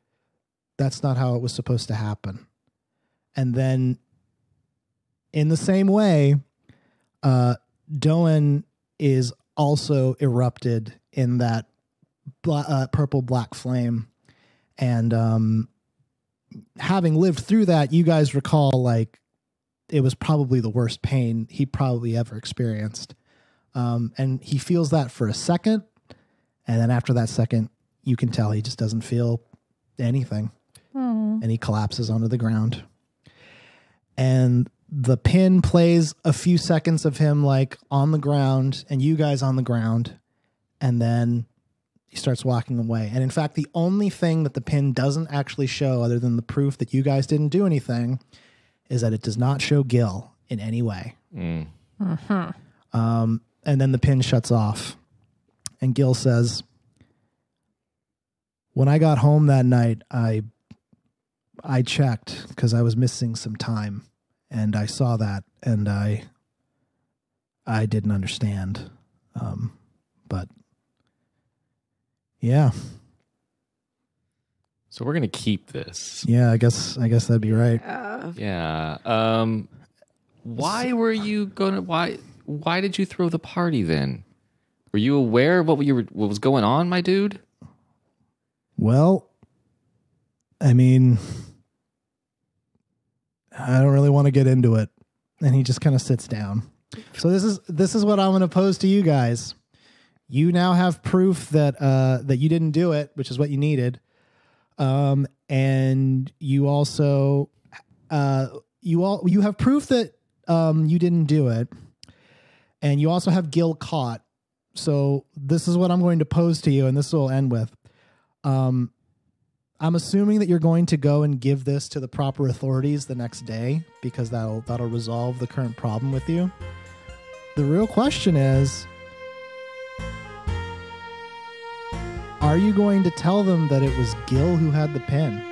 that's not how it was supposed to happen. And then, in the same way, uh, Doan is also erupted in that bla- uh, purple black flame. And um, having lived through that, you guys recall like it was probably the worst pain he probably ever experienced. Um, and he feels that for a second. And then after that second, you can tell he just doesn't feel anything. And he collapses onto the ground. And the pin plays a few seconds of him like on the ground and you guys on the ground. And then he starts walking away. And in fact, the only thing that the pin doesn't actually show, other than the proof that you guys didn't do anything, is that it does not show Gil in any way. Mm. Um, and then the pin shuts off. And Gil says, When I got home that night, I I checked because I was missing some time and I saw that and I I didn't understand. Um, but yeah, So we're gonna keep this. yeah, I guess I guess that'd be right. Uh, Yeah. Um. Why were you gonna? Why? Why did you throw the party then? Were you aware of what you were, what was going on, my dude? Well, I mean, I don't really want to get into it. And he just kind of sits down. So this is this is what I'm going to pose to you guys. You now have proof that uh, that you didn't do it, which is what you needed. Um, and you also uh, you all you have proof that um, you didn't do it, and you also have Gil caught. So this is what I'm going to pose to you, and this will end with. Um, I'm assuming that you're going to go and give this to the proper authorities the next day because that'll that'll resolve the current problem with you. The real question is Are you going to tell them that it was Gil who had the pin?